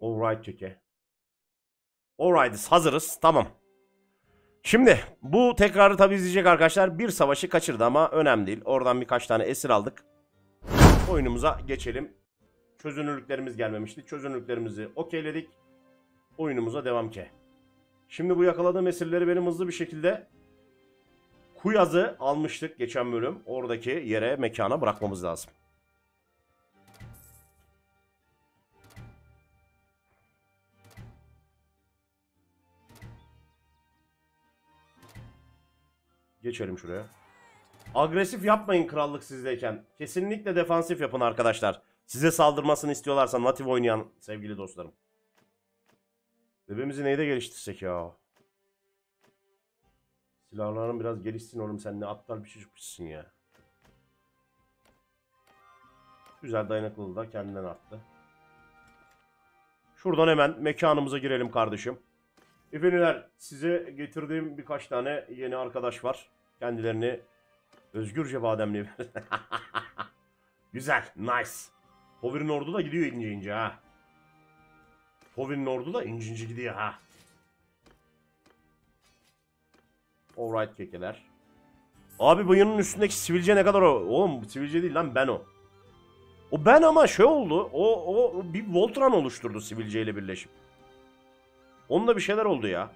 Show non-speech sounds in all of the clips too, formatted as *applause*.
Alright keke. Alright hazırız. Tamam. Şimdi bu tekrarı tabi izleyecek arkadaşlar. Bir savaşı kaçırdı ama önemli değil. Oradan birkaç tane esir aldık. Oyunumuza geçelim. Çözünürlüklerimiz gelmemişti. Çözünürlüklerimizi okeyledik. Oyunumuza devam ki. Şimdi bu yakaladığım esirleri benim hızlı bir şekilde Kuyaz'ı almıştık geçen bölüm. Oradaki yere, mekana bırakmamız lazım. Geçelim şuraya. Agresif yapmayın krallık sizdeyken. Kesinlikle defansif yapın arkadaşlar. Size saldırmasını istiyorlarsa natif oynayan sevgili dostlarım. Bebeğimizi neyde geliştirsek ya? Silahların biraz gelişsin oğlum sen ne aptal bir çocukmuşsun ya. Güzel dayanıklılığı da kendinden arttı. Şuradan hemen mekanımıza girelim kardeşim. Efendiler size getirdiğim birkaç tane yeni arkadaş var. Kendilerini özgürce bademli. *laughs* Güzel, nice. Pover'in ordu da gidiyor ince ince ha. Pover'in ordu da ince ince gidiyor ha. Alright kekeler. Abi bıyığının üstündeki sivilce ne kadar o? Oğlum sivilce değil lan ben o. O ben ama şey oldu. O, o bir Voltron oluşturdu sivilce ile birleşip. Onunla bir şeyler oldu ya.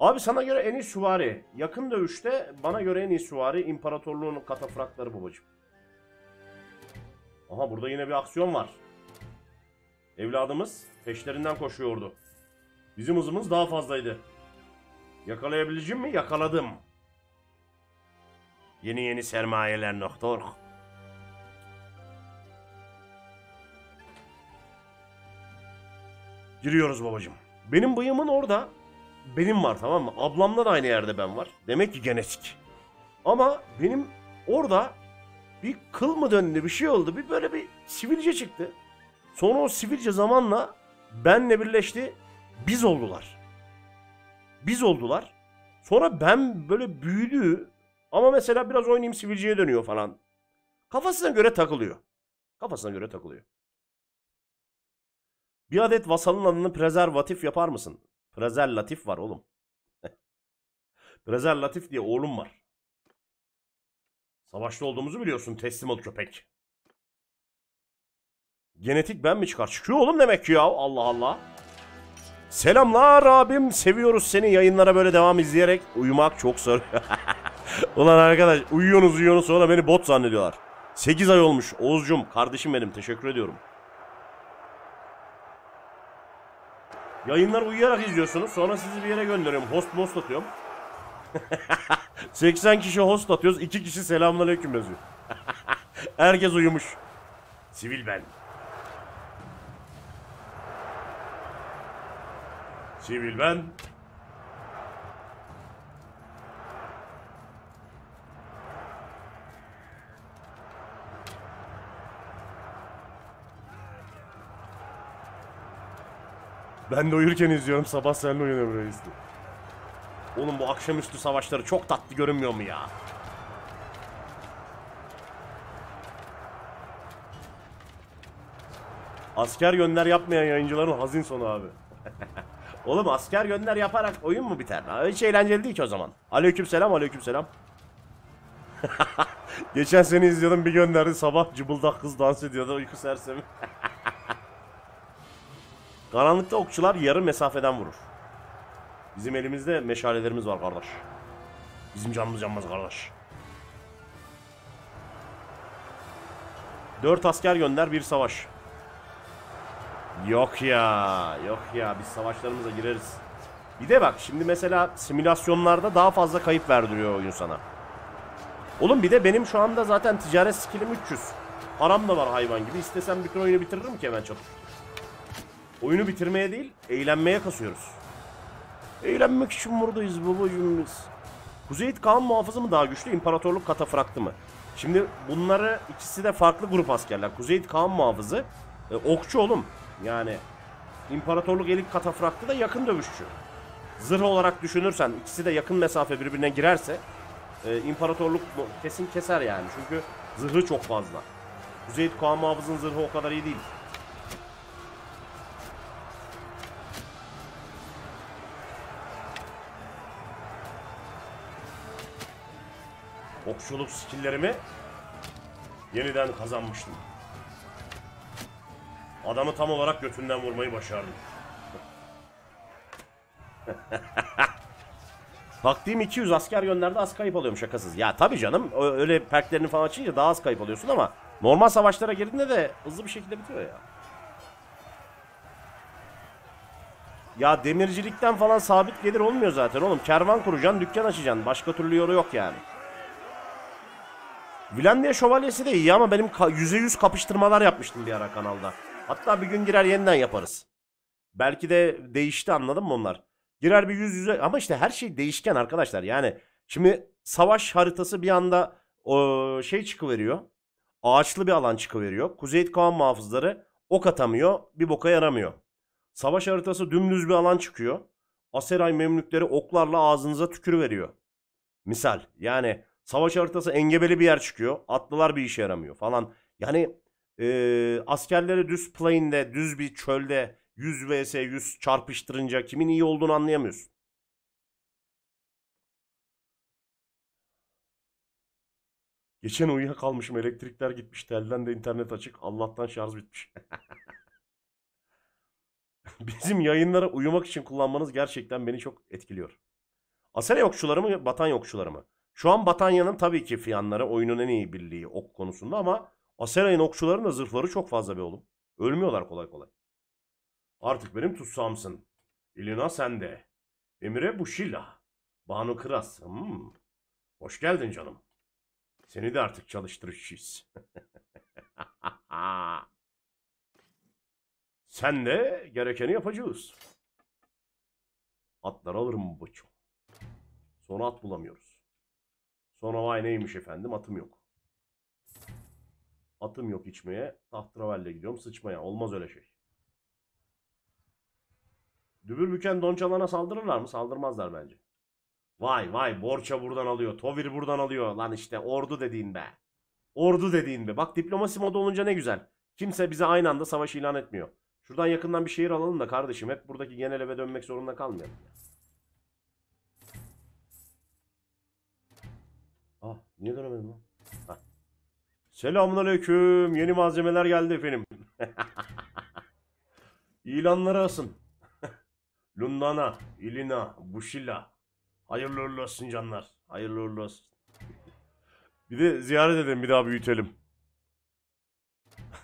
Abi sana göre en iyi süvari. Yakın dövüşte bana göre en iyi süvari imparatorluğun katafrakları babacım. Aha burada yine bir aksiyon var. Evladımız peşlerinden koşuyordu. Bizim hızımız daha fazlaydı. Yakalayabileceğim mi? Yakaladım. Yeni yeni sermayeler nokta Giriyoruz babacım. Benim bıyığımın orada benim var tamam mı? Ablamla da aynı yerde ben var. Demek ki genetik. Ama benim orada bir kıl mı döndü bir şey oldu. Bir böyle bir sivilce çıktı. Sonra o sivilce zamanla benle birleşti. Biz oldular. Biz oldular. Sonra ben böyle büyüdü. Ama mesela biraz oynayayım sivilceye dönüyor falan. Kafasına göre takılıyor. Kafasına göre takılıyor. Bir adet vasalın adını prezervatif yapar mısın? Prezervatif var oğlum. prezervatif diye oğlum var. Savaşta olduğumuzu biliyorsun teslim ol köpek. Genetik ben mi çıkar? Çıkıyor oğlum demek ki ya. Allah Allah. Selamlar abim. Seviyoruz seni. Yayınlara böyle devam izleyerek uyumak çok zor. *laughs* Ulan arkadaş uyuyorsunuz uyuyorsunuz sonra beni bot zannediyorlar. 8 ay olmuş. Oğuzcum kardeşim benim teşekkür ediyorum. Yayınlar uyuyarak izliyorsunuz. Sonra sizi bir yere gönderiyorum. Host most atıyorum. *laughs* 80 kişi host atıyoruz. 2 kişi selamünaleyküm yazıyor. *laughs* Herkes uyumuş. Sivil ben. Sivil ben. Ben de uyurken izliyorum. Sabah seninle uyanıyorum reis. Oğlum bu akşamüstü savaşları çok tatlı görünmüyor mu ya? Asker gönder yapmayan yayıncıların hazin sonu abi. *laughs* Oğlum asker gönder yaparak oyun mu biter? Hiç eğlenceli değil ki o zaman. Aleyküm selam, aleyküm selam. *laughs* Geçen seni izliyordum bir gönderdi sabah cıbıldak kız dans ediyordu uyku sersemi. *laughs* Karanlıkta okçular yarı mesafeden vurur. Bizim elimizde meşalelerimiz var kardeş. Bizim canımız yanmaz kardeş. Dört asker gönder bir savaş. Yok ya. Yok ya. Biz savaşlarımıza gireriz. Bir de bak şimdi mesela simülasyonlarda daha fazla kayıp verdiriyor oyun sana. Oğlum bir de benim şu anda zaten ticaret skillim 300. Param da var hayvan gibi. İstesem bütün oyunu bitiririm ki hemen çabuk. Oyunu bitirmeye değil, eğlenmeye kasıyoruz. Eğlenmek için buradayız babacığım biz. Kuzeyit Kaan muhafızı mı daha güçlü, İmparatorluk katafraktı mı? Şimdi bunları ikisi de farklı grup askerler. Kuzeyit Kaan muhafızı e, okçu oğlum. Yani İmparatorluk elik katafraktı da yakın dövüşçü. Zırh olarak düşünürsen ikisi de yakın mesafe birbirine girerse e, İmparatorluk kesin keser yani. Çünkü zırhı çok fazla. Kuzeyit Kaan muhafızın zırhı o kadar iyi değil. Okçuluk skilllerimi yeniden kazanmıştım. Adamı tam olarak götünden vurmayı başardım. *laughs* Taktiğim 200 asker gönderdi az kayıp oluyorum şakasız. Ya tabii canım öyle perklerini falan açınca daha az kayıp oluyorsun ama normal savaşlara girdiğinde de hızlı bir şekilde bitiyor ya. Ya demircilikten falan sabit gelir olmuyor zaten oğlum. Kervan kuracaksın, dükkan açacaksın. Başka türlü yolu yok yani. Vilandiya şövalyesi de iyi ama benim ka- %100 kapıştırmalar yapmıştım bir ara kanalda. Hatta bir gün girer yeniden yaparız. Belki de değişti anladın mı onlar? Girer bir yüz yüze ama işte her şey değişken arkadaşlar. Yani şimdi savaş haritası bir anda o şey çıkıveriyor. Ağaçlı bir alan çıkıveriyor. Kuzey Kağan muhafızları ok atamıyor. Bir boka yaramıyor. Savaş haritası dümdüz bir alan çıkıyor. Aseray memlükleri oklarla ağzınıza tükürüveriyor. Misal yani savaş haritası engebeli bir yer çıkıyor. Atlılar bir işe yaramıyor falan. Yani eee askerleri düz plain'de, düz bir çölde 100 vs 100 çarpıştırınca kimin iyi olduğunu anlayamıyorsun. Geçen uyuyakalmışım. Elektrikler gitmiş. Telden de internet açık. Allah'tan şarj bitmiş. *laughs* Bizim yayınları uyumak için kullanmanız gerçekten beni çok etkiliyor. Asena yokçuları mı, Batanya yokçuları mı? Şu an Batanya'nın tabii ki fiyanları oyunun en iyi birliği ok konusunda ama Asena'nın okçuların da zırhları çok fazla be oğlum. Ölmüyorlar kolay kolay. Artık benim tutsağımsın. İlina sende. Emire Buşilla. Banu Kıras. Hmm. Hoş geldin canım. Seni de artık çalıştıracağız. *laughs* Sen de gerekeni yapacağız. Atları alırım bıçım. Sonra at bulamıyoruz. Sonra vay neymiş efendim atım yok. Atım yok içmeye. Tahtraval'le gidiyorum sıçmaya. Olmaz öyle şey. Dübür büken Donçalan'a saldırırlar mı? Saldırmazlar bence. Vay vay Borça buradan alıyor. Tovir buradan alıyor. Lan işte ordu dediğin be. Ordu dediğin be. Bak diplomasi modu olunca ne güzel. Kimse bize aynı anda savaş ilan etmiyor. Şuradan yakından bir şehir alalım da kardeşim. Hep buradaki genel eve dönmek zorunda kalmayalım. Ah niye dönemedim lan? Selamünaleyküm. Yeni malzemeler geldi efendim. *laughs* İlanları asın. *laughs* Lundana, Ilina, Bushila. Hayırlı uğurlu olsun canlar. Hayırlı uğurlu olsun. *laughs* Bir de ziyaret edelim bir daha büyütelim.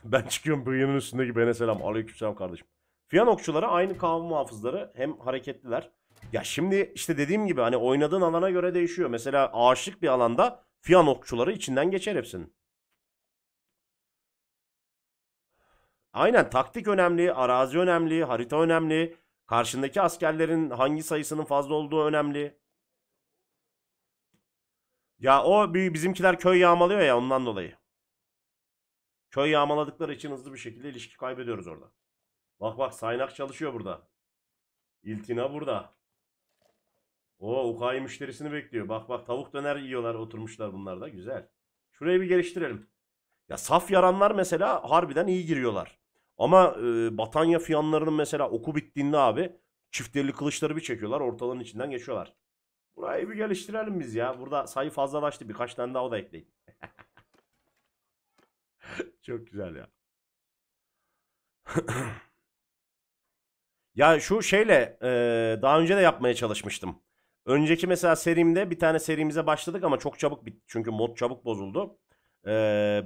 ben çıkıyorum bıyığının üstündeki bene selam. Aleykümselam kardeşim. Fiyan okçuları aynı kavim muhafızları hem hareketliler. Ya şimdi işte dediğim gibi hani oynadığın alana göre değişiyor. Mesela ağaçlık bir alanda Fiyan okçuları içinden geçer hepsinin. Aynen taktik önemli, arazi önemli, harita önemli. Karşındaki askerlerin hangi sayısının fazla olduğu önemli. Ya o bizimkiler köy yağmalıyor ya ondan dolayı. Köy yağmaladıkları için hızlı bir şekilde ilişki kaybediyoruz orada. Bak bak Saynak çalışıyor burada. İltina burada. O Ukay müşterisini bekliyor. Bak bak tavuk döner yiyorlar oturmuşlar bunlar da güzel. Şurayı bir geliştirelim. Ya saf yaranlar mesela harbiden iyi giriyorlar. Ama e, Batanya fiyanlarının mesela oku bittiğinde abi çiftelli kılıçları bir çekiyorlar ortalığın içinden geçiyorlar. Burayı bir geliştirelim biz ya. Burada sayı fazlalaştı. Birkaç tane daha o da ekleyin. *laughs* Çok güzel ya. *clears throat* ya şu şeyle e, daha önce de yapmaya çalışmıştım. Önceki mesela serimde bir tane serimize başladık ama çok çabuk bitti. Çünkü mod çabuk bozuldu. E,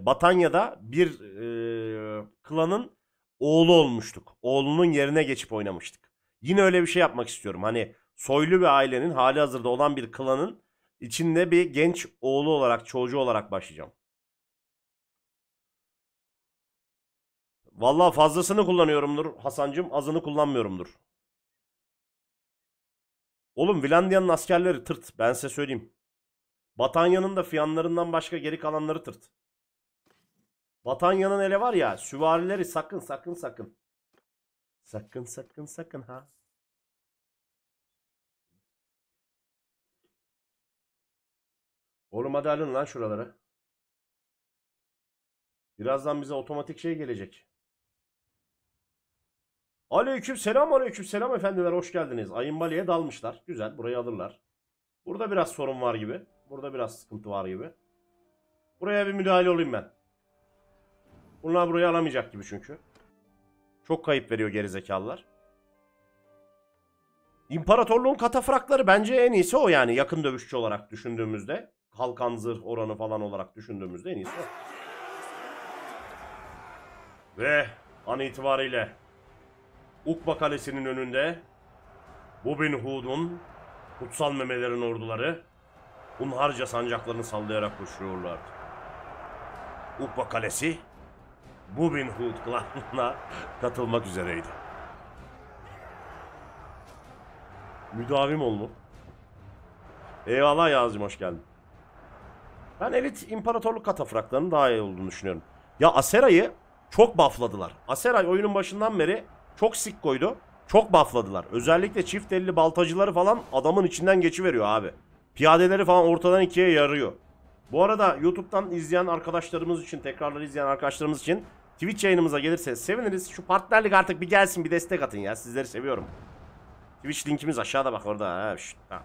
Batanya'da bir e, klanın oğlu olmuştuk. Oğlunun yerine geçip oynamıştık. Yine öyle bir şey yapmak istiyorum. Hani soylu bir ailenin hali hazırda olan bir klanın içinde bir genç oğlu olarak, çocuğu olarak başlayacağım. Vallahi fazlasını kullanıyorumdur Hasancım, azını kullanmıyorumdur. Oğlum Vilandiya'nın askerleri tırt. Ben size söyleyeyim. Batanya'nın da fiyanlarından başka geri kalanları tırt. Batanya'nın ele var ya süvarileri sakın sakın sakın. Sakın sakın sakın ha. Oğlum hadi alın lan şuraları. Birazdan bize otomatik şey gelecek. Aleyküm selam aleyküm selam efendiler hoş geldiniz. Ayınbali'ye dalmışlar. Güzel burayı alırlar. Burada biraz sorun var gibi. Burada biraz sıkıntı var gibi. Buraya bir müdahale olayım ben. Bunlar burayı alamayacak gibi çünkü. Çok kayıp veriyor gerizekalılar. İmparatorluğun katafrakları bence en iyisi o yani yakın dövüşçü olarak düşündüğümüzde. Kalkan zırh oranı falan olarak düşündüğümüzde en iyisi o. Ve an itibariyle Ukba Kalesi'nin önünde Bobin Hood'un kutsal memelerin orduları hunharca sancaklarını sallayarak koşuyorlardı. Ukba Kalesi Bobin Hood klanına *laughs* katılmak üzereydi. Müdavim ol mu? Eyvallah Yazcım hoş geldin. Ben elit imparatorluk katafraklarının daha iyi olduğunu düşünüyorum. Ya Asera'yı çok buffladılar. Aseray oyunun başından beri çok sik koydu. Çok buffladılar. Özellikle çift elli baltacıları falan adamın içinden geçiveriyor abi. Piyadeleri falan ortadan ikiye yarıyor. Bu arada YouTube'dan izleyen arkadaşlarımız için, tekrarları izleyen arkadaşlarımız için Twitch yayınımıza gelirseniz seviniriz. Şu partnerlik artık bir gelsin bir destek atın ya. Sizleri seviyorum. Twitch linkimiz aşağıda bak orada. Ha, şşt, ha.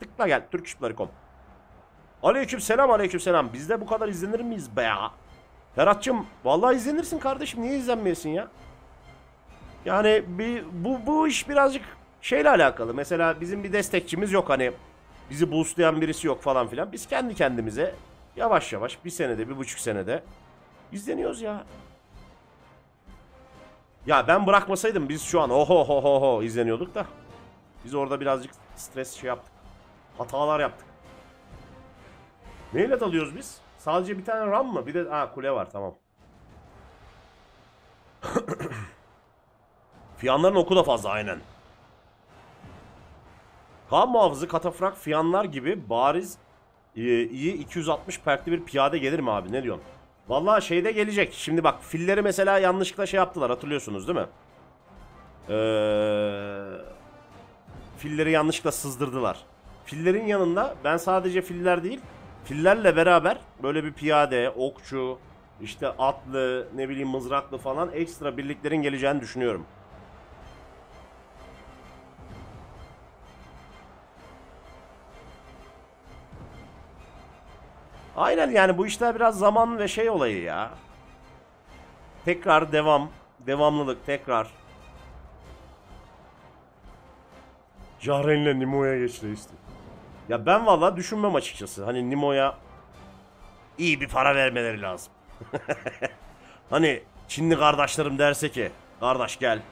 Tıkla gel. Turkishpları.com Aleyküm selam aleyküm selam. Bizde bu kadar izlenir miyiz be ya? Ferhat'cığım vallahi izlenirsin kardeşim. Niye izlenmeyesin ya? Yani bir, bu, bu iş birazcık şeyle alakalı. Mesela bizim bir destekçimiz yok hani. Bizi boostlayan birisi yok falan filan. Biz kendi kendimize yavaş yavaş bir senede bir buçuk senede izleniyoruz ya. Ya ben bırakmasaydım biz şu an oho ho ho ho izleniyorduk da. Biz orada birazcık stres şey yaptık. Hatalar yaptık. Neyle dalıyoruz biz? Sadece bir tane ram mı? Bir de ha kule var tamam. *clears throat* Fiyanların oku da fazla aynen. Kaan muhafızı, katafrak, fiyanlar gibi bariz e, iyi 260 perkli bir piyade gelir mi abi? Ne diyorsun? Vallahi şeyde gelecek. Şimdi bak filleri mesela yanlışlıkla şey yaptılar hatırlıyorsunuz değil mi? Ee, filleri yanlışlıkla sızdırdılar. Fillerin yanında ben sadece filler değil fillerle beraber böyle bir piyade, okçu, işte atlı, ne bileyim mızraklı falan ekstra birliklerin geleceğini düşünüyorum. Aynen yani bu işler biraz zaman ve şey olayı ya. Tekrar devam, devamlılık tekrar. Jaren'le Nimo'ya geç reisti. Ya ben valla düşünmem açıkçası. Hani Nimo'ya iyi bir para vermeleri lazım. *laughs* hani Çinli kardeşlerim derse ki kardeş gel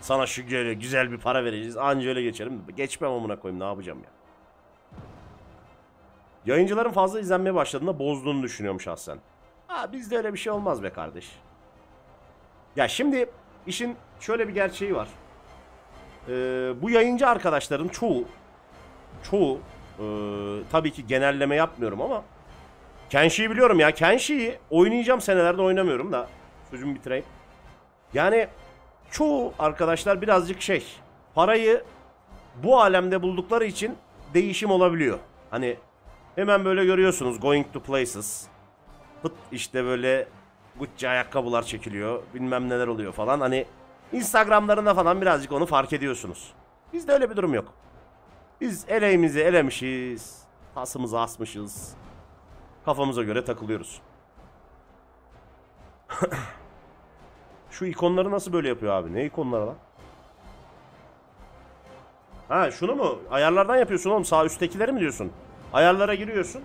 sana şu güzel bir para vereceğiz. Anca öyle geçerim. Geçmem amına koyayım ne yapacağım ya. Yayıncıların fazla izlenmeye başladığında bozduğunu düşünüyorum şahsen. Ha bizde öyle bir şey olmaz be kardeş. Ya şimdi işin şöyle bir gerçeği var. Ee, bu yayıncı arkadaşların çoğu çoğu e, tabii ki genelleme yapmıyorum ama Kenshi'yi biliyorum ya. Kenshi'yi oynayacağım senelerde oynamıyorum da sözümü bitireyim. Yani çoğu arkadaşlar birazcık şey parayı bu alemde buldukları için değişim olabiliyor. Hani Hemen böyle görüyorsunuz going to places. Pıt işte böyle Gucci ayakkabılar çekiliyor. Bilmem neler oluyor falan. Hani Instagramlarında falan birazcık onu fark ediyorsunuz. Bizde öyle bir durum yok. Biz eleğimizi elemişiz. Tasımızı asmışız. Kafamıza göre takılıyoruz. *clears throat* Şu ikonları nasıl böyle yapıyor abi? Ne ikonları lan? Ha şunu mu? Ayarlardan yapıyorsun oğlum. Sağ üsttekileri mi diyorsun? Ayarlara giriyorsun.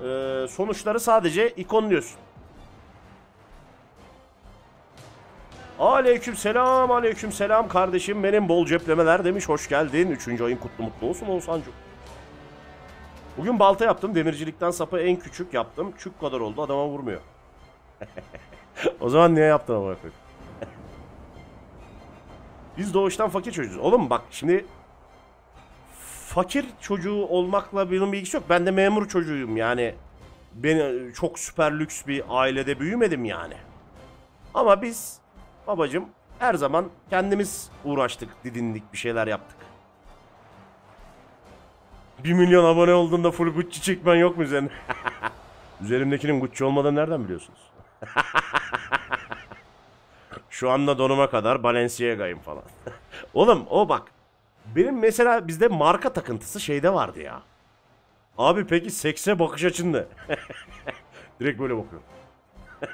Ee, sonuçları sadece ikonluyorsun. Aleyküm selam, aleyküm selam kardeşim benim bol ceplemeler demiş. Hoş geldin. Üçüncü ayın kutlu mutlu olsun Oğuzhan'cığım. Bugün balta yaptım. Demircilikten sapı en küçük yaptım. Çük kadar oldu. Adama vurmuyor. *laughs* o zaman niye yaptın ama *laughs* Biz doğuştan fakir çocuğuz. Oğlum bak şimdi fakir çocuğu olmakla benim bir ilgisi yok. Ben de memur çocuğuyum yani. Ben çok süper lüks bir ailede büyümedim yani. Ama biz babacım her zaman kendimiz uğraştık, didindik, bir şeyler yaptık. Bir milyon abone olduğunda full Gucci çekmen yok mu üzerine? *laughs* Üzerimdekinin Gucci olmadığını nereden biliyorsunuz? *laughs* Şu anda donuma kadar Balenciaga'yım falan. *laughs* Oğlum o bak benim mesela bizde marka takıntısı şeyde vardı ya. Abi peki sekse bakış açın ne? *laughs* Direkt böyle bakıyorum. *laughs*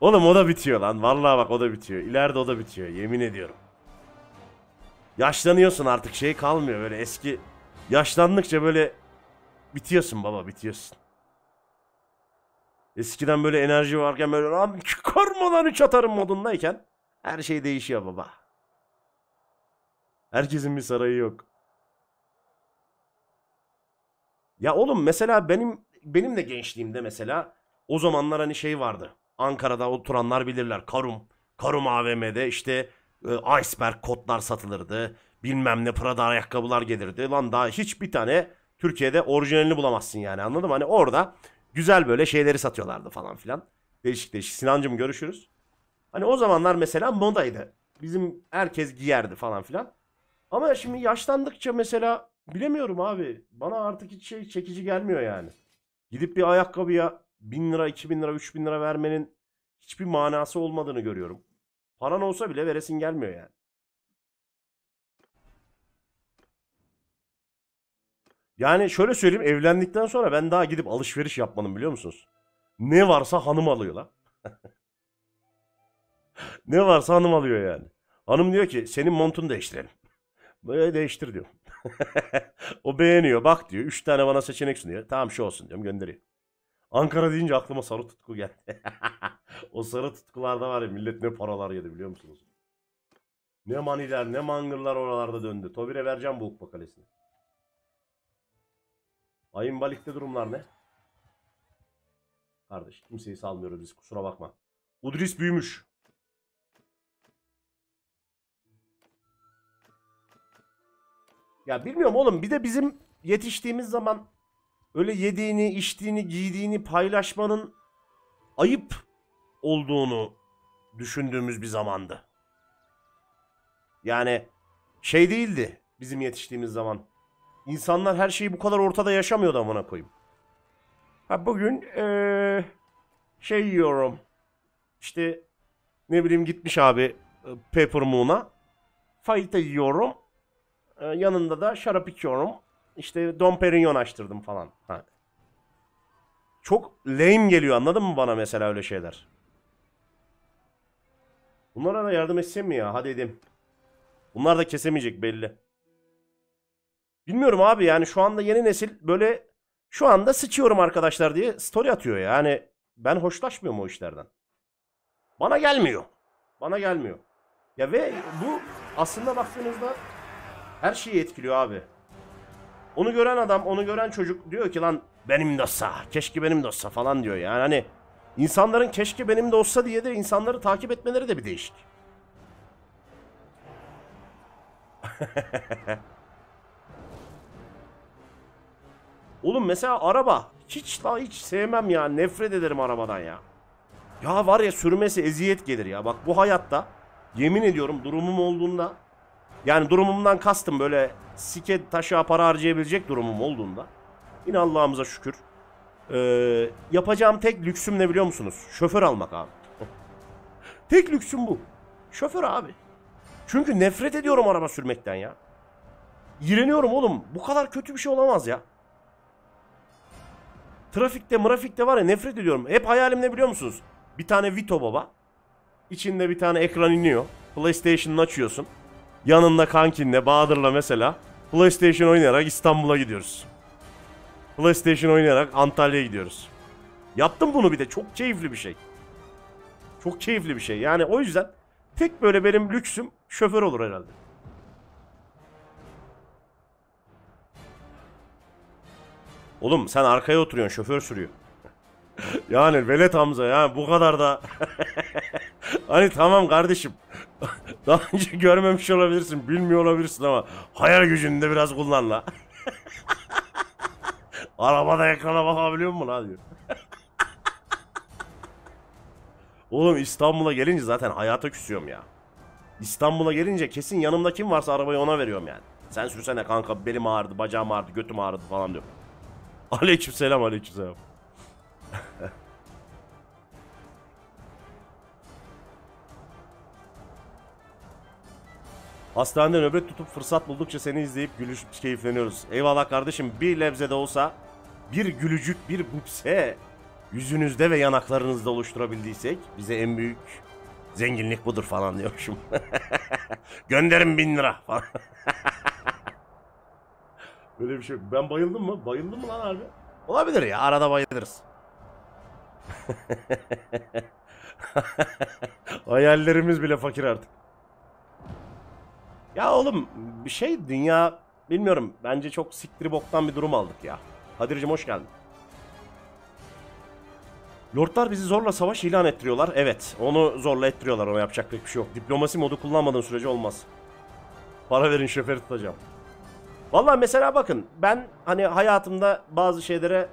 Oğlum o da bitiyor lan. Vallahi bak o da bitiyor. İleride o da bitiyor. Yemin ediyorum. Yaşlanıyorsun artık şey kalmıyor böyle eski. Yaşlandıkça böyle bitiyorsun baba bitiyorsun. Eskiden böyle enerji varken böyle lan çıkarmadan üç atarım modundayken her şey değişiyor baba. Herkesin bir sarayı yok. Ya oğlum mesela benim benim de gençliğimde mesela o zamanlar hani şey vardı. Ankara'da oturanlar bilirler. Karum. Karum AVM'de işte e, iceberg kotlar satılırdı. Bilmem ne Prada ayakkabılar gelirdi. Lan daha hiçbir tane Türkiye'de orijinalini bulamazsın yani anladın mı? Hani orada güzel böyle şeyleri satıyorlardı falan filan. Değişik değişik. Sinancım görüşürüz. Hani o zamanlar mesela modaydı. Bizim herkes giyerdi falan filan. Ama şimdi yaşlandıkça mesela bilemiyorum abi. Bana artık hiç şey çekici gelmiyor yani. Gidip bir ayakkabıya 1000 lira, 2000 lira, 3000 lira vermenin hiçbir manası olmadığını görüyorum. Paran olsa bile veresin gelmiyor yani. Yani şöyle söyleyeyim evlendikten sonra ben daha gidip alışveriş yapmadım biliyor musunuz? Ne varsa hanım alıyor lan. *laughs* ne varsa hanım alıyor yani. Hanım diyor ki senin montunu değiştirelim. Böyle değiştir diyor. *laughs* o beğeniyor bak diyor. Üç tane bana seçenek sunuyor. Tamam şu olsun diyorum gönderiyor. Ankara deyince aklıma sarı tutku geldi. *laughs* o sarı tutkularda var ya millet ne paralar yedi biliyor musunuz? Ne maniler ne mangırlar oralarda döndü. Tobire vereceğim bu Ukba Kalesi'ni. Ayın balikte durumlar ne? Kardeş kimseyi salmıyoruz biz kusura bakma. Udris büyümüş. Ya bilmiyorum oğlum bir de bizim yetiştiğimiz zaman öyle yediğini, içtiğini, giydiğini paylaşmanın ayıp olduğunu düşündüğümüz bir zamandı. Yani şey değildi bizim yetiştiğimiz zaman. İnsanlar her şeyi bu kadar ortada yaşamıyordu amına koyayım. Ha bugün ee, şey yiyorum. İşte ne bileyim gitmiş abi e, Pepper Moon'a. Fayita yiyorum. E, yanında da şarap içiyorum. İşte Dom Perignon açtırdım falan. Ha. Çok lame geliyor anladın mı bana mesela öyle şeyler. Bunlara da yardım etsem mi ya? Hadi edeyim. Bunlar da kesemeyecek belli. Bilmiyorum abi yani şu anda yeni nesil böyle şu anda sıçıyorum arkadaşlar diye story atıyor yani. Ben hoşlaşmıyorum o işlerden. Bana gelmiyor. Bana gelmiyor. Ya ve bu aslında baktığınızda her şeyi etkiliyor abi. Onu gören adam, onu gören çocuk diyor ki lan benim de olsa, keşke benim de olsa falan diyor. Yani hani insanların keşke benim de olsa diye de insanları takip etmeleri de bir değişik. *laughs* Oğlum mesela araba hiç la hiç sevmem ya. Nefret ederim arabadan ya. Ya var ya sürmesi eziyet gelir ya. Bak bu hayatta yemin ediyorum durumum olduğunda yani durumumdan kastım böyle sike taşa para harcayabilecek durumum olduğunda yine Allah'ımıza şükür ee, yapacağım tek lüksüm ne biliyor musunuz? Şoför almak abi. *laughs* tek lüksüm bu. Şoför abi. Çünkü nefret ediyorum araba sürmekten ya. İğreniyorum oğlum. Bu kadar kötü bir şey olamaz ya. Trafikte mırafikte var ya nefret ediyorum. Hep hayalim ne biliyor musunuz? Bir tane Vito baba. İçinde bir tane ekran iniyor. PlayStation'ını açıyorsun. Yanında kankinle Bahadır'la mesela PlayStation oynayarak İstanbul'a gidiyoruz. PlayStation oynayarak Antalya'ya gidiyoruz. Yaptım bunu bir de çok keyifli bir şey. Çok keyifli bir şey. Yani o yüzden tek böyle benim lüksüm şoför olur herhalde. Oğlum sen arkaya oturuyorsun şoför sürüyor. *laughs* yani Velet Hamza ya bu kadar da *laughs* hani tamam kardeşim *laughs* daha önce görmemiş olabilirsin bilmiyor olabilirsin ama hayal gücünü de biraz kullan la. *laughs* Arabada ekrana bakabiliyor musun lan diyor. *laughs* Oğlum İstanbul'a gelince zaten hayata küsüyorum ya. İstanbul'a gelince kesin yanımda kim varsa arabayı ona veriyorum yani. Sen sürsene kanka belim ağrıdı, bacağım ağrıdı, götüm ağrıdı falan diyor. Aleykümselam aleykümselam. Hastanede nöbet tutup fırsat buldukça seni izleyip gülüşüp keyifleniyoruz. Eyvallah kardeşim bir lebze de olsa bir gülücük, bir bukse yüzünüzde ve yanaklarınızda oluşturabildiysek bize en büyük zenginlik budur falan diyormuşum. *laughs* Gönderin bin lira falan. *laughs* Böyle bir şey. Ben bayıldım mı? Bayıldım mı lan harbi? Olabilir ya arada bayılırız. *laughs* Hayallerimiz bile fakir artık. Ya oğlum bir şey dünya bilmiyorum bence çok siktiri boktan bir durum aldık ya. Kadir'cim hoş geldin. Lordlar bizi zorla savaş ilan ettiriyorlar. Evet onu zorla ettiriyorlar ona yapacak pek bir şey yok. Diplomasi modu kullanmadığın sürece olmaz. Para verin şoförü tutacağım. Vallahi mesela bakın ben hani hayatımda bazı şeylere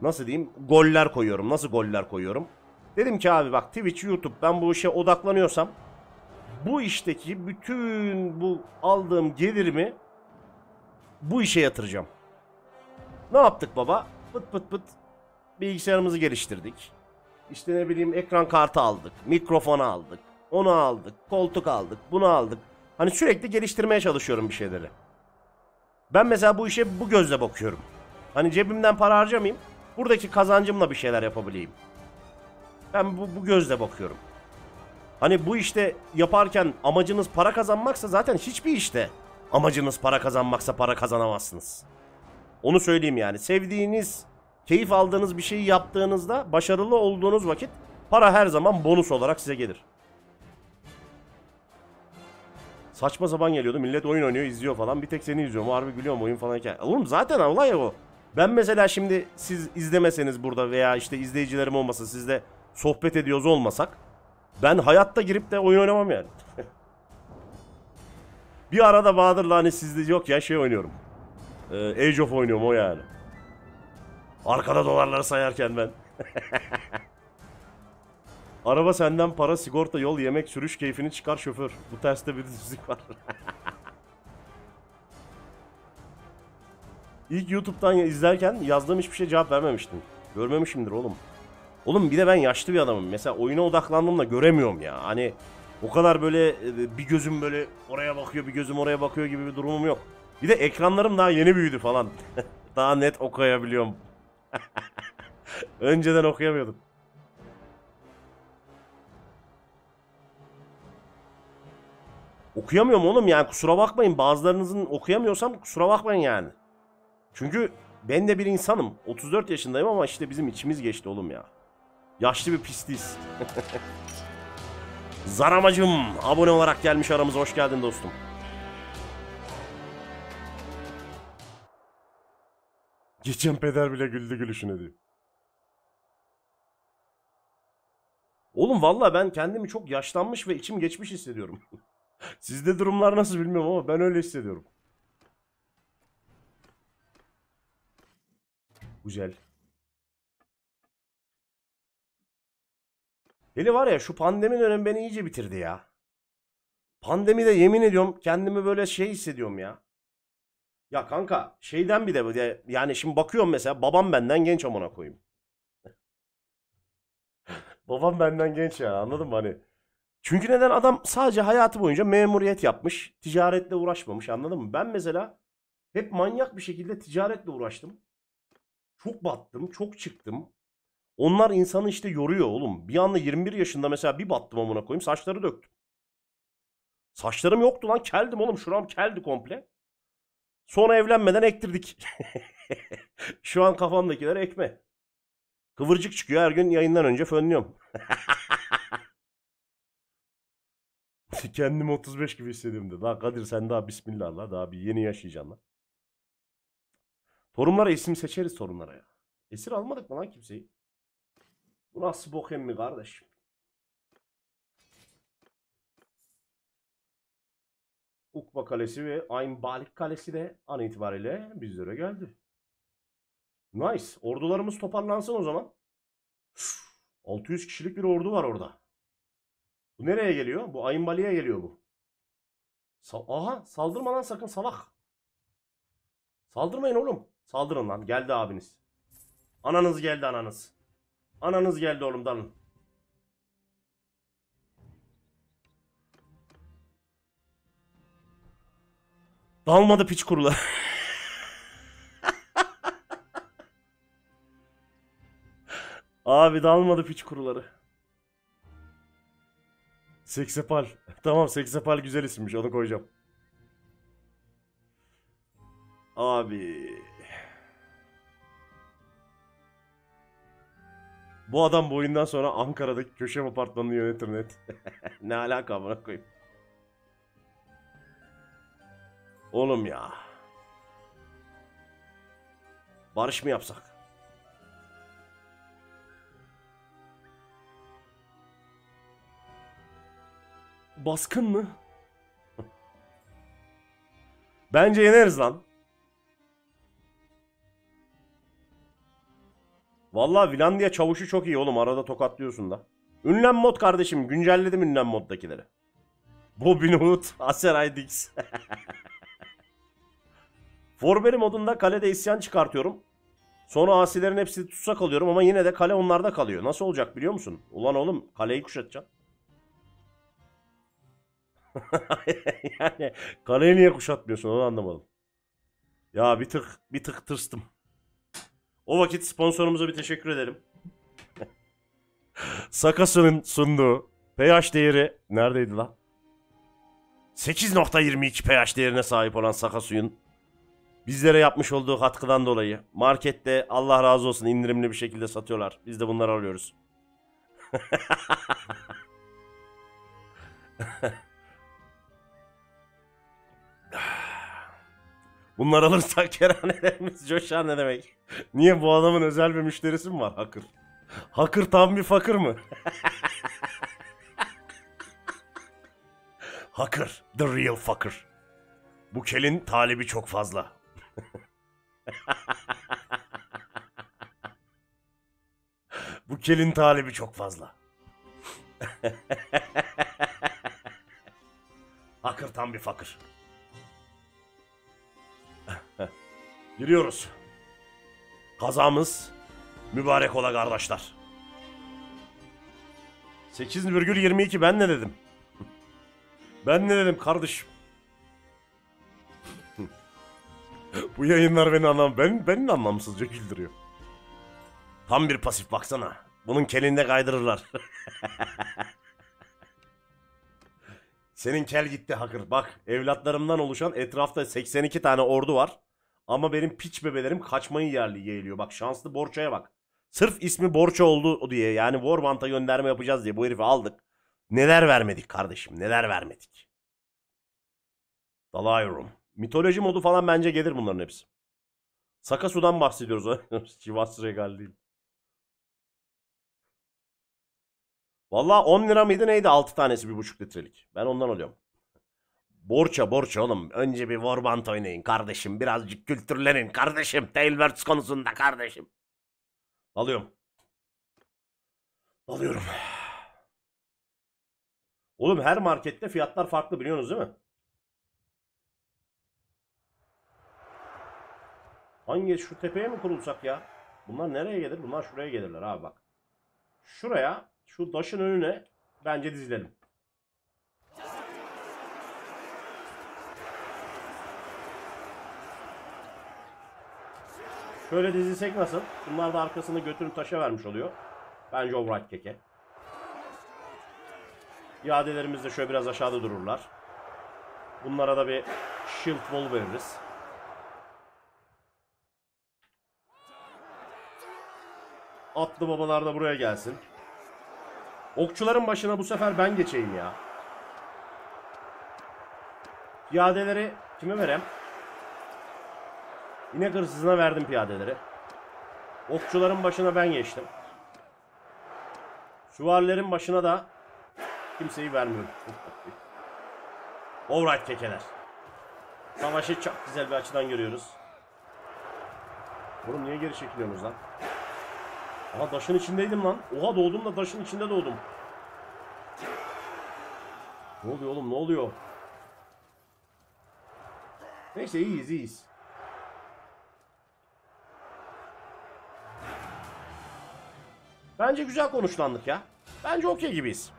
nasıl diyeyim goller koyuyorum. Nasıl goller koyuyorum? Dedim ki abi bak Twitch, YouTube ben bu işe odaklanıyorsam bu işteki bütün bu aldığım gelirimi bu işe yatıracağım. Ne yaptık baba? Pıt pıt pıt bilgisayarımızı geliştirdik. İşte ne bileyim ekran kartı aldık, mikrofonu aldık, onu aldık, koltuk aldık, bunu aldık. Hani sürekli geliştirmeye çalışıyorum bir şeyleri. Ben mesela bu işe bu gözle bakıyorum. Hani cebimden para harcamayayım, buradaki kazancımla bir şeyler yapabileyim. Ben bu, bu gözle bakıyorum. Hani bu işte yaparken amacınız para kazanmaksa zaten hiçbir işte amacınız para kazanmaksa para kazanamazsınız. Onu söyleyeyim yani. Sevdiğiniz, keyif aldığınız bir şeyi yaptığınızda başarılı olduğunuz vakit para her zaman bonus olarak size gelir. Saçma zaman geliyordu. Millet oyun oynuyor, izliyor falan. Bir tek seni izliyorum. Harbi gülüyorum oyun falan. Oğlum zaten olay o. Ben mesela şimdi siz izlemeseniz burada veya işte izleyicilerim olmasa sizde sohbet ediyoruz olmasak ben hayatta girip de oyun oynamam yani. *laughs* bir arada Bahadır'la hani sizde yok ya şey oynuyorum. Ee, Age of oynuyorum o yani. Arkada dolarları sayarken ben. *laughs* Araba senden para, sigorta, yol, yemek, sürüş keyfini çıkar şoför. Bu terste bir düzlük var. *laughs* İlk YouTube'dan izlerken yazdığım hiçbir şey cevap vermemiştim. Görmemişimdir oğlum. Oğlum bir de ben yaşlı bir adamım. Mesela oyuna odaklandığımda göremiyorum ya. Hani o kadar böyle e, bir gözüm böyle oraya bakıyor, bir gözüm oraya bakıyor gibi bir durumum yok. Bir de ekranlarım daha yeni büyüdü falan. *laughs* daha net okuyabiliyorum. *laughs* Önceden okuyamıyordum. Okuyamıyorum oğlum yani kusura bakmayın. Bazılarınızın okuyamıyorsam kusura bakmayın yani. Çünkü ben de bir insanım. 34 yaşındayım ama işte bizim içimiz geçti oğlum ya. Yaşlı bir pisliyiz. Zaramacım abone olarak gelmiş aramıza hoş geldin dostum. Geçen peder bile güldü gülüşüne diyor. Oğlum valla ben kendimi çok yaşlanmış ve içim geçmiş hissediyorum. *laughs* Sizde durumlar nasıl bilmiyorum ama ben öyle hissediyorum. Güzel. Hele var ya şu pandemi dönemi beni iyice bitirdi ya. Pandemide yemin ediyorum kendimi böyle şey hissediyorum ya. Ya kanka şeyden bir de böyle yani şimdi bakıyorum mesela babam benden genç amına koyayım. *laughs* babam benden genç ya anladın mı hani? Çünkü neden adam sadece hayatı boyunca memuriyet yapmış, ticaretle uğraşmamış anladın mı? Ben mesela hep manyak bir şekilde ticaretle uğraştım. Çok battım, çok çıktım. Onlar insanı işte yoruyor oğlum. Bir anda 21 yaşında mesela bir battım amına koyayım saçları döktüm. Saçlarım yoktu lan keldim oğlum şuram keldi komple. Sonra evlenmeden ektirdik. *laughs* Şu an kafamdakiler ekme. Kıvırcık çıkıyor her gün yayından önce fönlüyorum. *laughs* Kendimi 35 gibi hissediyorum. Daha Kadir sen daha bismillah la. Daha bir yeni yaşayacaksın la. Torunlara isim seçeriz torunlara ya. Esir almadık mı lan kimseyi? Bu nasıl bok emmi kardeş? Ukba Kalesi ve Ayn Balik Kalesi de an itibariyle bizlere geldi. Nice. Ordularımız toparlansın o zaman. 600 kişilik bir ordu var orada. Bu nereye geliyor? Bu Ayın Bali'ye geliyor bu. Aha saldırma lan sakın salak. Saldırmayın oğlum. Saldırın lan. Geldi abiniz. Ananız geldi ananız. Ananız geldi oğlum dalın. Dalmadı piç kurular. *laughs* Abi dalmadı piç kuruları. Seksepal. *laughs* tamam Seksepal güzel isimmiş onu koyacağım. Abi. Bu adam bu oyundan sonra Ankara'daki köşem apartmanını yönetir net. *laughs* ne alaka amına koyayım. Oğlum ya. Barış mı yapsak? Baskın mı? *laughs* Bence yeneriz lan. Vallahi Vilandiya çavuşu çok iyi oğlum. Arada tokatlıyorsun da. Ünlem mod kardeşim. Güncelledim ünlem moddakileri. Bobby Hood, *laughs* Aseray Dix. *laughs* Forberry modunda kalede isyan çıkartıyorum. Sonra asilerin hepsi tutsak alıyorum ama yine de kale onlarda kalıyor. Nasıl olacak biliyor musun? Ulan oğlum kaleyi kuşatacaksın. *laughs* yani kaleyi niye kuşatmıyorsun onu anlamadım. Ya bir tık bir tık tırstım. O vakit sponsorumuza bir teşekkür edelim. *laughs* Sakasu'nun sunduğu pH değeri neredeydi lan? 8.22 pH değerine sahip olan Sakasu'nun bizlere yapmış olduğu katkıdan dolayı markette Allah razı olsun indirimli bir şekilde satıyorlar. Biz de bunları alıyoruz. *laughs* Bunlar alırsak *laughs* kerhanelerimiz coşar ne demek? Niye bu adamın özel bir müşterisi mi var? Hakır. Hakır tam bir fakir mı? *laughs* Hakır. The real fucker. Bu kelin talibi çok fazla. *laughs* Bu kelin talibi çok fazla. Hakır tam bir fakir. Giriyoruz. Kazamız mübarek ola kardeşler. 8,22 ben ne dedim? Ben ne dedim kardeşim? *laughs* Bu yayınlar beni anlam ben beni anlamsızca güldürüyor. Tam bir pasif baksana. Bunun kelinde kaydırırlar. *laughs* Senin kel gitti Hakır. Bak evlatlarımdan oluşan etrafta 82 tane ordu var. Ama benim piç bebelerim kaçmayı yerli yeğliyor. Bak şanslı Borça'ya bak. Sırf ismi Borça oldu diye yani Warband'a gönderme yapacağız diye bu herifi aldık. Neler vermedik kardeşim neler vermedik. Dalıyorum. Mitoloji modu falan bence gelir bunların hepsi. Sakasu'dan bahsediyoruz. *laughs* Chivas Regal değil. Valla 10 lira mıydı neydi 6 tanesi 1,5 litrelik. Ben ondan alıyorum. Borça borça oğlum. Önce bir Warband oynayın kardeşim. Birazcık kültürlenin kardeşim. Tailwords konusunda kardeşim. Alıyorum. Alıyorum. Oğlum her markette fiyatlar farklı biliyorsunuz değil mi? Hangi şu tepeye mi kurulsak ya? Bunlar nereye gelir? Bunlar şuraya gelirler abi bak. Şuraya şu taşın önüne bence dizilelim. Şöyle dizilsek nasıl? Bunlar da arkasını götürüp taşa vermiş oluyor. Bence override keke. İadelerimiz de şöyle biraz aşağıda dururlar. Bunlara da bir shield wall veririz. Atlı babalar da buraya gelsin. Okçuların başına bu sefer ben geçeyim ya. Piyadeleri kime verem? Yine hırsızına verdim piyadeleri. Okçuların başına ben geçtim. Süvarilerin başına da kimseyi vermiyorum. Alright kekeler. Savaşı çok güzel bir açıdan görüyoruz. Oğlum niye geri çekiliyorsunuz lan? Aha taşın içindeydim lan. Oha doğdum da taşın içinde doğdum. Ne oluyor oğlum ne oluyor? Neyse iyiyiz iyiyiz. Bence güzel konuşlandık ya. Bence okey gibiyiz.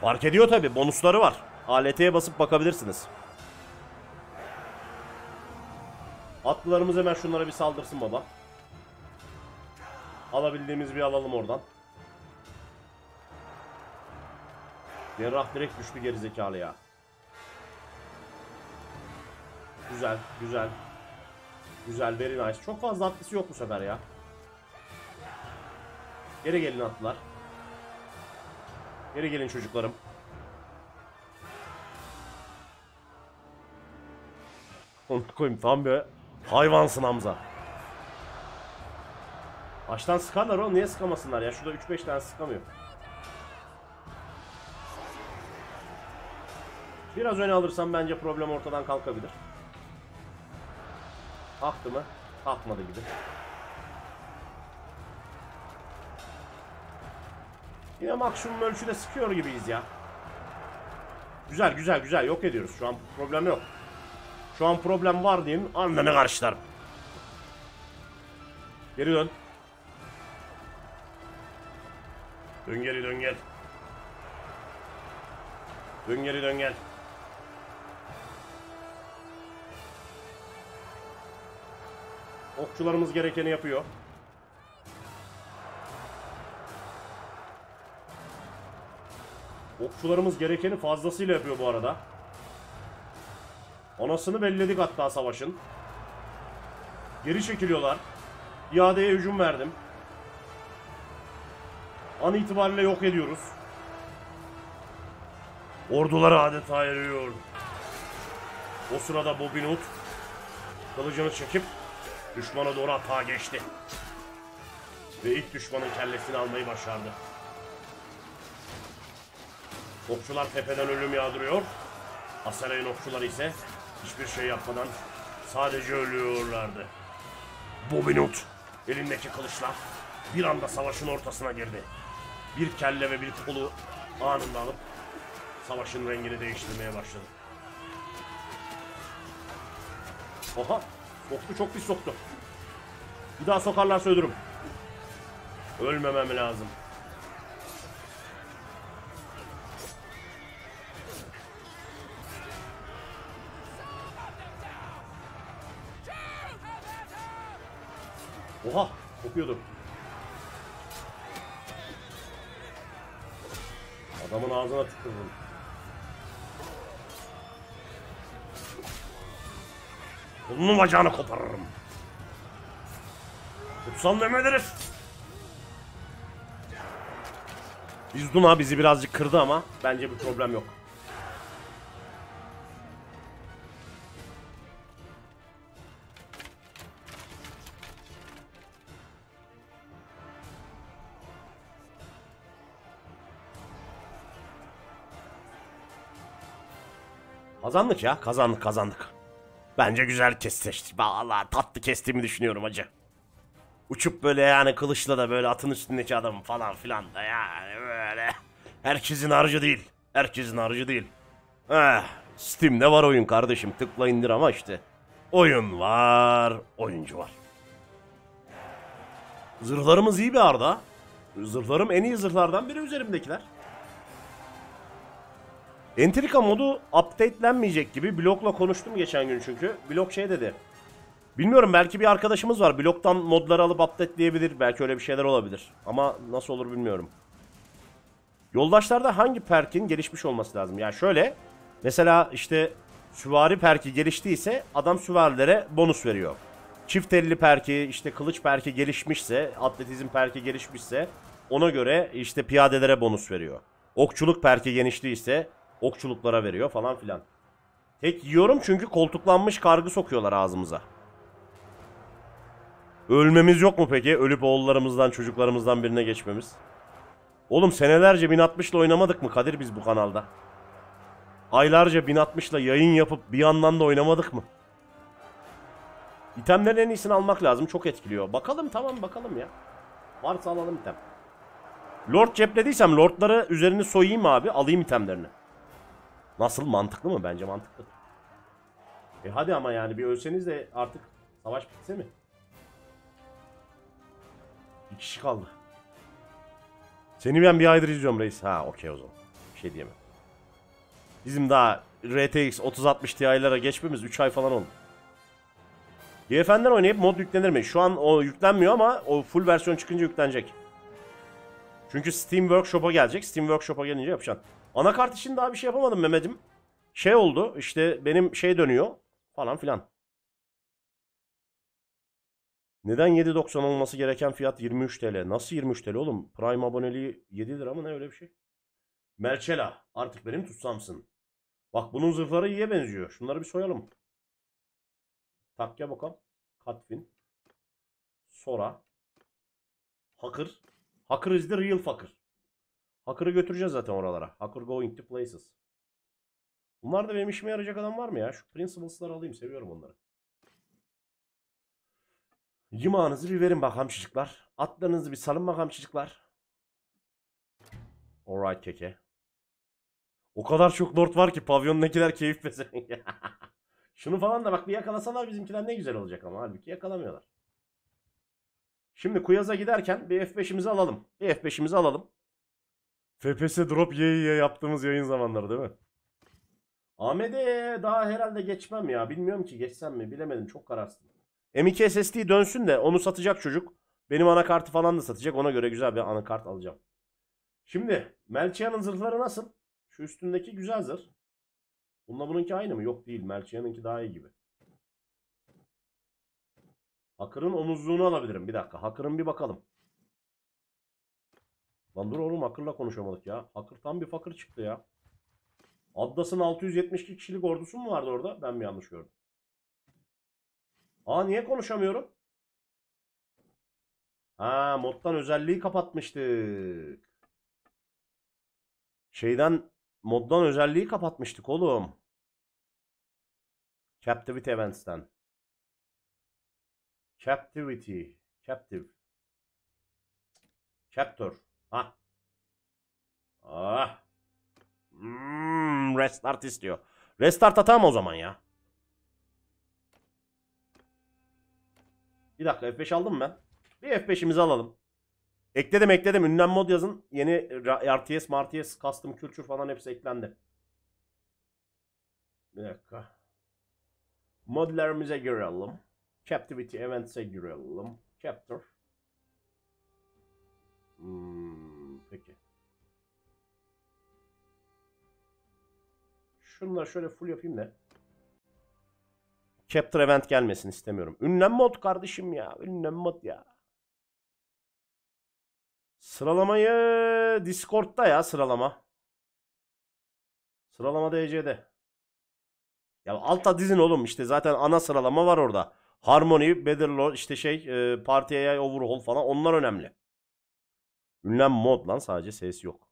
Fark ediyor tabi bonusları var. ALT'ye basıp bakabilirsiniz. Atlılarımız hemen şunlara bir saldırsın baba. Alabildiğimiz bir alalım oradan. Cerrah direkt düştü gerizekalı ya. Güzel, güzel. Güzel, very nice. Çok fazla atlısı yok bu sefer ya. Geri gelin atlılar. Geri gelin çocuklarım. Onu koyayım tam bir hayvansın Hamza. Baştan sıkarlar oğlum niye sıkamasınlar ya? Şurada 3-5 tane sıkamıyor. Biraz öne alırsam bence problem ortadan kalkabilir. Kalktı mı? Kalkmadı gibi. Yine maksimum ölçüde sıkıyor gibiyiz ya. Güzel güzel güzel yok ediyoruz. Şu an problem yok. Şu an problem var diyeyim. Annene karşılarım. Geri dön. Dön geri dön gel. Dön geri dön gel. Okçularımız gerekeni yapıyor. Okçularımız gerekeni fazlasıyla yapıyor bu arada. Anasını belledik hatta savaşın. Geri çekiliyorlar. İadeye hücum verdim. An itibariyle yok ediyoruz. Orduları adeta eriyor. O sırada Bobby Hood kılıcını çekip düşmana doğru atağa geçti. Ve ilk düşmanın kellesini almayı başardı. Okçular tepeden ölüm yağdırıyor. Asaray'ın okçuları ise hiçbir şey yapmadan sadece ölüyorlardı. Bobinut elindeki kılıçla bir anda savaşın ortasına girdi. Bir kelle ve bir kolu anında alıp savaşın rengini değiştirmeye başladı. Oha! Soktu çok pis soktu. Bir daha sokarlarsa ölürüm. Ölmemem lazım. Oha! Kokuyordu. Adamın ağzına tükürdüm. Kolunun bacağını koparırım. Kutsal Mehmet Bizduna bizi birazcık kırdı ama bence bir problem yok. Kazandık ya. Kazandık kazandık. Bence güzel kestireçtik. Vallahi tatlı kestiğimi düşünüyorum hacı. Uçup böyle yani kılıçla da böyle atın üstündeki adam falan filan da yani böyle. Herkesin harcı değil. Herkesin harcı değil. Eh, Steam'de var oyun kardeşim. Tıkla indir ama işte. Oyun var, oyuncu var. Zırhlarımız iyi bir Arda. Zırhlarım en iyi zırhlardan biri üzerimdekiler. Entrika modu updatelenmeyecek gibi. Blokla konuştum geçen gün çünkü. Blok şey dedi. Bilmiyorum belki bir arkadaşımız var. Bloktan modları alıp updateleyebilir. Belki öyle bir şeyler olabilir. Ama nasıl olur bilmiyorum. Yoldaşlarda hangi perkin gelişmiş olması lazım? Yani şöyle. Mesela işte süvari perki geliştiyse adam süvarilere bonus veriyor. Çift elli perki, işte kılıç perki gelişmişse, atletizm perki gelişmişse ona göre işte piyadelere bonus veriyor. Okçuluk perki genişliyse okçuluklara veriyor falan filan. Tek yiyorum çünkü koltuklanmış kargı sokuyorlar ağzımıza. Ölmemiz yok mu peki? Ölüp oğullarımızdan, çocuklarımızdan birine geçmemiz. Oğlum senelerce 1060 ile oynamadık mı Kadir biz bu kanalda? Aylarca 1060 ile yayın yapıp bir yandan da oynamadık mı? İtemlerin en iyisini almak lazım. Çok etkiliyor. Bakalım tamam bakalım ya. Varsa alalım item. Lord ceplediysem lordları üzerini soyayım abi. Alayım itemlerini. Nasıl mantıklı mı? Bence mantıklı. E hadi ama yani bir ölseniz de artık savaş bitse mi? Bir kişi kaldı. Seni ben bir aydır izliyorum reis. Ha okey o zaman. Bir şey diyemem. Bizim daha RTX 3060 Ti'lara geçmemiz 3 ay falan oldu. BFN'den oynayıp mod yüklenir mi? Şu an o yüklenmiyor ama o full versiyon çıkınca yüklenecek. Çünkü Steam Workshop'a gelecek. Steam Workshop'a gelince yapacaksın. Anakart için daha bir şey yapamadım Mehmet'im. Şey oldu işte benim şey dönüyor falan filan. Neden 7.90 olması gereken fiyat 23 TL? Nasıl 23 TL oğlum? Prime aboneliği 7 lira mı ne öyle bir şey? Merçela artık benim tutsamsın. Bak bunun zırhları iyiye benziyor. Şunları bir soyalım. Takya bakalım. Katfin. Sora. Hacker. Hacker is the real fucker. Hacker'ı götüreceğiz zaten oralara. Hacker going to places. Bunlar da benim işime yarayacak adam var mı ya? Şu principles'ları alayım. Seviyorum onları. Yımağınızı bir verin bakalım çocuklar. Atlarınızı bir salın bakalım çocuklar. Alright keke. O kadar çok lord var ki pavyondakiler keyif pezevenk. *laughs* Şunu falan da bak bir yakalasalar bizimkiler ne güzel olacak ama halbuki yakalamıyorlar. Şimdi Kuyaz'a giderken bir F5'imizi alalım. Bir F5'imizi alalım. FPS drop ye ye yaptığımız yayın zamanları değil mi? Ahmet'e daha herhalde geçmem ya. Bilmiyorum ki geçsem mi bilemedim çok kararsızım. M2 SSD dönsün de onu satacak çocuk. Benim anakartı falan da satacak. Ona göre güzel bir anakart alacağım. Şimdi Melchia'nın zırhları nasıl? Şu üstündeki güzel zırh. Bununla bununki aynı mı? Yok değil. Melchia'nınki daha iyi gibi. Hakır'ın omuzluğunu alabilirim. Bir dakika. Hakır'ın bir bakalım. Lan dur oğlum Hakır'la konuşamadık ya. Hakır tam bir fakir çıktı ya. Addas'ın 672 kişilik ordusu mu vardı orada? Ben mi yanlış gördüm? Aa niye konuşamıyorum? Ha moddan özelliği kapatmıştık. Şeyden moddan özelliği kapatmıştık oğlum. Captivity Events'ten. Captivity. Captive. Captor. Ha. Ah. Hmm, restart istiyor. Restart atamam o zaman ya. Bir dakika F5 aldım ben. Bir F5'imizi alalım. Ekledim ekledim. Ünlem mod yazın. Yeni RTS, RTS, custom kültür falan hepsi eklendi. Bir dakika. Modlarımıza girelim. Captivity Events'e girelim. Chapter. Hmm, Şunları şöyle full yapayım da. Chapter event gelmesin istemiyorum. Ünlem mod kardeşim ya. Ünlem mod ya. Sıralamayı Discord'da ya sıralama. Sıralama DC'de. Ya alta dizin oğlum işte zaten ana sıralama var orada. Harmony, Better işte şey e, Party AI Overhaul falan onlar önemli. Ünlem mod lan sadece ses yok.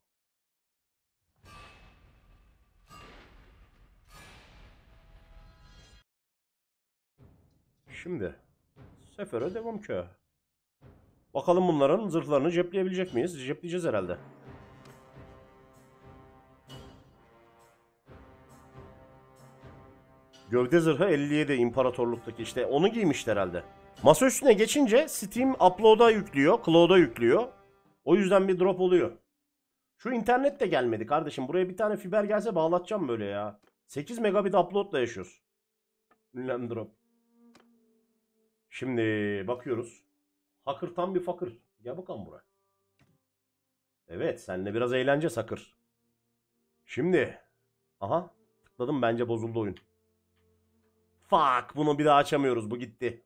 Şimdi sefere devam ki. Bakalım bunların zırhlarını cepleyebilecek miyiz? Cepleyeceğiz herhalde. Gövde zırhı 57 imparatorluktaki işte onu giymişler herhalde. Masa üstüne geçince Steam Upload'a yüklüyor, Cloud'a yüklüyor. O yüzden bir drop oluyor. Şu internet de gelmedi kardeşim. Buraya bir tane fiber gelse bağlatacağım böyle ya. 8 megabit uploadla yaşıyoruz. Ünlem drop. Şimdi bakıyoruz. Hacker tam bir fakir. Gel bakalım buraya. Evet seninle biraz eğlence sakır. Şimdi. Aha. Tıkladım bence bozuldu oyun. Fuck bunu bir daha açamıyoruz. Bu gitti.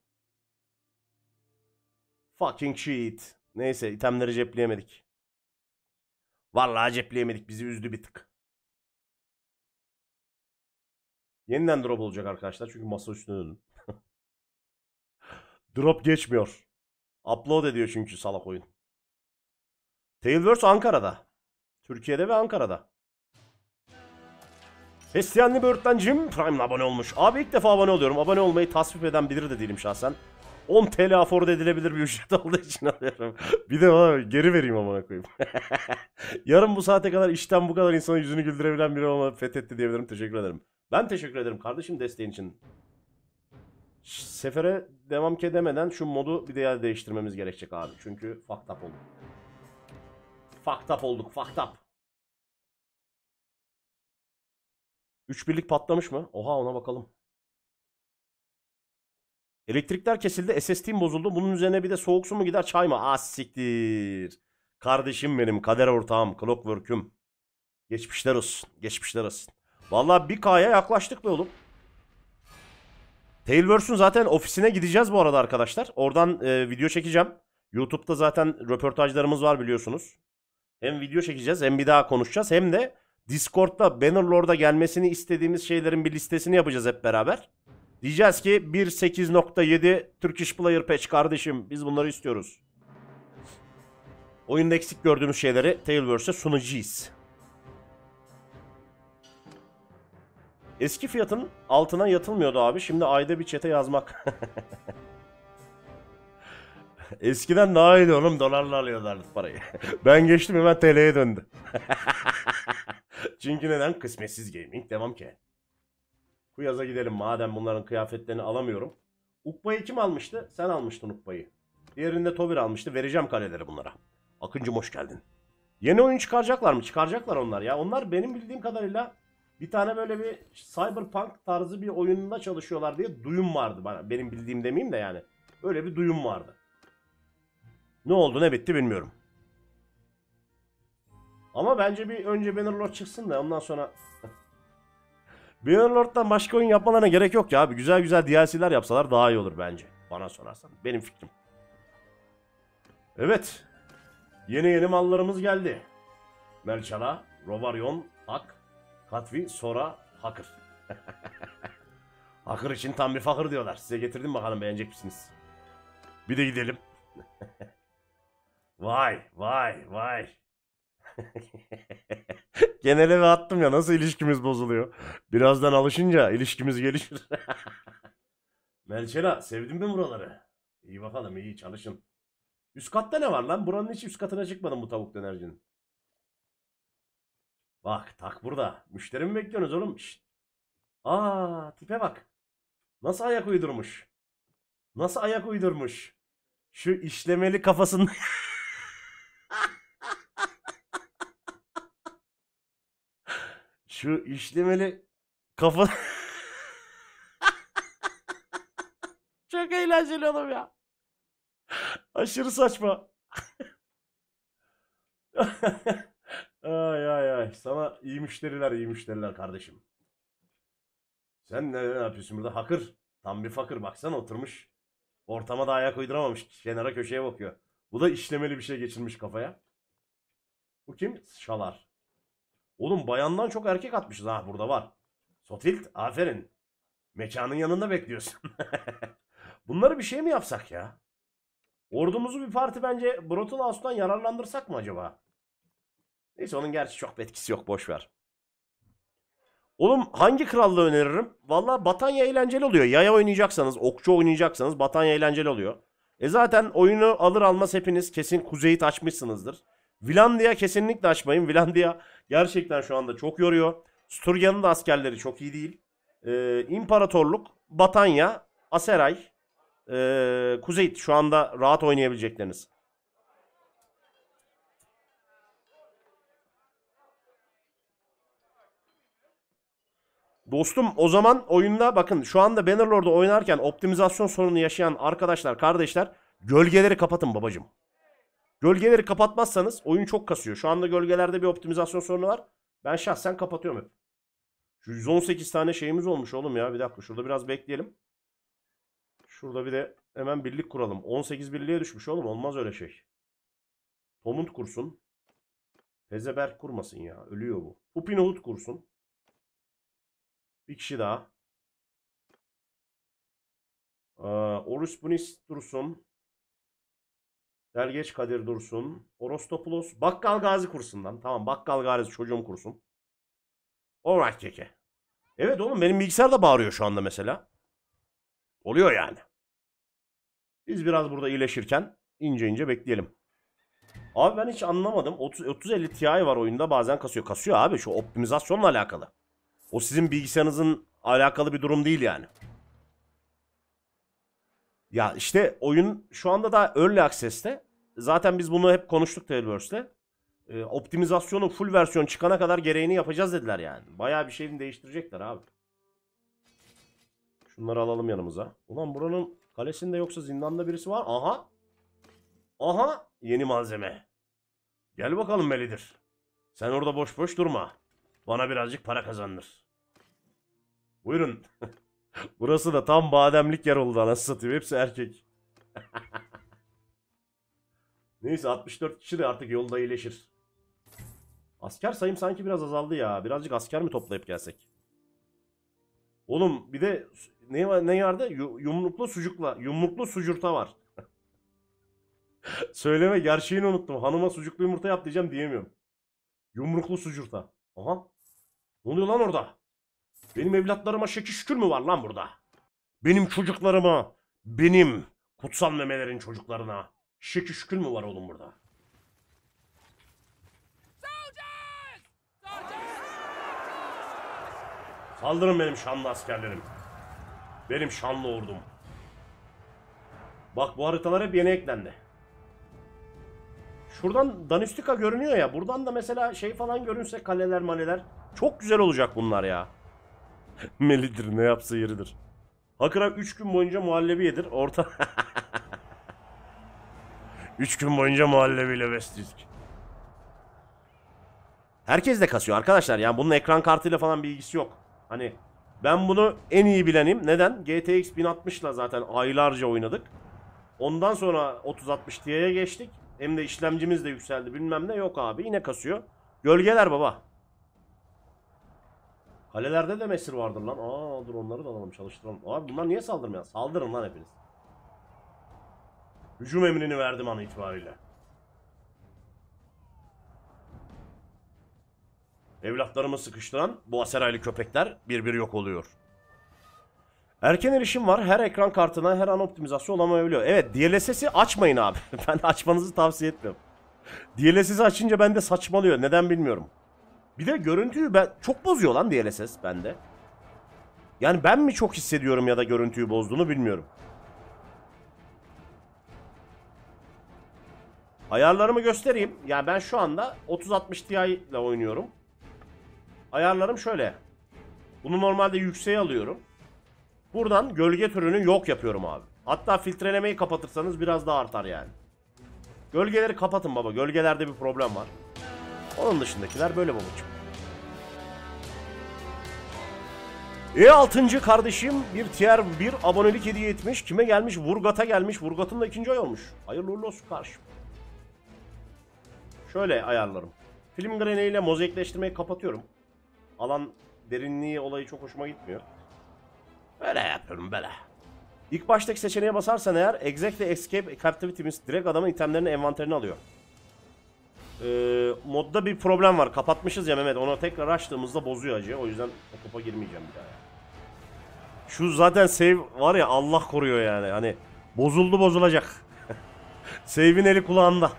Fucking shit. Neyse itemleri cepleyemedik. Vallahi cepleyemedik. Bizi üzdü bir tık. Yeniden drop olacak arkadaşlar. Çünkü masa üstüne döndüm. Drop geçmiyor. Upload ediyor çünkü salak oyun. Tailverse Ankara'da. Türkiye'de ve Ankara'da. Hristiyanlı Böğürtlencim Prime'la abone olmuş. Abi ilk defa abone oluyorum. Abone olmayı tasvip eden bilir de değilim şahsen. 10 TL afford edilebilir bir ücret *laughs* olduğu için alıyorum. bir de bana geri vereyim amına koyayım. *laughs* Yarın bu saate kadar işten bu kadar insanın yüzünü güldürebilen biri olmadı fethetti diyebilirim. Teşekkür ederim. Ben teşekkür ederim kardeşim desteğin için. Sefere devam ki demeden şu modu bir de değiştirmemiz gerekecek abi. Çünkü fucked up olduk. Fucked up olduk. Fucked up. 3 birlik patlamış mı? Oha ona bakalım. Elektrikler kesildi. SSD'm bozuldu. Bunun üzerine bir de soğuk su mu gider çay mı? Ah siktir. Kardeşim benim. Kader ortağım. Clockwork'üm. Geçmişler olsun. Geçmişler olsun. Vallahi bir K'ya yaklaştık be oğlum. Tailverse'ün zaten ofisine gideceğiz bu arada arkadaşlar. Oradan e, video çekeceğim. YouTube'da zaten röportajlarımız var biliyorsunuz. Hem video çekeceğiz hem bir daha konuşacağız. Hem de Discord'da Bannerlord'a gelmesini istediğimiz şeylerin bir listesini yapacağız hep beraber. Diyeceğiz ki 1.8.7 Turkish Player Patch kardeşim biz bunları istiyoruz. Oyunda eksik gördüğümüz şeyleri Tailverse'e sunacağız. Eski fiyatın altına yatılmıyordu abi. Şimdi ayda bir çete yazmak. *laughs* Eskiden daha iyiydi oğlum. Dolarla alıyorlardı parayı. *laughs* ben geçtim hemen TL'ye döndü. *laughs* Çünkü neden? Kısmetsiz gaming devam ki. Bu yaza gidelim madem bunların kıyafetlerini alamıyorum. Ukba'yı kim almıştı? Sen almıştın Ukba'yı. Diğerinde Tovir almıştı. Vereceğim kaleleri bunlara. Akıncım hoş geldin. Yeni oyun çıkaracaklar mı? Çıkaracaklar onlar ya. Onlar benim bildiğim kadarıyla bir tane böyle bir cyberpunk tarzı bir oyununda çalışıyorlar diye duyum vardı bana. Benim bildiğim demeyeyim de yani. Öyle bir duyum vardı. Ne oldu ne bitti bilmiyorum. Ama bence bir önce Bannerlord çıksın da ondan sonra... *laughs* Bannerlord'dan başka oyun yapmalarına gerek yok ya abi. Güzel güzel DLC'ler yapsalar daha iyi olur bence. Bana sorarsan. Benim fikrim. Evet. Yeni yeni mallarımız geldi. Melçala, Rovaryon, Hak, Katvi, Sora, Hacker. *laughs* Hacker için tam bir fakir diyorlar. Size getirdim bakalım beğenecek misiniz? Bir de gidelim. *laughs* vay vay vay. *laughs* Genele ve attım ya nasıl ilişkimiz bozuluyor. Birazdan alışınca ilişkimiz gelişir. Melçela sevdin mi buraları? İyi bakalım iyi çalışın. Üst katta ne var lan? Buranın hiç üst katına çıkmadım bu tavuk dönercinin. Bak tak burada. Müşteri mi bekliyorsunuz oğlum? Şşt. Aa tipe bak. Nasıl ayak uydurmuş? Nasıl ayak uydurmuş? Şu işlemeli kafasında... *laughs* Şu işlemeli kafa... *laughs* Çok eğlenceli oğlum ya. Aşırı saçma. *laughs* ay ay ay. Sana iyi müşteriler iyi müşteriler kardeşim. Sen ne, ne yapıyorsun burada? Hakır. Tam bir fakir baksana oturmuş. Ortama da ayak uyduramamış. Kenara köşeye bakıyor. Bu da işlemeli bir şey geçirmiş kafaya. Bu kim? Şalar. Oğlum bayandan çok erkek atmışız ha burada var. Sotilt aferin. Mekanın yanında bekliyorsun. *laughs* Bunları bir şey mi yapsak ya? Ordumuzu bir parti bence Brotulaus'tan yararlandırsak mı acaba? Neyse onun gerçi çok bir etkisi yok boş ver. Oğlum hangi krallığı öneririm? Valla Batanya eğlenceli oluyor. Yaya oynayacaksanız, okçu oynayacaksanız Batanya eğlenceli oluyor. E zaten oyunu alır almaz hepiniz kesin kuzeyi taşmışsınızdır. Vilandia kesinlikle açmayın. Vilandia gerçekten şu anda çok yoruyor. Sturgia'nın da askerleri çok iyi değil. Ee, İmparatorluk, Batanya, Aseray, ee, Kuzey şu anda rahat oynayabilecekleriniz. Dostum o zaman oyunda bakın şu anda Bannerlord'da oynarken optimizasyon sorunu yaşayan arkadaşlar, kardeşler gölgeleri kapatın babacım. Gölgeleri kapatmazsanız oyun çok kasıyor. Şu anda gölgelerde bir optimizasyon sorunu var. Ben şahsen kapatıyorum hep. Şu 118 tane şeyimiz olmuş oğlum ya. Bir dakika şurada biraz bekleyelim. Şurada bir de hemen birlik kuralım. 18 birliğe düşmüş oğlum. Olmaz öyle şey. Tomut kursun. Hezeberg kurmasın ya. Ölüyor bu. Upinahut kursun. Bir kişi daha. Ee, Orus Bunis dursun. Delgeç Kadir dursun. Orostopoulos. Bakkal Gazi kursundan. Tamam Bakkal Gazi çocuğum kursun. Alright keke. Evet oğlum benim bilgisayar da bağırıyor şu anda mesela. Oluyor yani. Biz biraz burada iyileşirken ince ince bekleyelim. Abi ben hiç anlamadım. 30-50 Ti var oyunda bazen kasıyor. Kasıyor abi şu optimizasyonla alakalı. O sizin bilgisayarınızın alakalı bir durum değil yani. Ya işte oyun şu anda da early access'te. Zaten biz bunu hep konuştuk Tailverse'te. Ee, optimizasyonu full versiyon çıkana kadar gereğini yapacağız dediler yani. Bayağı bir şeyini değiştirecekler abi. Şunları alalım yanımıza. Ulan buranın Kalesinde yoksa zindanda birisi var. Aha. Aha. Yeni malzeme. Gel bakalım Melidir. Sen orada boş boş durma. Bana birazcık para kazandır. Buyurun. *laughs* Burası da tam bademlik yer oldu anasını satayım. Hepsi erkek. *laughs* Neyse 64 kişi de artık yolda iyileşir. Asker sayım sanki biraz azaldı ya. Birazcık asker mi toplayıp gelsek? Oğlum bir de ne var ne vardı? Yu- Yumruklu sucukla, yumruklu sucurta var. *laughs* Söyleme gerçeğini unuttum. Hanıma sucuklu yumurta yap diyeceğim diyemiyorum. Yumruklu sucurta. Aha. Ne oluyor lan orada? Benim evlatlarıma şekil şükür mü var lan burada? Benim çocuklarıma, benim kutsal memelerin çocuklarına şekil şükür mü var oğlum burada? Saldırın benim şanlı askerlerim. Benim şanlı ordum. Bak bu haritalar hep yeni eklendi. Şuradan Danüstika görünüyor ya. Buradan da mesela şey falan görünse kaleler maleler. Çok güzel olacak bunlar ya. *laughs* Melidir ne yapsa yeridir. Hakıra 3 gün boyunca muhallebi yedir. Orta... *laughs* 3 gün boyunca muhallebiyle besledik. Herkes de kasıyor arkadaşlar. Yani bunun ekran kartıyla falan bir ilgisi yok. Hani ben bunu en iyi bilenim. Neden? GTX 1060 ile zaten aylarca oynadık. Ondan sonra 3060 Ti'ye geçtik. Hem de işlemcimiz de yükseldi bilmem ne. Yok abi yine kasıyor. Gölgeler baba. Kalelerde de mesir vardır lan. Aa dur onları da alalım çalıştıralım. Abi bunlar niye saldırmıyor? Saldırın lan hepiniz. Hücum emrini verdim an itibariyle. Evlatlarımı sıkıştıran bu aseraylı köpekler bir bir yok oluyor. Erken erişim var. Her ekran kartına her an optimizasyon olamayabiliyor. Evet DLSS'i açmayın abi. *laughs* ben açmanızı tavsiye etmiyorum. DLSS'i açınca bende saçmalıyor. Neden bilmiyorum. Bir de görüntüyü ben çok bozuyor lan DLSS bende. Yani ben mi çok hissediyorum ya da görüntüyü bozduğunu bilmiyorum. Ayarlarımı göstereyim. Yani ben şu anda 3060 Ti ile oynuyorum. Ayarlarım şöyle. Bunu normalde yükseğe alıyorum. Buradan gölge türünü yok yapıyorum abi. Hatta filtrelemeyi kapatırsanız biraz daha artar yani. Gölgeleri kapatın baba. Gölgelerde bir problem var. Onun dışındakiler böyle babacığım. E 6. kardeşim bir tier 1 abonelik hediye etmiş. Kime gelmiş? Vurgat'a gelmiş. Vurgat'ın da ikinci ay olmuş. Hayırlı uğurlu olsun kardeşim. Şöyle ayarlarım. Film grain ile mozaikleştirmeyi kapatıyorum. Alan derinliği olayı çok hoşuma gitmiyor. Böyle yapıyorum böyle. İlk baştaki seçeneğe basarsan eğer Exec ve Escape Captivity'miz direkt adamın itemlerini envanterine alıyor. Ee, modda bir problem var. Kapatmışız ya Mehmet. Onu tekrar açtığımızda bozuyor acı. O yüzden o topa girmeyeceğim bir daha. ya. Şu zaten save var ya Allah koruyor yani. Hani bozuldu bozulacak. *laughs* Save'in eli kulağında.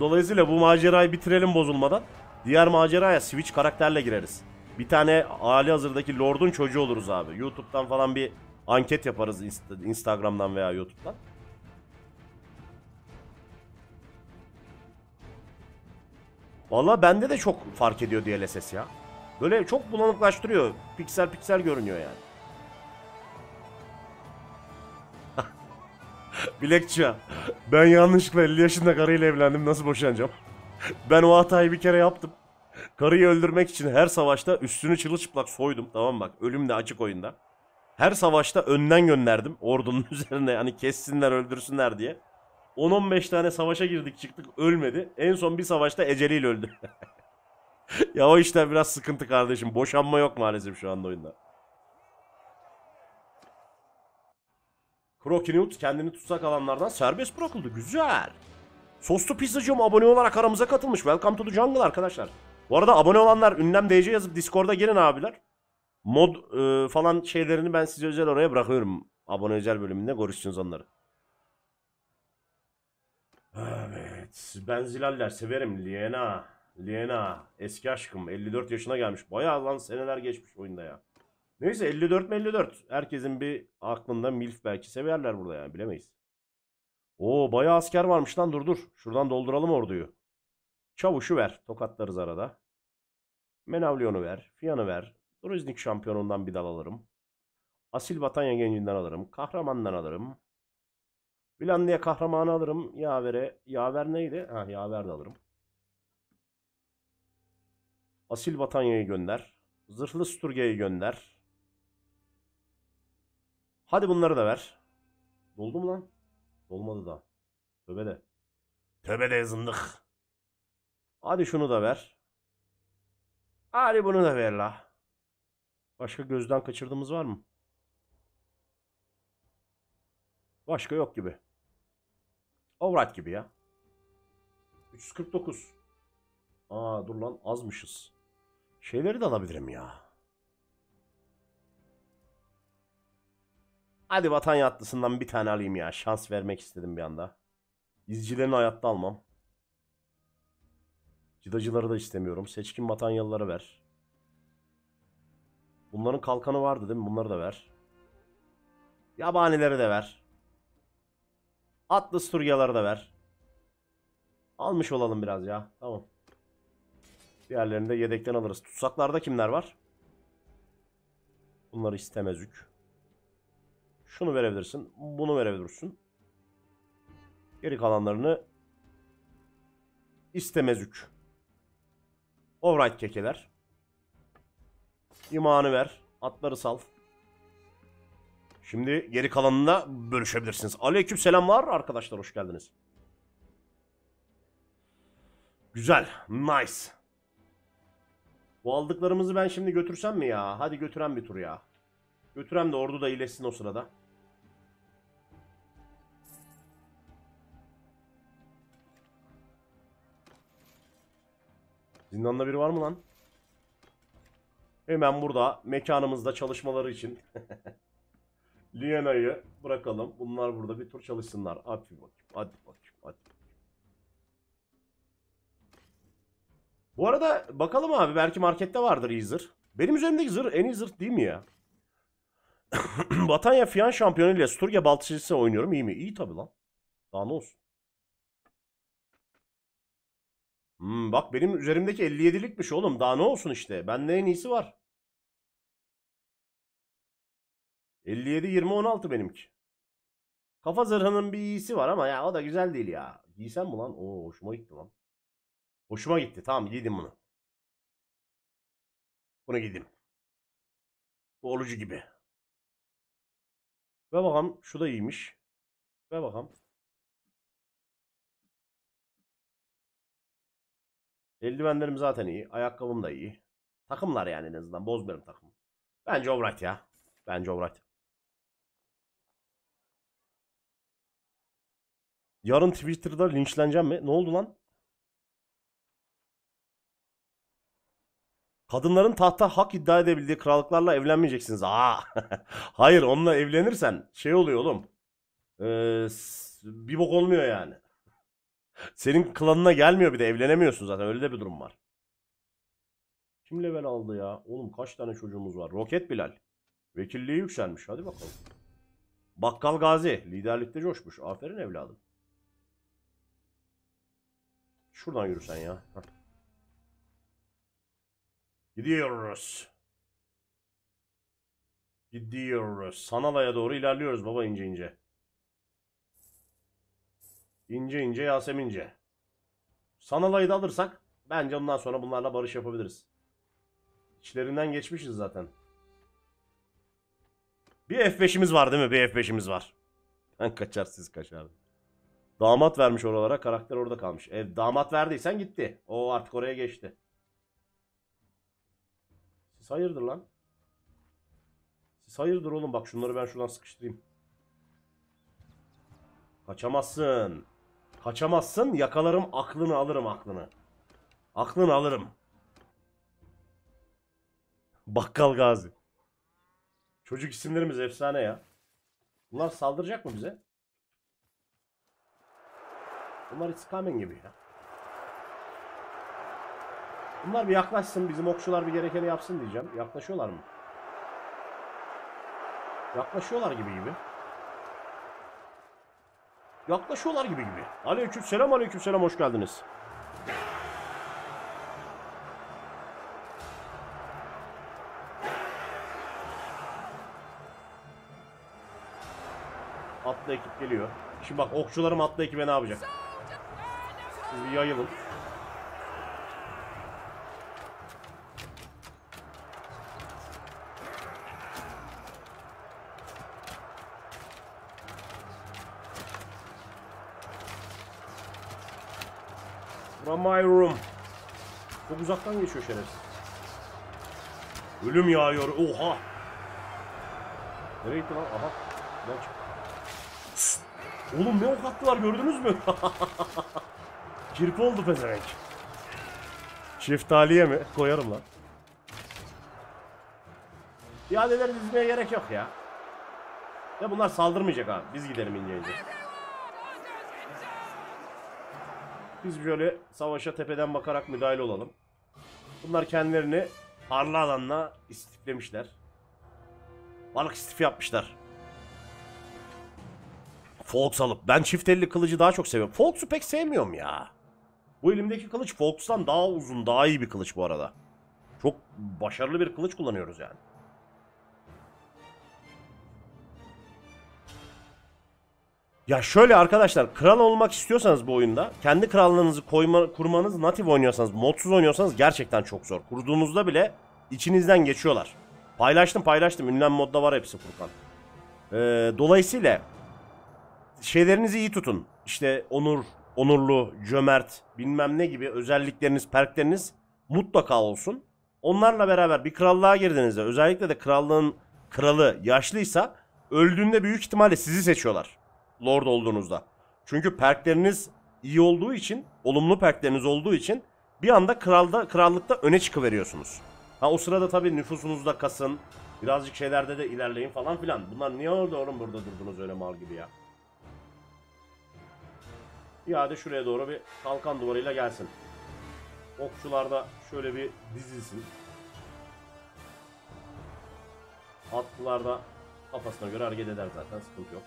Dolayısıyla bu macerayı bitirelim bozulmadan. Diğer maceraya Switch karakterle gireriz. Bir tane hali hazırdaki Lord'un çocuğu oluruz abi. YouTube'dan falan bir anket yaparız Insta- Instagram'dan veya YouTube'dan. Valla bende de çok fark ediyor DLSS ya. Böyle çok bulanıklaştırıyor. Piksel piksel görünüyor yani. *laughs* Bilekçi Ben yanlışlıkla 50 yaşında karıyla evlendim. Nasıl boşanacağım? *laughs* ben o hatayı bir kere yaptım. Karıyı öldürmek için her savaşta üstünü çırılçıplak soydum. Tamam bak ölüm de açık oyunda. Her savaşta önden gönderdim ordunun *laughs* üzerine hani kessinler öldürsünler diye. 10-15 tane savaşa girdik çıktık ölmedi. En son bir savaşta eceliyle öldü. *laughs* ya o işler biraz sıkıntı kardeşim. Boşanma yok maalesef şu anda oyunda. Krokinut kendini tutsak alanlardan serbest bırakıldı. Güzel. Soslu Pizzacığım abone olarak aramıza katılmış. Welcome to the jungle arkadaşlar. Bu arada abone olanlar ünlem DC yazıp Discord'a gelin abiler. Mod e, falan şeylerini ben size özel oraya bırakıyorum. Abone özel bölümünde görüşsünüz onları. Evet. Ben Zilaller severim. Liena. Liena. Eski aşkım. 54 yaşına gelmiş. Bayağı lan seneler geçmiş oyunda ya. Neyse 54 mi 54. Herkesin bir aklında milf belki severler burada yani bilemeyiz. Oo bayağı asker varmış lan dur dur. Şuradan dolduralım orduyu. Çavuşu ver. Tokatlarız arada. Menavlyon'u ver. Fiyan'ı ver. Druznik şampiyonundan bir dal alırım. Asil Batanya gencinden alırım. Kahramandan alırım. Bilandiye kahramanı alırım. Yavere. Yaver neydi? Ha yaver de alırım. Asil Batanya'yı gönder. Zırhlı Sturge'yi gönder. Hadi bunları da ver. Doldu mu lan? Dolmadı da. Tövbe de. Tövbe de zındık. Hadi şunu da ver. Hadi bunu da ver la. Başka gözden kaçırdığımız var mı? Başka yok gibi. Alright gibi ya. 349. Aa dur lan azmışız. Şeyleri de alabilirim ya. Hadi vatan yatlısından bir tane alayım ya. Şans vermek istedim bir anda. İzcilerini hayatta almam. Cidacıları da istemiyorum. Seçkin Batanyalıları ver. Bunların kalkanı vardı değil mi? Bunları da ver. Yabanileri de ver. Atlas Turyaları da ver. Almış olalım biraz ya. Tamam. Diğerlerini de yedekten alırız. Tutsaklarda kimler var? Bunları istemezük. Şunu verebilirsin. Bunu verebilirsin. Geri kalanlarını istemezük. Alright kekeler. İmanı ver. Atları sal. Şimdi geri kalanına bölüşebilirsiniz. Aleyküm selamlar arkadaşlar hoş geldiniz. Güzel. Nice. Bu aldıklarımızı ben şimdi götürsem mi ya? Hadi götüren bir tur ya. Götürem de ordu da iyileşsin o sırada. Zindanda biri var mı lan? Hemen burada mekanımızda çalışmaları için *laughs* Liana'yı bırakalım. Bunlar burada bir tur çalışsınlar. Hadi bakayım. Hadi bakayım. Hadi. Bu arada bakalım abi belki markette vardır iyi zırh. Benim üzerimdeki zırh en iyi zırh değil mi ya? *coughs* Batanya Fiyan şampiyonu ile Sturge Baltıcısı oynuyorum. İyi mi? İyi tabi lan. Daha ne olsun. Hmm, bak benim üzerimdeki 57'likmiş oğlum. Daha ne olsun işte. Bende en iyisi var. 57 20 16 benimki. Kafa zırhının bir iyisi var ama ya o da güzel değil ya. Giysem mi lan? Oo hoşuma gitti lan. Hoşuma gitti. Tamam giydim bunu. Bunu giydim. Bu olucu gibi. Ve bakalım şu da iyiymiş. Ve bakalım. Eldivenlerim zaten iyi. Ayakkabım da iyi. Takımlar yani en azından. Bozmuyorum takımı. Bence alright ya. Bence alright. Yarın Twitter'da linçleneceğim mi? Ne oldu lan? Kadınların tahta hak iddia edebildiği krallıklarla evlenmeyeceksiniz. Aa. *laughs* Hayır onunla evlenirsen şey oluyor oğlum. Ee, bir bok olmuyor yani. Senin klanına gelmiyor bir de evlenemiyorsun zaten öyle de bir durum var. Kim level aldı ya? Oğlum kaç tane çocuğumuz var? Roket Bilal. Vekilliği yükselmiş. Hadi bakalım. Bakkal Gazi. Liderlikte coşmuş. Aferin evladım. Şuradan yürüsen ya. Gidiyoruz. Gidiyoruz. Sanala'ya doğru ilerliyoruz baba ince ince. İnce ince Yasemince. Sanala'yı da alırsak bence ondan sonra bunlarla barış yapabiliriz. İçlerinden geçmişiz zaten. Bir F5'imiz var değil mi? Bir F5'imiz var. Ben *laughs* kaçar siz kaçar. Damat vermiş oralara. Karakter orada kalmış. E, damat verdiysen gitti. O artık oraya geçti. Siz hayırdır lan? Siz hayırdır oğlum? Bak şunları ben şuradan sıkıştırayım. Kaçamazsın. Kaçamazsın. Yakalarım aklını alırım aklını. Aklını alırım. Bakkal Gazi. Çocuk isimlerimiz efsane ya. Bunlar saldıracak mı bize? Bunlar it's coming gibi ya. Bunlar bir yaklaşsın. Bizim okçular bir gerekeni yapsın diyeceğim. Yaklaşıyorlar mı? Yaklaşıyorlar gibi gibi. Yaklaşıyorlar gibi gibi. Aleyküm selam aleyküm selam hoş geldiniz. Atlı ekip geliyor. Şimdi bak okçularım atlı ekibe ne yapacak? Siz bir yayılın. From my room. Çok uzaktan geçiyor şerefsiz. Ölüm yağıyor. Oha. Nereye gitti lan? Aha. Psst. Oğlum ne ok attılar gördünüz mü? *laughs* Kirpi oldu pezevenk. Şeftaliye mi? Koyarım lan. İadeleri dizmeye gerek yok ya. Ya bunlar saldırmayacak abi. Biz gidelim ince ince. Biz şöyle savaşa tepeden bakarak müdahale olalım. Bunlar kendilerini parlı alanla istiflemişler. Balık istifi yapmışlar. Fox alıp ben çift elli kılıcı daha çok seviyorum. Fox'u pek sevmiyorum ya. Bu elimdeki kılıç Fox'tan daha uzun, daha iyi bir kılıç bu arada. Çok başarılı bir kılıç kullanıyoruz yani. Ya şöyle arkadaşlar kral olmak istiyorsanız bu oyunda kendi krallığınızı koyma, kurmanız natif oynuyorsanız modsuz oynuyorsanız gerçekten çok zor. Kurduğunuzda bile içinizden geçiyorlar. Paylaştım paylaştım ünlem modda var hepsi Furkan. Ee, dolayısıyla şeylerinizi iyi tutun. İşte onur, onurlu, cömert bilmem ne gibi özellikleriniz, perkleriniz mutlaka olsun. Onlarla beraber bir krallığa girdiğinizde özellikle de krallığın kralı yaşlıysa öldüğünde büyük ihtimalle sizi seçiyorlar. Lord olduğunuzda. Çünkü perkleriniz iyi olduğu için, olumlu perkleriniz olduğu için bir anda kralda krallıkta öne çıkıveriyorsunuz. Ha o sırada tabii nüfusunuzda kasın, birazcık şeylerde de ilerleyin falan filan. Bunlar niye orada oğlum burada durdunuz öyle mal gibi ya? İade şuraya doğru bir kalkan duvarıyla gelsin. Okçular da şöyle bir dizilsin. Atlılar da kafasına göre hareket eder zaten sıkıntı yok.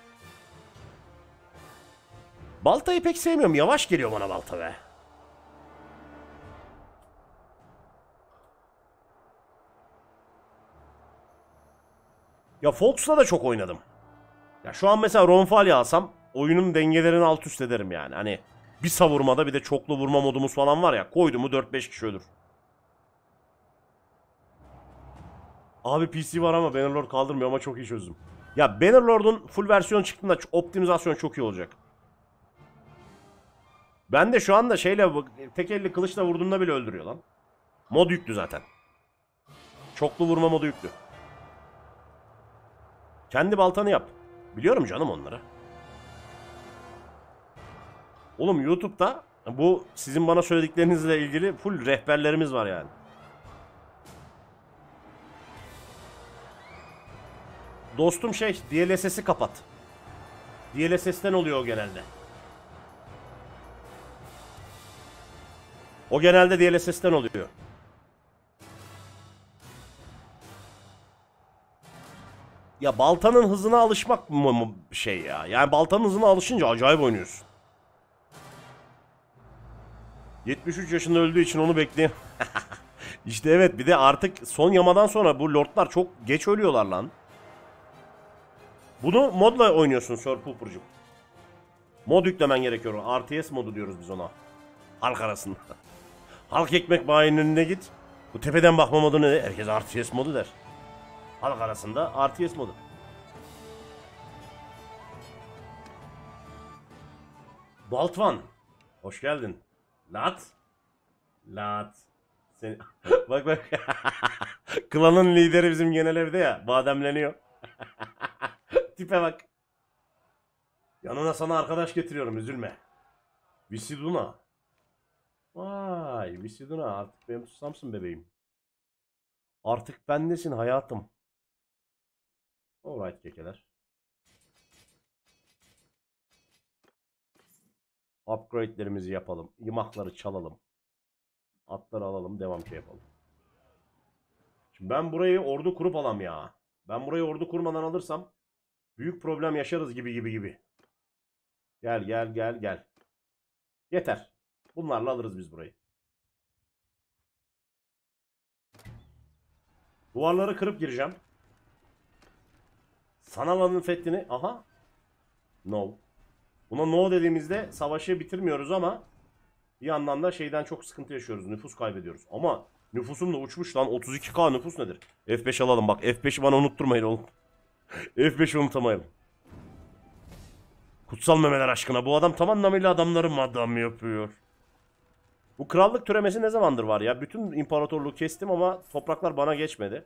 Baltayı pek sevmiyorum. Yavaş geliyor bana balta be. Ya Fox'la da çok oynadım. Ya şu an mesela Ronfalia alsam oyunun dengelerini alt üst ederim yani. Hani bir savurmada bir de çoklu vurma modumuz falan var ya. Koydu mu 4-5 kişi ölür. Abi PC var ama Bannerlord kaldırmıyor ama çok iyi çözdüm. Ya Bannerlord'un full versiyon çıktığında optimizasyon çok iyi olacak. Ben de şu anda şeyle tek elli kılıçla vurduğumda bile öldürüyor lan. Mod yüklü zaten. Çoklu vurma modu yüklü. Kendi baltanı yap. Biliyorum canım onları. Oğlum YouTube'da bu sizin bana söylediklerinizle ilgili full rehberlerimiz var yani. Dostum şey DLSS'i kapat. DLSS'ten oluyor o genelde. O genelde DLSS'ten oluyor. Ya baltanın hızına alışmak mı mı şey ya? Yani baltanın hızına alışınca acayip oynuyorsun. 73 yaşında öldüğü için onu bekleyin. *laughs* işte evet bir de artık son yamadan sonra bu lordlar çok geç ölüyorlar lan. Bunu modla oynuyorsun Sir Pooper'cığım. Mod yüklemen gerekiyor. RTS modu diyoruz biz ona. Halk arasında. *laughs* Halk ekmek bayinin önüne git. Bu tepeden bakma modu ne? Herkes RTS modu der. Halk arasında RTS modu. Baltvan. Hoş geldin. Lat. Lat. Seni... *laughs* bak bak. *laughs* Klanın lideri bizim genel evde ya. Bademleniyor. *laughs* Tipe bak. Yanına sana arkadaş getiriyorum üzülme. Visiduna. Vay Visiduna artık benim tutamsın bebeğim. Artık bendesin hayatım. Alright kekeler. Upgrade'lerimizi yapalım. İmakları çalalım. Atları alalım. Devam şey yapalım. Şimdi ben burayı ordu kurup alam ya. Ben burayı ordu kurmadan alırsam büyük problem yaşarız gibi gibi gibi. Gel gel gel gel. Yeter. Bunlarla alırız biz burayı. Duvarları kırıp gireceğim. Sanal alanın fethini... Aha. No. Buna no dediğimizde savaşı bitirmiyoruz ama bir yandan da şeyden çok sıkıntı yaşıyoruz. Nüfus kaybediyoruz. Ama nüfusum da uçmuş lan. 32k nüfus nedir? F5 alalım bak. F5'i bana unutturmayın oğlum. *laughs* F5'i unutamayalım. Kutsal memeler aşkına. Bu adam tam anlamıyla adamları madam yapıyor. Bu krallık türemesi ne zamandır var ya? Bütün imparatorluğu kestim ama topraklar bana geçmedi.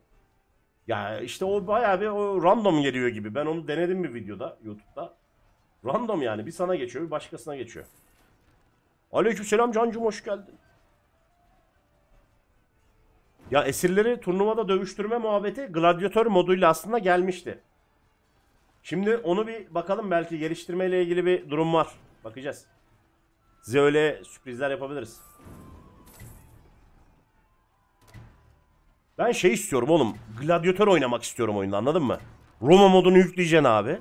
Ya işte o bayağı bir o random geliyor gibi. Ben onu denedim bir videoda YouTube'da. Random yani. Bir sana geçiyor bir başkasına geçiyor. Aleykümselam Cancım hoş geldin. Ya esirleri turnuvada dövüştürme muhabbeti gladyatör moduyla aslında gelmişti. Şimdi onu bir bakalım belki geliştirmeyle ilgili bir durum var. Bakacağız. Size öyle sürprizler yapabiliriz. Ben şey istiyorum oğlum. Gladyatör oynamak istiyorum oyunda anladın mı? Roma modunu yükleyeceksin abi.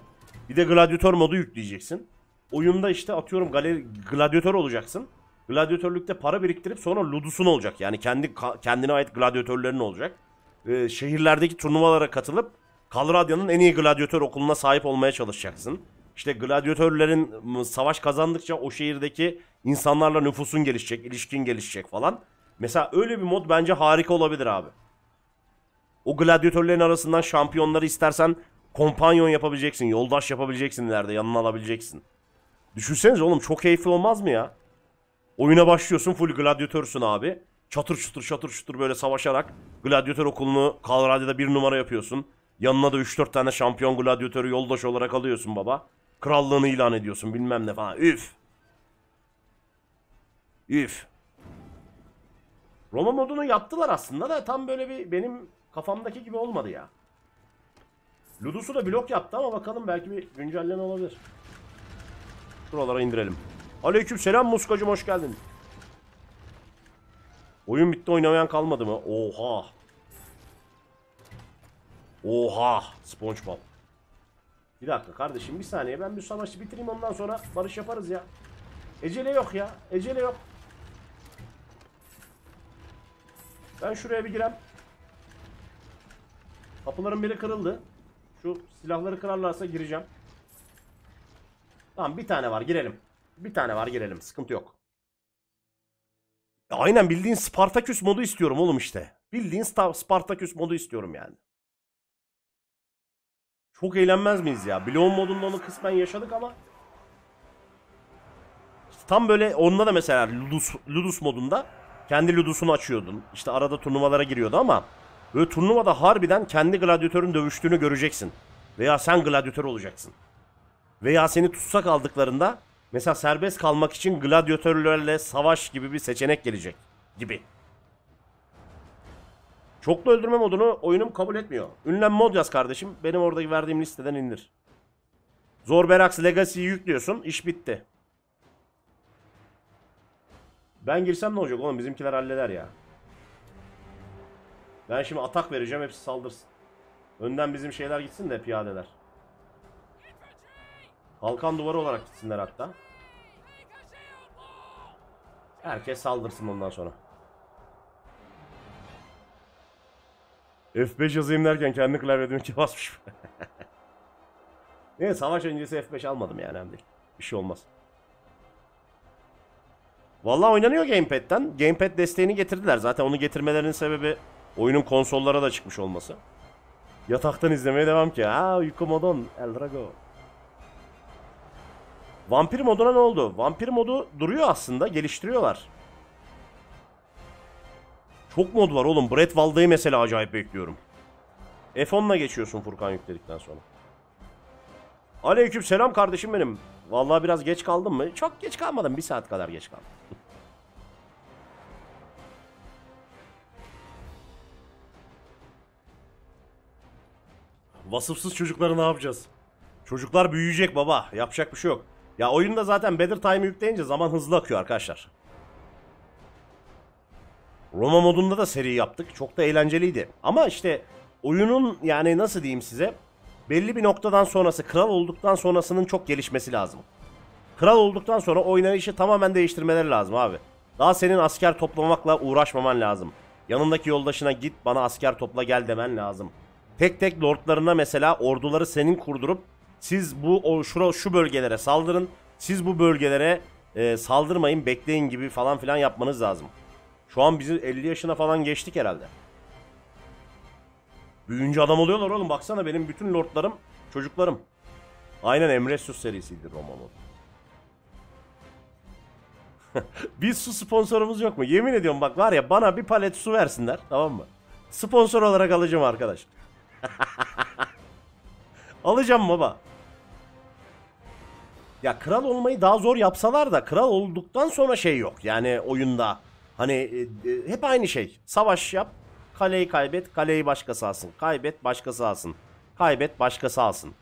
Bir de gladyatör modu yükleyeceksin. Oyunda işte atıyorum galeri, gladyatör olacaksın. Gladyatörlükte para biriktirip sonra ludusun olacak. Yani kendi kendine ait gladyatörlerin olacak. Ee, şehirlerdeki turnuvalara katılıp Kalradya'nın en iyi gladyatör okuluna sahip olmaya çalışacaksın. İşte gladyatörlerin savaş kazandıkça o şehirdeki insanlarla nüfusun gelişecek, ilişkin gelişecek falan. Mesela öyle bir mod bence harika olabilir abi. O gladyatörlerin arasından şampiyonları istersen kompanyon yapabileceksin, yoldaş yapabileceksin ileride, yanına alabileceksin. Düşünsenize oğlum çok keyifli olmaz mı ya? Oyuna başlıyorsun full gladyatörsün abi. Çatır çatır çatır çatır böyle savaşarak gladyatör okulunu Colorado'da bir numara yapıyorsun. Yanına da 3-4 tane şampiyon gladyatörü yoldaş olarak alıyorsun baba. Krallığını ilan ediyorsun bilmem ne falan. Üf. Üf. Roma modunu yaptılar aslında da tam böyle bir benim kafamdaki gibi olmadı ya. Ludus'u da blok yaptı ama bakalım belki bir güncelleme olabilir. Şuralara indirelim. Aleyküm selam Muskacım hoş geldin. Oyun bitti oynamayan kalmadı mı? Oha. Oha. Spongebob. Bir dakika kardeşim bir saniye ben bir savaşı bitireyim ondan sonra barış yaparız ya. Ecele yok ya. Ecele yok. Ben şuraya bir girem. Kapıların biri kırıldı. Şu silahları kırarlarsa gireceğim. Tamam bir tane var girelim. Bir tane var girelim. Sıkıntı yok. aynen bildiğin Spartaküs modu istiyorum oğlum işte. Bildiğin Spartaküs modu istiyorum yani. Çok eğlenmez miyiz ya? Bloğun modunda onu kısmen yaşadık ama tam böyle onda da mesela Ludus, Ludus modunda kendi Ludus'unu açıyordun. İşte arada turnuvalara giriyordu ama böyle turnuvada harbiden kendi gladyatörün dövüştüğünü göreceksin. Veya sen gladyatör olacaksın. Veya seni tutsak aldıklarında mesela serbest kalmak için gladyatörlerle savaş gibi bir seçenek gelecek gibi. Çoklu öldürme modunu oyunum kabul etmiyor. Ünlem mod yaz kardeşim. Benim oradaki verdiğim listeden indir. Zorberax Legacy'yi yüklüyorsun. İş bitti. Ben girsem ne olacak oğlum? Bizimkiler halleder ya. Ben şimdi atak vereceğim. Hepsi saldırsın. Önden bizim şeyler gitsin de piyadeler. Halkan duvarı olarak gitsinler hatta. Herkes saldırsın ondan sonra. F5 yazayım derken kendi klavyeden ki basmış. *laughs* Neyse savaş öncesi F5 almadım yani hem değil. Bir şey olmaz. Vallahi oynanıyor Gamepad'den. Gamepad desteğini getirdiler. Zaten onu getirmelerinin sebebi oyunun konsollara da çıkmış olması. Yataktan izlemeye devam ki. Ha uyku modon. El Drago. Vampir moduna ne oldu? Vampir modu duruyor aslında. Geliştiriyorlar. Çok mod var oğlum. Brett Valda'yı mesela acayip bekliyorum. F10'la geçiyorsun Furkan yükledikten sonra. Aleyküm selam kardeşim benim. Vallahi biraz geç kaldım mı? Çok geç kalmadım. Bir saat kadar geç kaldım. Vasıfsız çocukları ne yapacağız? Çocuklar büyüyecek baba. Yapacak bir şey yok. Ya oyunda zaten Better Time yükleyince zaman hızlı akıyor arkadaşlar. Roma modunda da seri yaptık. Çok da eğlenceliydi. Ama işte oyunun yani nasıl diyeyim size belli bir noktadan sonrası kral olduktan sonrasının çok gelişmesi lazım. Kral olduktan sonra oynayışı tamamen değiştirmeleri lazım abi. Daha senin asker toplamakla uğraşmaman lazım. Yanındaki yoldaşına git bana asker topla gel demen lazım. Tek tek lordlarına mesela orduları senin kurdurup siz bu o, şura, şu bölgelere saldırın. Siz bu bölgelere e, saldırmayın, bekleyin gibi falan filan yapmanız lazım. Şu an bizi 50 yaşına falan geçtik herhalde. Büyüyünce adam oluyorlar oğlum. Baksana benim bütün lordlarım çocuklarım. Aynen Emresus serisiydi Roma mod. bir su sponsorumuz yok mu? Yemin ediyorum bak var ya bana bir palet su versinler tamam mı? Sponsor olarak alacağım arkadaş. *laughs* alacağım baba. Ya kral olmayı daha zor yapsalar da kral olduktan sonra şey yok. Yani oyunda hani e, e, hep aynı şey. Savaş yap, kaleyi kaybet, kaleyi başkası alsın. Kaybet, başkası alsın. Kaybet, başkası alsın.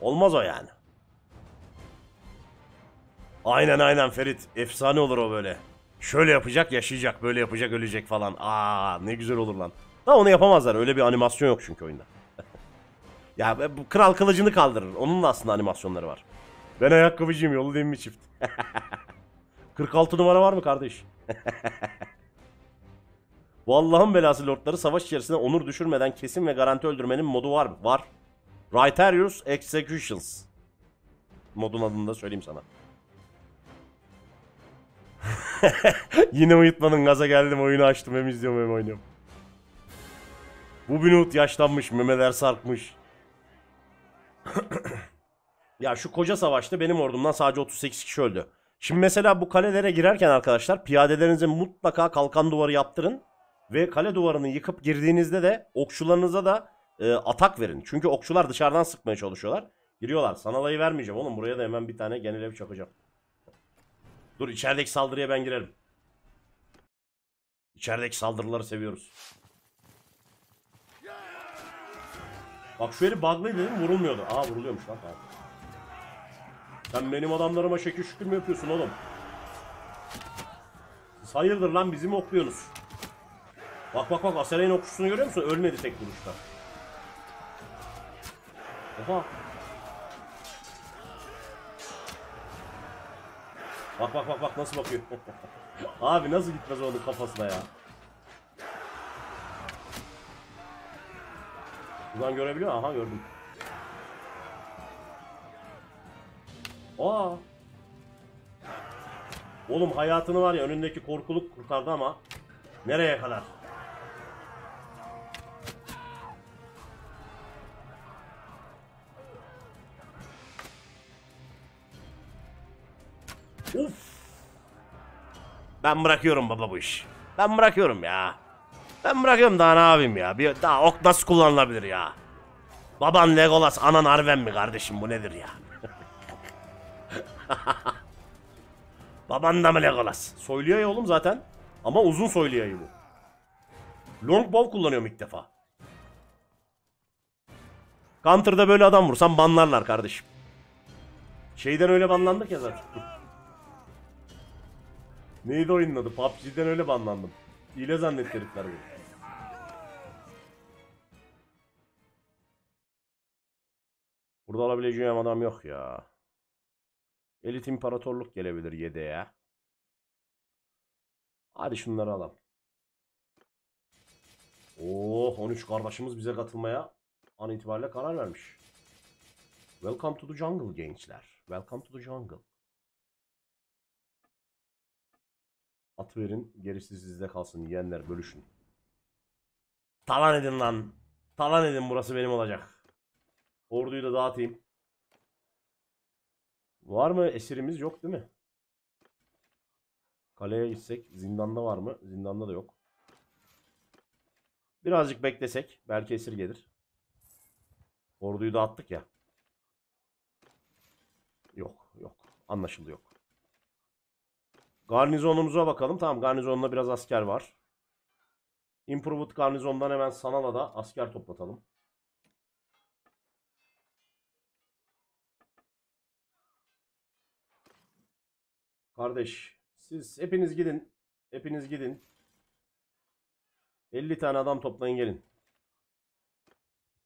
Olmaz o yani. Aynen aynen Ferit. Efsane olur o böyle. Şöyle yapacak yaşayacak, böyle yapacak ölecek falan. Aa ne güzel olur lan. Da onu yapamazlar. Öyle bir animasyon yok çünkü oyunda. *laughs* ya bu kral kılıcını kaldırır. Onun da aslında animasyonları var. Ben ayakkabıcıyım yollayayım mı çift? *laughs* 46 numara var mı kardeş? *laughs* Bu Allah'ın belası lordları savaş içerisinde onur düşürmeden kesin ve garanti öldürmenin modu var mı? Var. Righteous Executions. Modun adını da söyleyeyim sana. Yine uyutmadın gaza geldim oyunu açtım hem izliyorum hem oynuyorum. Bu Binut yaşlanmış memeler sarkmış. *coughs* ya şu koca savaşta benim ordumdan sadece 38 kişi öldü. Şimdi mesela bu kalelere girerken arkadaşlar piyadelerinize mutlaka kalkan duvarı yaptırın. Ve kale duvarını yıkıp girdiğinizde de okçularınıza da e, atak verin. Çünkü okçular dışarıdan sıkmaya çalışıyorlar. Giriyorlar. Sanalayı vermeyeceğim oğlum. Buraya da hemen bir tane genel ev çakacağım. Dur içerideki saldırıya ben girerim. İçerideki saldırıları seviyoruz. Bak şu herif bug'lıydı dedim vurulmuyordu. Aa vuruluyormuş lan. Tamam. Sen benim adamlarıma şekil şükür mü yapıyorsun oğlum? Siz hayırdır lan bizi mi okluyorsunuz? Bak bak bak Aseray'ın okçusunu görüyor musun? Ölmedi tek vuruşta. Oha. Bak bak bak bak nasıl bakıyor. *laughs* Abi nasıl gitmez onun kafasına ya. Buradan görebiliyor Aha gördüm. Aa. Oğlum hayatını var ya önündeki korkuluk kurtardı ama nereye kadar? Uf. Ben bırakıyorum baba bu iş. Ben bırakıyorum ya. Ben bırakıyorum daha ne yapayım ya. Bir daha ok nasıl kullanılabilir ya? Baban Legolas, anan Arwen mi kardeşim bu nedir ya? *laughs* Baban da mı Legolas? Soylu yay oğlum zaten. Ama uzun soylu yayı bu. Longbow kullanıyorum ilk defa. Counter'da böyle adam vursam banlarlar kardeşim. Şeyden öyle banlandık ya zaten. *laughs* Neydi oyunun adı? PUBG'den öyle banlandım. Hile zannetti herifler beni. Burada alabileceğim adam yok ya. Elit imparatorluk gelebilir yedeğe. Hadi şunları alalım. Oh 13 kardeşimiz bize katılmaya an itibariyle karar vermiş. Welcome to the jungle gençler. Welcome to the jungle. At verin gerisi sizde kalsın yiyenler bölüşün. Talan edin lan. Talan edin burası benim olacak. Orduyu da dağıtayım. Var mı esirimiz yok değil mi? Kaleye gitsek zindanda var mı? Zindanda da yok. Birazcık beklesek belki esir gelir. Orduyu dağıttık ya. Yok yok anlaşıldı yok. Garnizonumuza bakalım. Tamam garnizonda biraz asker var. Improved garnizondan hemen Sanal'a da asker toplatalım. Kardeş siz hepiniz gidin. Hepiniz gidin. 50 tane adam toplayın gelin.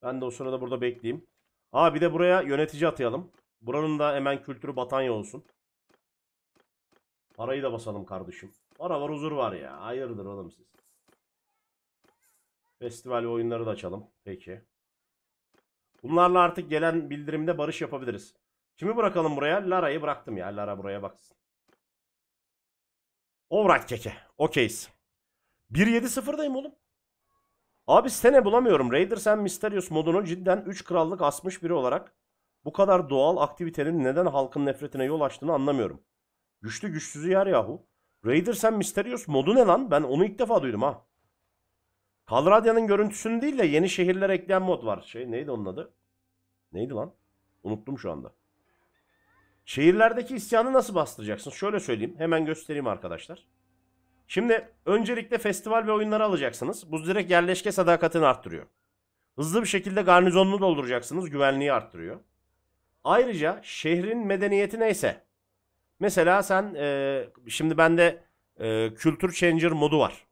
Ben de o sırada burada bekleyeyim. Ha bir de buraya yönetici atayalım. Buranın da hemen kültürü Batanya olsun. Parayı da basalım kardeşim. Para var huzur var ya. Hayırdır oğlum siz. Festival oyunları da açalım. Peki. Bunlarla artık gelen bildirimde barış yapabiliriz. Kimi bırakalım buraya? Lara'yı bıraktım ya. Lara buraya baksın. Alright keke. Okeyiz. 1.7-0'dayım oğlum. Abi sene bulamıyorum. Raiders and Mysterious modunu cidden 3 krallık asmış biri olarak bu kadar doğal aktivitenin neden halkın nefretine yol açtığını anlamıyorum. Güçlü güçsüzü yer yahu. Raiders and Mysterious modu ne lan? Ben onu ilk defa duydum ha. Kalradya'nın görüntüsünü değil de yeni şehirler ekleyen mod var. Şey neydi onun adı? Neydi lan? Unuttum şu anda. Şehirlerdeki isyanı nasıl bastıracaksın? Şöyle söyleyeyim. Hemen göstereyim arkadaşlar. Şimdi öncelikle festival ve oyunları alacaksınız. Bu direkt yerleşke sadakatini arttırıyor. Hızlı bir şekilde garnizonunu dolduracaksınız. Güvenliği arttırıyor. Ayrıca şehrin medeniyeti neyse. Mesela sen e, şimdi bende e, kültür changer modu var.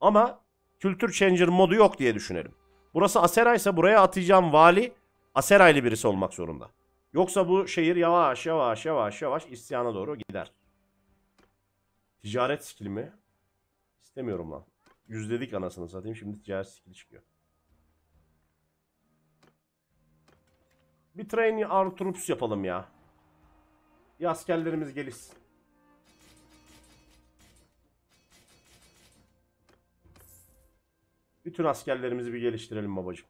Ama kültür changer modu yok diye düşünelim. Burası Asera ise buraya atacağım vali Aseraylı birisi olmak zorunda. Yoksa bu şehir yavaş yavaş yavaş yavaş isyana doğru gider. Ticaret skili mi? İstemiyorum lan. Yüzledik anasını satayım şimdi ticaret skili çıkıyor. Bir train our troops yapalım ya. Bir askerlerimiz gelişsin. Bütün askerlerimizi bir geliştirelim babacığım.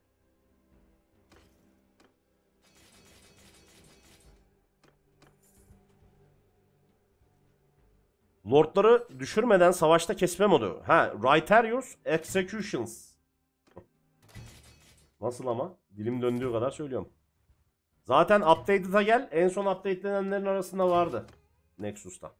Lordları düşürmeden savaşta kesme modu. Ha, Righteous Executions. Nasıl ama? Dilim döndüğü kadar söylüyorum. Zaten updated'a gel. En son updatelenenlerin arasında vardı. Nexus'ta.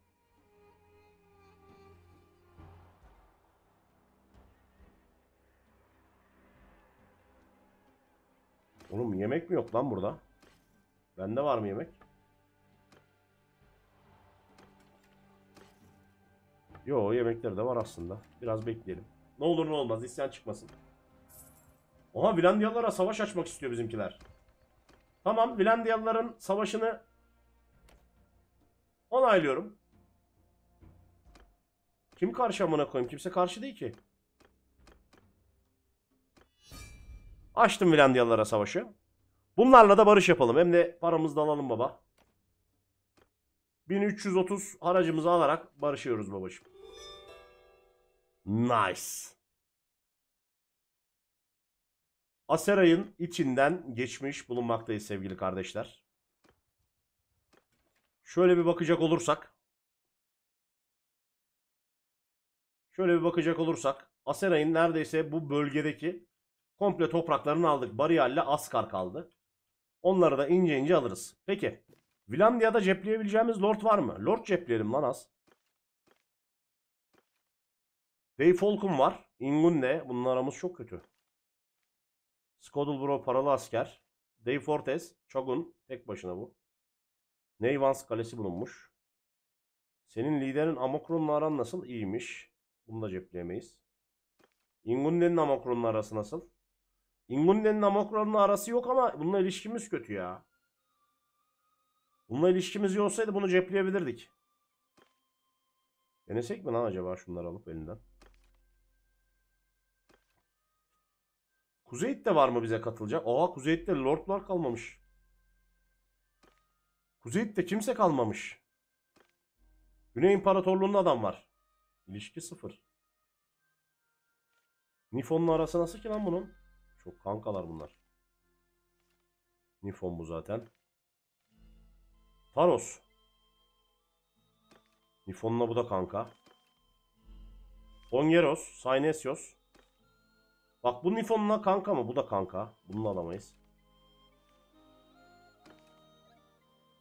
Oğlum yemek mi yok lan burada? Bende var mı yemek? Yo yemekleri de var aslında. Biraz bekleyelim. Ne olur ne olmaz isyan çıkmasın. Oha Vilandiyalılara savaş açmak istiyor bizimkiler. Tamam Vilandiyalıların savaşını onaylıyorum. Kim karşı amına koyayım? Kimse karşı değil ki. Açtım Vilandiyalılara savaşı. Bunlarla da barış yapalım. Hem de paramızı da alalım baba. 1330 haracımızı alarak barışıyoruz babacığım. Nice. Aseray'ın içinden geçmiş bulunmaktayız sevgili kardeşler. Şöyle bir bakacak olursak. Şöyle bir bakacak olursak. Aseray'ın neredeyse bu bölgedeki komple topraklarını aldık. Barial'le Askar kaldı. Onları da ince ince alırız. Peki. Vilandia'da cepleyebileceğimiz lord var mı? Lord cepleyelim lan az. Dave Falcon var. Ingunne. Bunun aramız çok kötü. Skodulbro paralı asker. Dave Fortes. Chogun. Tek başına bu. Neyvans kalesi bulunmuş. Senin liderin Amokron'la aran nasıl? İyiymiş. Bunu da cepleyemeyiz. Ingunne'nin Amokron'la arası nasıl? Ingunne'nin Amokron'la arası yok ama bununla ilişkimiz kötü ya. Bununla ilişkimiz iyi olsaydı bunu cepleyebilirdik. Denesek mi lan acaba şunları alıp elinden? Kuzeyit de var mı bize katılacak? Aa Kuzeyit'te lordlar kalmamış. Kuzeyit'te kimse kalmamış. Güney İmparatorluğu'nda adam var. İlişki sıfır. Nifon'la arası nasıl ki lan bunun? Çok kankalar bunlar. Nifon bu zaten. Taros. Nifon'la bu da kanka. Ongeros, Sainesios. Bak bu Nifon'la kanka mı? Bu da kanka. Bunu alamayız.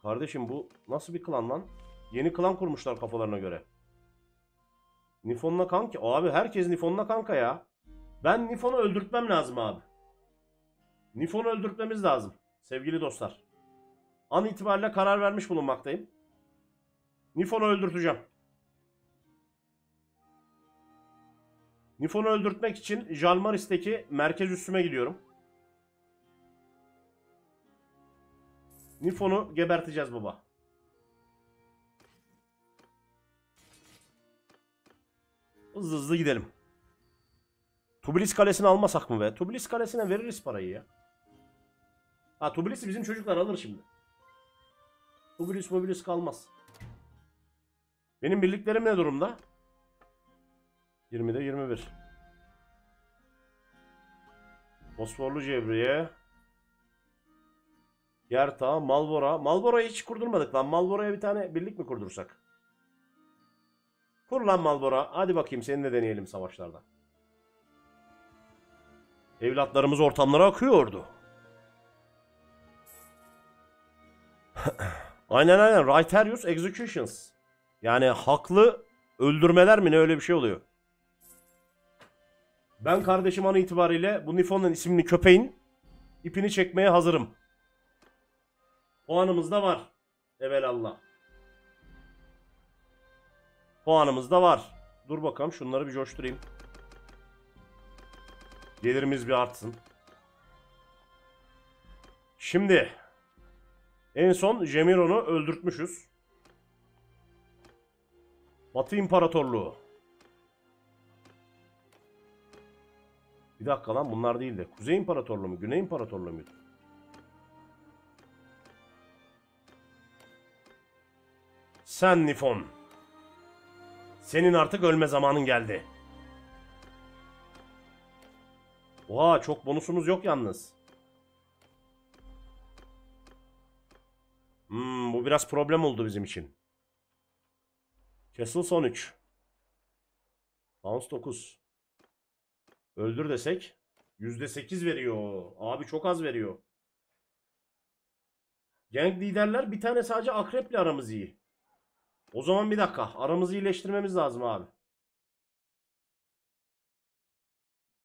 Kardeşim bu nasıl bir klan lan? Yeni klan kurmuşlar kafalarına göre. Nifon'la kanka. Abi herkes Nifon'la kanka ya. Ben Nifon'u öldürtmem lazım abi. Nifon'u öldürtmemiz lazım. Sevgili dostlar. An itibariyle karar vermiş bulunmaktayım. Nifon'u öldürteceğim. Nifon'u öldürtmek için Jalmaris'teki merkez üssüme gidiyorum. Nifon'u geberteceğiz baba. Hızlı hızlı gidelim. Tbilisi kalesini almasak mı be? Tbilisi kalesine veririz parayı ya. Ha Tbilisi bizim çocuklar alır şimdi. Publius mobilis kalmaz. Benim birliklerim ne durumda? 20'de 21. Fosforlu Cevriye. Gerta, Malbora. Malbora'yı hiç kurdurmadık lan. Malbora'ya bir tane birlik mi kurdursak? Kur lan Malbora. Hadi bakayım seni de deneyelim savaşlarda. Evlatlarımız ortamlara akıyordu. *laughs* aynen aynen. Righteous Executions. Yani haklı öldürmeler mi ne öyle bir şey oluyor. Ben kardeşim an itibariyle bu Nifon'un isimli köpeğin ipini çekmeye hazırım. Puanımız da var. Evelallah. Puanımız da var. Dur bakalım şunları bir coşturayım. Gelirimiz bir artsın. Şimdi en son Jemiron'u öldürtmüşüz. Batı İmparatorluğu. Bir dakika lan bunlar değil de Kuzey İmparatorluğu mu? Güney İmparatorluğu muydu? Sen Nifon. Senin artık ölme zamanın geldi. Oha çok bonusumuz yok yalnız. Hmm, bu biraz problem oldu bizim için. Castle son 3. Bounce 9. Öldür desek %8 veriyor. Abi çok az veriyor. Gang liderler bir tane sadece akreple aramız iyi. O zaman bir dakika. Aramızı iyileştirmemiz lazım abi.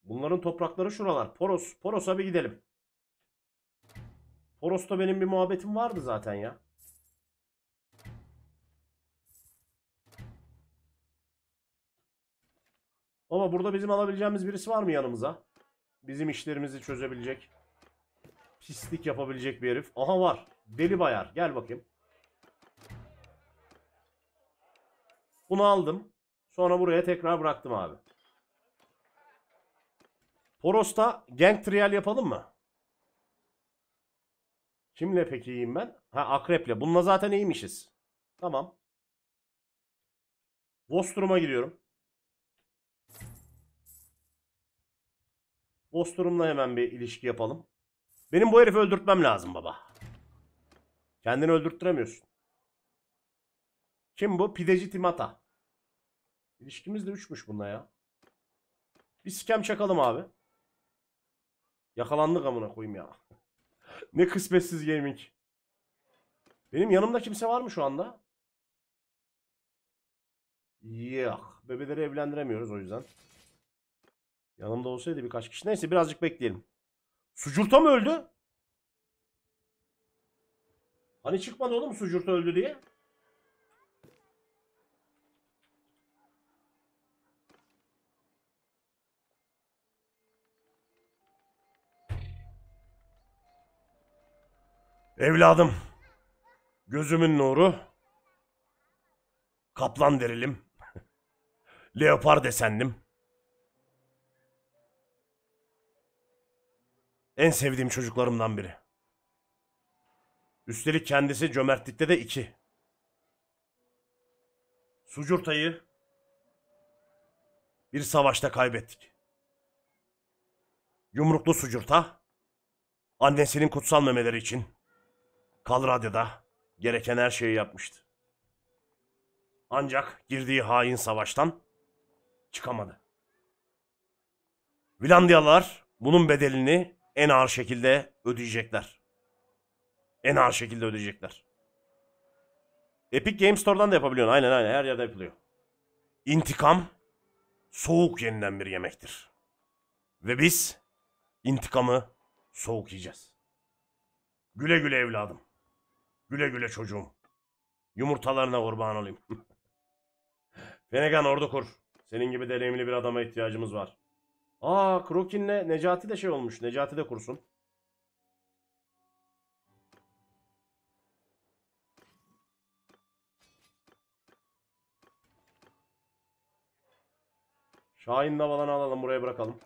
Bunların toprakları şuralar. Poros. Poros'a bir gidelim. Poros'ta benim bir muhabbetim vardı zaten ya. Ama burada bizim alabileceğimiz birisi var mı yanımıza? Bizim işlerimizi çözebilecek. Pislik yapabilecek bir herif. Aha var. Deli bayar. Gel bakayım. Bunu aldım. Sonra buraya tekrar bıraktım abi. Poros'ta gang trial yapalım mı? Kimle peki iyiyim ben? Ha Akrep'le. Bununla zaten iyiymişiz. Tamam. Vostrum'a giriyorum. Vostrum'la hemen bir ilişki yapalım. Benim bu herifi öldürtmem lazım baba. Kendini öldürttüremiyorsun. Kim bu? Pideci Timata. İlişkimiz de 3'müş bununla ya. Bir sikem çakalım abi. Yakalandık amına koyayım ya. *laughs* ne kısmetsiz gaming. Benim yanımda kimse var mı şu anda? Yok. Bebeleri evlendiremiyoruz o yüzden. Yanımda olsaydı birkaç kişi. Neyse birazcık bekleyelim. Sucurta mı öldü? Hani çıkmadı oğlum Sucurta öldü diye? Evladım. Gözümün nuru. Kaplan derilim. *laughs* Leopar desenlim. En sevdiğim çocuklarımdan biri. Üstelik kendisi cömertlikte de iki. Sucurta'yı bir savaşta kaybettik. Yumruklu Sucurta annesinin kutsal memeleri için Kalradya'da gereken her şeyi yapmıştı. Ancak girdiği hain savaştan çıkamadı. Vilandiyalılar bunun bedelini en ağır şekilde ödeyecekler. En ağır şekilde ödeyecekler. Epic Games Store'dan da yapabiliyorsun. Aynen aynen her yerde yapılıyor. İntikam soğuk yenilen bir yemektir. Ve biz intikamı soğuk yiyeceğiz. Güle güle evladım. Güle güle çocuğum. Yumurtalarına kurban olayım. *laughs* Fenegan ordu kur. Senin gibi deneyimli bir adama ihtiyacımız var. Aa Krokin'le Necati de şey olmuş. Necati de kursun. Şahin Navala'nı alalım buraya bırakalım.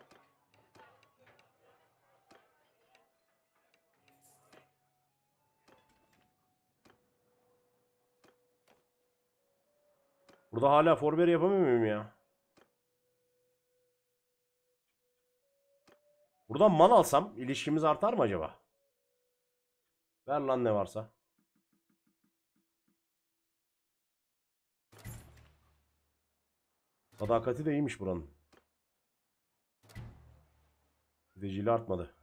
Burada hala forber yapamıyor muyum ya? Buradan mal alsam ilişkimiz artar mı acaba? Ver lan ne varsa. Sadakati de iyiymiş buranın. Gideciliği artmadı.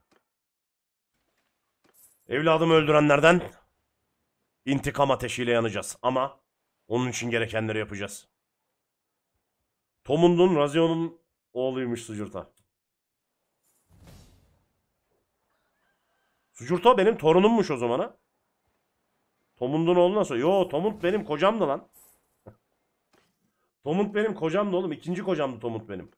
Evladımı öldürenlerden intikam ateşiyle yanacağız. Ama onun için gerekenleri yapacağız. Tomundun Razion'un oğluymuş Sucurta. Sucurta benim torunummuş o zaman ha. Tomundun oğlu nasıl? Yo Tomund benim kocamdı lan. Tomund benim kocamdı oğlum. İkinci kocamdı Tomund benim.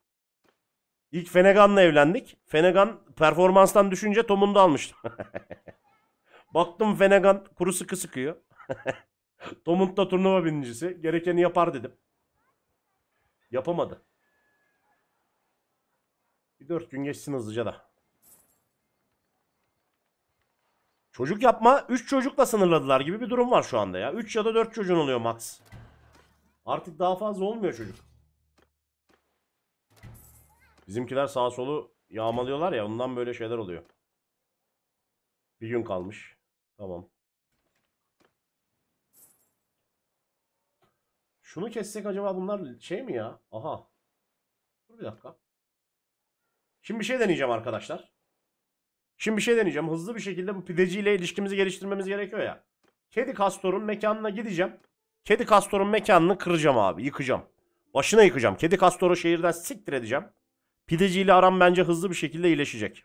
İlk Fenegan'la evlendik. Fenegan performanstan düşünce Tomund'u almıştım. *laughs* Baktım Fenegan kuru sıkı sıkıyor. *laughs* Tomund da turnuva birincisi. Gerekeni yapar dedim. Yapamadı. Bir dört gün geçsin hızlıca da. Çocuk yapma 3 çocukla sınırladılar gibi bir durum var şu anda ya. 3 ya da 4 çocuğun oluyor max. Artık daha fazla olmuyor çocuk. Bizimkiler sağa solu yağmalıyorlar ya ondan böyle şeyler oluyor. Bir gün kalmış. Tamam. Şunu kessek acaba bunlar şey mi ya? Aha. Dur bir dakika. Şimdi bir şey deneyeceğim arkadaşlar. Şimdi bir şey deneyeceğim. Hızlı bir şekilde bu pideciyle ilişkimizi geliştirmemiz gerekiyor ya. Kedi Kastor'un mekanına gideceğim. Kedi Kastor'un mekanını kıracağım abi. Yıkacağım. Başına yıkacağım. Kedi Kastor'u şehirden siktir edeceğim. Pideciyle aram bence hızlı bir şekilde iyileşecek.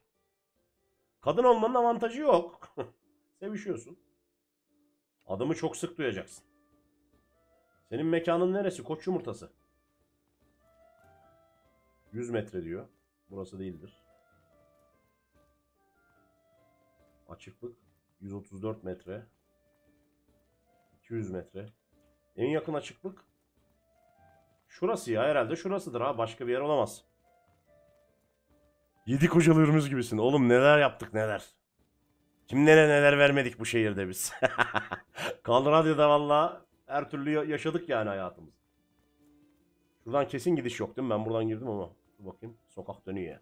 Kadın olmanın avantajı yok. *laughs* Sevişiyorsun. Adımı çok sık duyacaksın. Senin mekanın neresi? Koç yumurtası. 100 metre diyor. Burası değildir. Açıklık 134 metre. 200 metre. En yakın açıklık şurası ya herhalde şurasıdır ha. Başka bir yer olamaz. Yedi kocalı hırmız gibisin. Oğlum neler yaptık neler. Kimlere neler vermedik bu şehirde biz. *laughs* Kal Radyo'da valla her türlü ya- yaşadık yani hayatımızı. Şuradan kesin gidiş yok değil mi? Ben buradan girdim ama. Dur bakayım. Sokak dönüyor ya.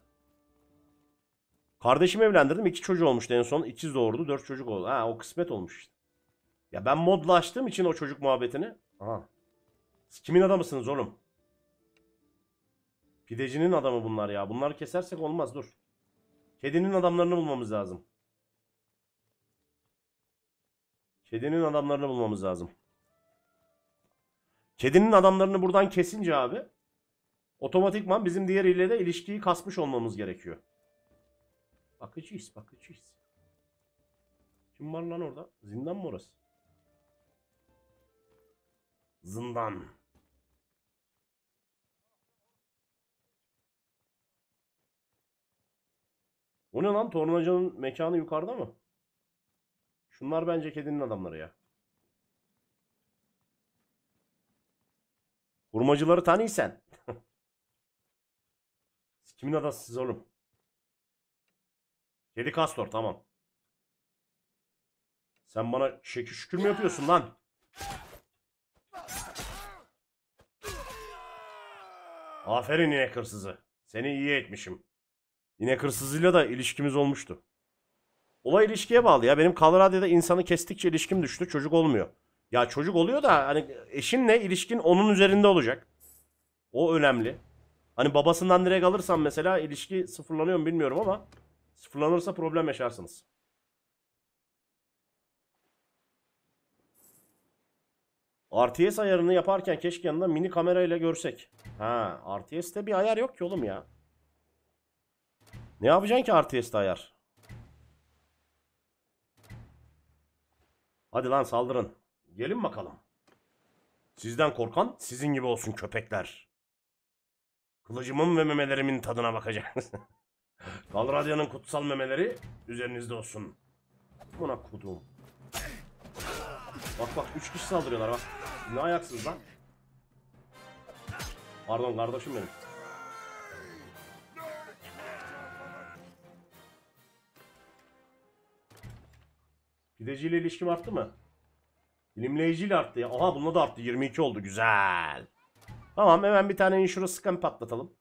Kardeşimi evlendirdim. iki çocuğu olmuştu en son. İkiz doğurdu. Dört çocuk oldu. Ha o kısmet olmuş işte. Ya ben modla açtığım için o çocuk muhabbetini. Aha. Siz kimin adamısınız oğlum? Pidecinin adamı bunlar ya. Bunları kesersek olmaz dur. Kedinin adamlarını bulmamız lazım. Kedinin adamlarını bulmamız lazım. Kedinin adamlarını buradan kesince abi otomatikman bizim diğeriyle de ilişkiyi kasmış olmamız gerekiyor. Bakıcıyız, bakıcıyız. Kim var lan orada? Zindan mı orası? Zindan. O ne lan? Tornacının mekanı yukarıda mı? Şunlar bence kedinin adamları ya. Hurmacıları tanıysan. *laughs* Siz Kimin adasısınız oğlum? Kedi Kastor tamam. Sen bana şekil şükür mü yapıyorsun lan? Aferin inek hırsızı. Seni iyi etmişim. İnek hırsızıyla da ilişkimiz olmuştu. Olay ilişkiye bağlı ya. Benim Colorado'da insanı kestikçe ilişkim düştü. Çocuk olmuyor. Ya çocuk oluyor da hani eşinle ilişkin onun üzerinde olacak. O önemli. Hani babasından direkt alırsan mesela ilişki sıfırlanıyor mu bilmiyorum ama sıfırlanırsa problem yaşarsınız. RTS ayarını yaparken keşke yanında mini kamerayla görsek. Ha, RTS'te bir ayar yok ki oğlum ya. Ne yapacaksın ki RTS'te ayar? Hadi lan saldırın. Gelin bakalım. Sizden korkan sizin gibi olsun köpekler. Kılıcımın ve memelerimin tadına bakacaksınız. *laughs* Kal Radyo'nun kutsal memeleri üzerinizde olsun. Buna kudum. Bak bak 3 kişi saldırıyorlar bak. Ne ayaksız lan. Pardon kardeşim benim. Pideciyle ilişkim arttı mı? Dilimleyiciyle arttı ya. Aha bununla da arttı. 22 oldu. Güzel. Tamam hemen bir tane insurance scam patlatalım.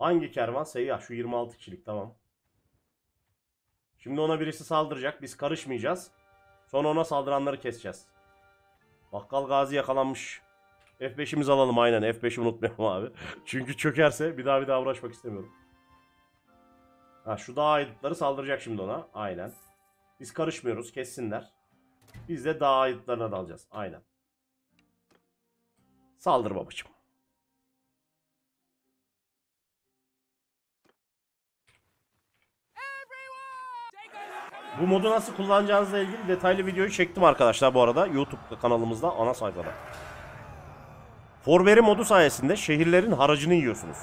Hangi kervan? Seyyah şu 26 kişilik tamam. Şimdi ona birisi saldıracak. Biz karışmayacağız. Sonra ona saldıranları keseceğiz. Bakkal Gazi yakalanmış. F5'imizi alalım aynen. F5'i unutmayalım abi. *laughs* Çünkü çökerse bir daha bir daha uğraşmak istemiyorum. Ha şu dağ aydutları saldıracak şimdi ona. Aynen. Biz karışmıyoruz. Kessinler. Biz de dağ aydutlarına dalacağız. Aynen. Saldır babacığım. Bu modu nasıl kullanacağınızla ilgili detaylı videoyu çektim arkadaşlar bu arada. YouTube kanalımızda ana sayfada. Forbery modu sayesinde şehirlerin haracını yiyorsunuz.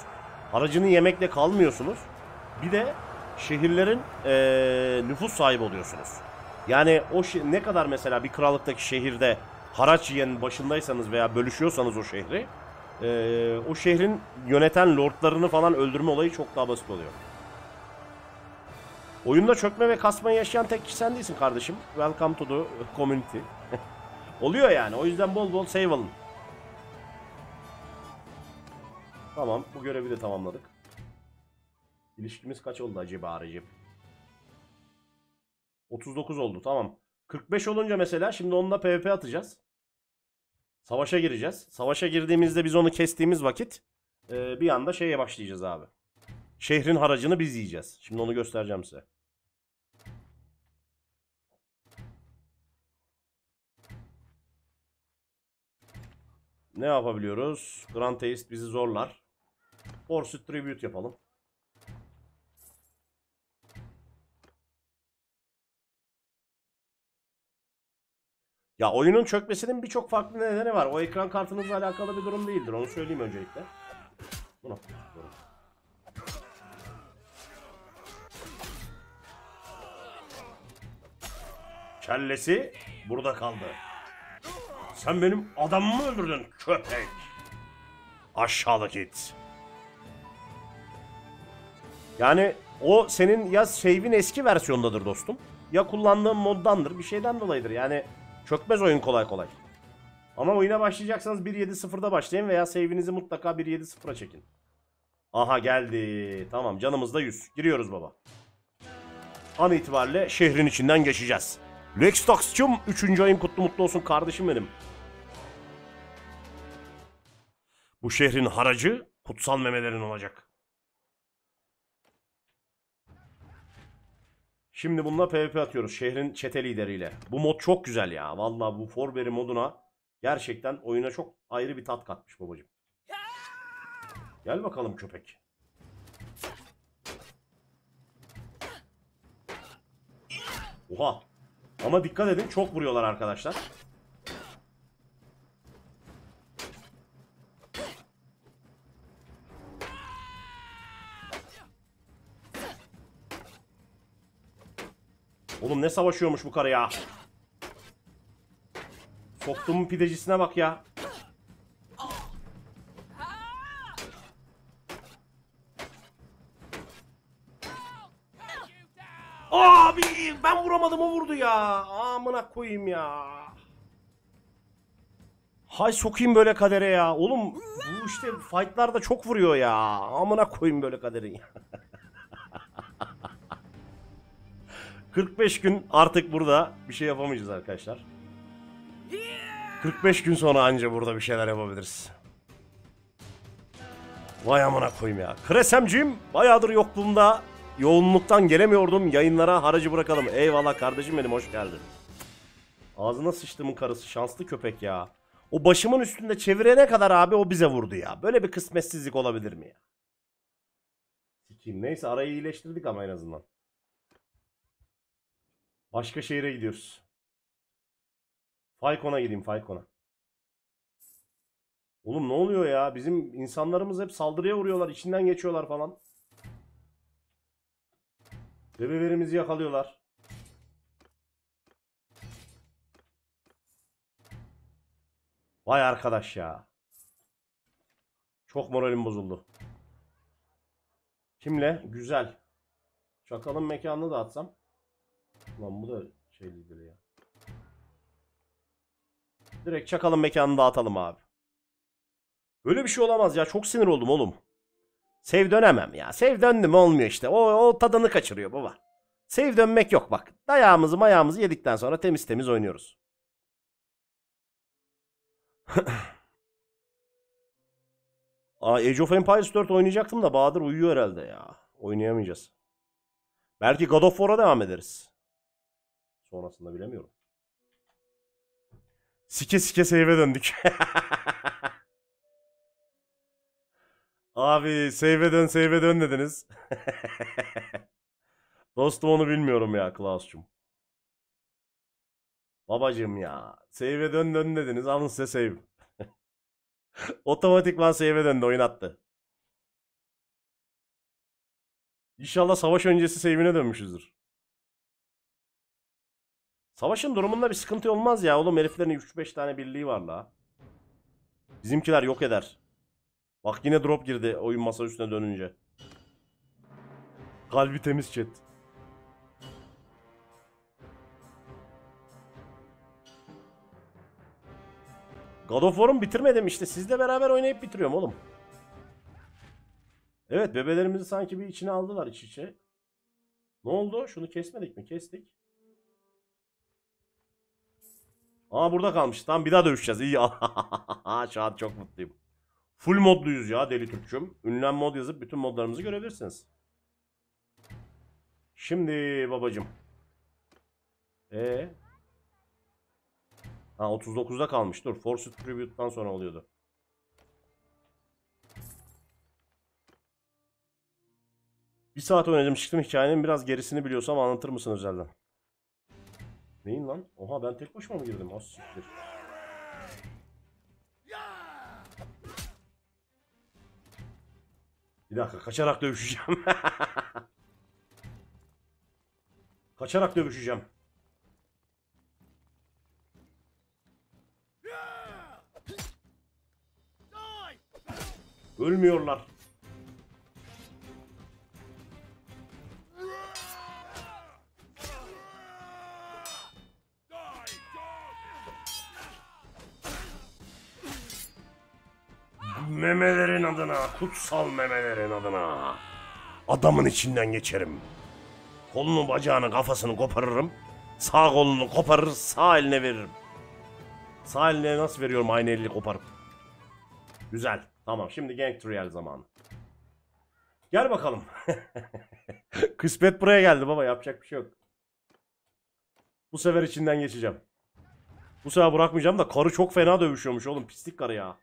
Haracını yemekle kalmıyorsunuz. Bir de şehirlerin eee, nüfus sahibi oluyorsunuz. Yani o ne kadar mesela bir krallıktaki şehirde haraç yiyen başındaysanız veya bölüşüyorsanız o şehri eee, o şehrin yöneten lordlarını falan öldürme olayı çok daha basit oluyor. Oyunda çökme ve kasmayı yaşayan tek kişi sen değilsin kardeşim. Welcome to the community. *laughs* Oluyor yani. O yüzden bol bol save alın. Tamam. Bu görevi de tamamladık. İlişkimiz kaç oldu acaba Recep? 39 oldu. Tamam. 45 olunca mesela şimdi onunla PvP atacağız. Savaşa gireceğiz. Savaşa girdiğimizde biz onu kestiğimiz vakit e, bir anda şeye başlayacağız abi. Şehrin haracını biz yiyeceğiz. Şimdi onu göstereceğim size. Ne yapabiliyoruz? Grand Taste bizi zorlar. Force Tribute yapalım. Ya oyunun çökmesinin birçok farklı nedeni var. O ekran kartınızla alakalı bir durum değildir. Onu söyleyeyim öncelikle. Bunu. Kellesi burada kaldı. Sen benim adamımı öldürdün köpek. Aşağılık it. Yani o senin ya save'in eski versiyondadır dostum. Ya kullandığın moddandır. Bir şeyden dolayıdır. Yani çökmez oyun kolay kolay. Ama oyuna başlayacaksanız 1.7.0'da başlayın veya save'inizi mutlaka 1.7.0'a çekin. Aha geldi. Tamam canımız da 100. Giriyoruz baba. An itibariyle şehrin içinden geçeceğiz. Lex Tax'cım 3. ayın kutlu mutlu olsun kardeşim benim. Bu şehrin haracı kutsal memelerin olacak. Şimdi bununla PvP atıyoruz şehrin çete lideriyle. Bu mod çok güzel ya. Vallahi bu Forbery moduna gerçekten oyuna çok ayrı bir tat katmış babacım. Gel bakalım köpek. Oha. Ama dikkat edin çok vuruyorlar arkadaşlar. Oğlum ne savaşıyormuş bu karı ya. Soktuğumun pidecisine bak ya. Abi ben vuramadım o vurdu ya. Amına koyayım ya. Hay sokayım böyle kadere ya. Oğlum bu işte fightlarda çok vuruyor ya. Amına koyayım böyle kaderi ya. *laughs* 45 gün artık burada bir şey yapamayacağız arkadaşlar. 45 gün sonra anca burada bir şeyler yapabiliriz. Vay amına koyayım ya. Kresemciğim bayağıdır yokluğumda yoğunluktan gelemiyordum. Yayınlara haracı bırakalım. Eyvallah kardeşim benim hoş geldin. Ağzına sıçtığımın karısı şanslı köpek ya. O başımın üstünde çevirene kadar abi o bize vurdu ya. Böyle bir kısmetsizlik olabilir mi ya? Sikiyim. Neyse arayı iyileştirdik ama en azından. Başka şehire gidiyoruz. Faykon'a gideyim Faykon'a. Oğlum ne oluyor ya? Bizim insanlarımız hep saldırıya vuruyorlar. içinden geçiyorlar falan. Bebelerimizi yakalıyorlar. Vay arkadaş ya. Çok moralim bozuldu. Kimle? Güzel. Çakalın mekanını da atsam. Lan bu da şey ya. Direkt çakalın mekanını dağıtalım abi. Böyle bir şey olamaz ya. Çok sinir oldum oğlum. Sev dönemem ya. Sev döndüm olmuyor işte. O, o tadını kaçırıyor baba. Sev dönmek yok bak. Dayağımızı mayağımızı yedikten sonra temiz temiz oynuyoruz. *clears throat* Aa, Age of Empires 4 oynayacaktım da Bahadır uyuyor herhalde ya. Oynayamayacağız. Belki God of War'a devam ederiz. Sonrasında bilemiyorum. Sike sike save'e döndük. *laughs* Abi save'e dön save'e dön dediniz. *laughs* Dostum onu bilmiyorum ya Klaus'cum. Babacım ya. Save'e dön dön dediniz. Alın size save. *laughs* Otomatikman save'e döndü. Oyun attı. İnşallah savaş öncesi save'ine dönmüşüzdür. Savaşın durumunda bir sıkıntı olmaz ya. Oğlum heriflerin 3-5 tane birliği var la. Bizimkiler yok eder. Bak yine drop girdi oyun masa üstüne dönünce. Kalbi temiz chat. God of War'u bitirmedim işte. Sizle beraber oynayıp bitiriyorum oğlum. Evet bebelerimizi sanki bir içine aldılar iç içe. Ne oldu? Şunu kesmedik mi? Kestik. Aa burada kalmış. Tamam bir daha dövüşeceğiz. İyi. *laughs* Şu an çok mutluyum. Full modluyuz ya deli Türkçüm. Ünlem mod yazıp bütün modlarımızı görebilirsiniz. Şimdi babacım. E Ha 39'da kalmış. Dur. Force Tribute'dan sonra oluyordu. Bir saat oynadım çıktım hikayenin biraz gerisini biliyorsam anlatır mısın özelden? Neyin lan? Oha ben tek başıma mı girdim? Az siktir. Bir dakika kaçarak dövüşeceğim. *laughs* kaçarak dövüşeceğim. Ölmüyorlar. Memelerin adına, kutsal memelerin adına. Adamın içinden geçerim. Kolunu, bacağını, kafasını koparırım. Sağ kolunu koparır, sağ eline veririm. Sağ eline nasıl veriyorum aynı elini koparıp. Güzel. Tamam şimdi Gang Trial zamanı. Gel bakalım. *laughs* Kısmet buraya geldi baba yapacak bir şey yok. Bu sefer içinden geçeceğim. Bu sefer bırakmayacağım da karı çok fena dövüşüyormuş oğlum pislik karı ya.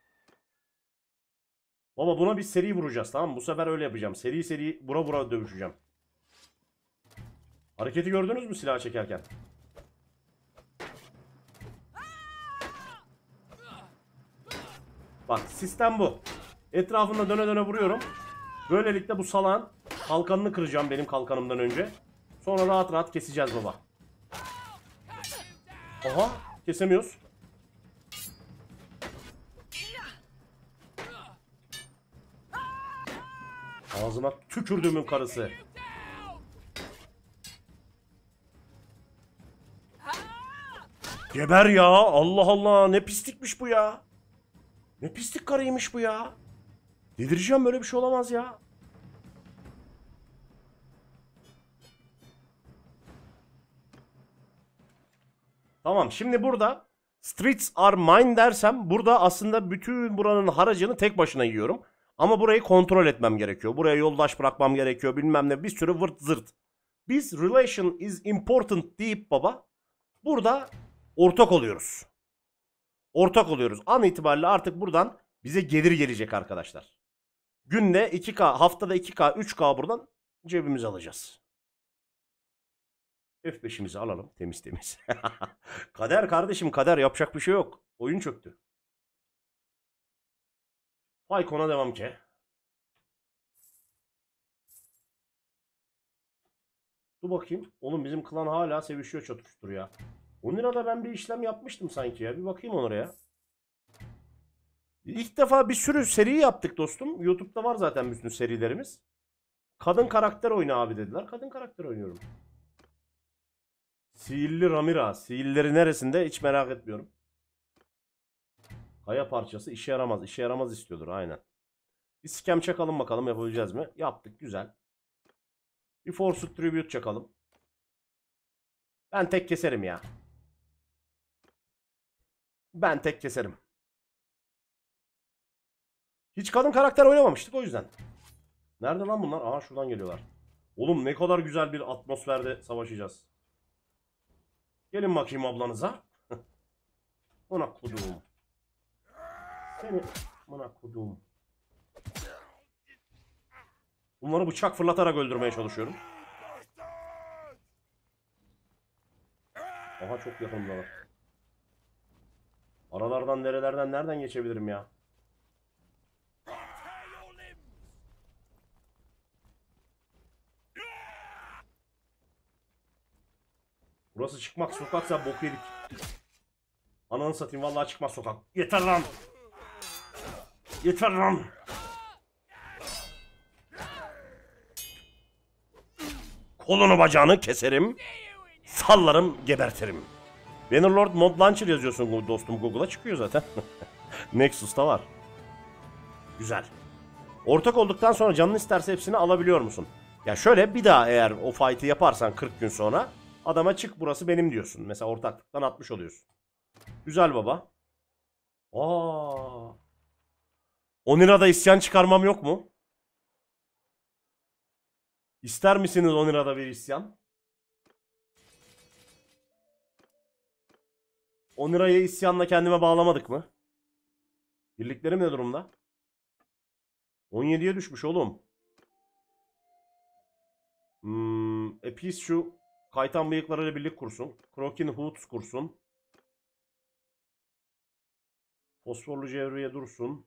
Baba buna bir seri vuracağız tamam mı? Bu sefer öyle yapacağım. Seri seri bura bura dövüşeceğim. Hareketi gördünüz mü silah çekerken? Bak sistem bu. Etrafında döne döne vuruyorum. Böylelikle bu salağın kalkanını kıracağım benim kalkanımdan önce. Sonra rahat rahat keseceğiz baba. Aha kesemiyoruz. Ağzına tükürdüğümün karısı. Geber ya. Allah Allah ne pislikmiş bu ya. Ne pislik karıymış bu ya. Delireceğim böyle bir şey olamaz ya. Tamam şimdi burada streets are mine dersem burada aslında bütün buranın haracını tek başına yiyorum. Ama burayı kontrol etmem gerekiyor. Buraya yoldaş bırakmam gerekiyor bilmem ne bir sürü vırt zırt. Biz relation is important deyip baba burada ortak oluyoruz. Ortak oluyoruz. An itibariyle artık buradan bize gelir gelecek arkadaşlar. Günde 2K, haftada 2K, 3K buradan cebimize alacağız. F5'imizi alalım temiz temiz. *laughs* kader kardeşim kader yapacak bir şey yok. Oyun çöktü. Faykon'a devam ki. Dur bakayım. Oğlum bizim klan hala sevişiyor çatıştır ya. 10 lirada ben bir işlem yapmıştım sanki ya. Bir bakayım oraya. İlk defa bir sürü seri yaptık dostum. YouTube'da var zaten bütün serilerimiz. Kadın karakter oyna abi dediler. Kadın karakter oynuyorum. Sihirli Ramira. Sihirleri neresinde hiç merak etmiyorum. Kaya parçası işe yaramaz. İşe yaramaz istiyordur aynen. Bir skem çakalım bakalım yapabileceğiz mi? Yaptık güzel. Bir Force Tribute çakalım. Ben tek keserim ya. Ben tek keserim. Hiç kadın karakter oynamamıştık o yüzden. Nerede lan bunlar? Aha şuradan geliyorlar. Oğlum ne kadar güzel bir atmosferde savaşacağız. Gelin bakayım ablanıza. *laughs* Ona kuduğum. Seni bana kuduğum. Bunları bıçak fırlatarak öldürmeye çalışıyorum. Aha çok yakındalar. Aralardan nerelerden nereden geçebilirim ya? Burası çıkmak sokaksa bok yedik. Ananı satayım vallahi çıkmaz sokak. Yeter lan. Yeter lan. Kolunu bacağını keserim. Sallarım gebertirim. Bannerlord Mod Launcher yazıyorsun dostum Google'a çıkıyor zaten. *laughs* Nexus'ta var. Güzel. Ortak olduktan sonra canın isterse hepsini alabiliyor musun? Ya şöyle bir daha eğer o fight'ı yaparsan 40 gün sonra adama çık burası benim diyorsun. Mesela ortaklıktan atmış oluyorsun. Güzel baba. Aa. Onira'da isyan çıkarmam yok mu? İster misiniz Onira'da bir isyan? Onira'yı isyanla kendime bağlamadık mı? Birliklerim ne durumda? 17'ye düşmüş oğlum. Hmm, Epis şu kaytan bıyıklarıyla birlik kursun. Krokin Hoots kursun. Fosforlu cevriye dursun.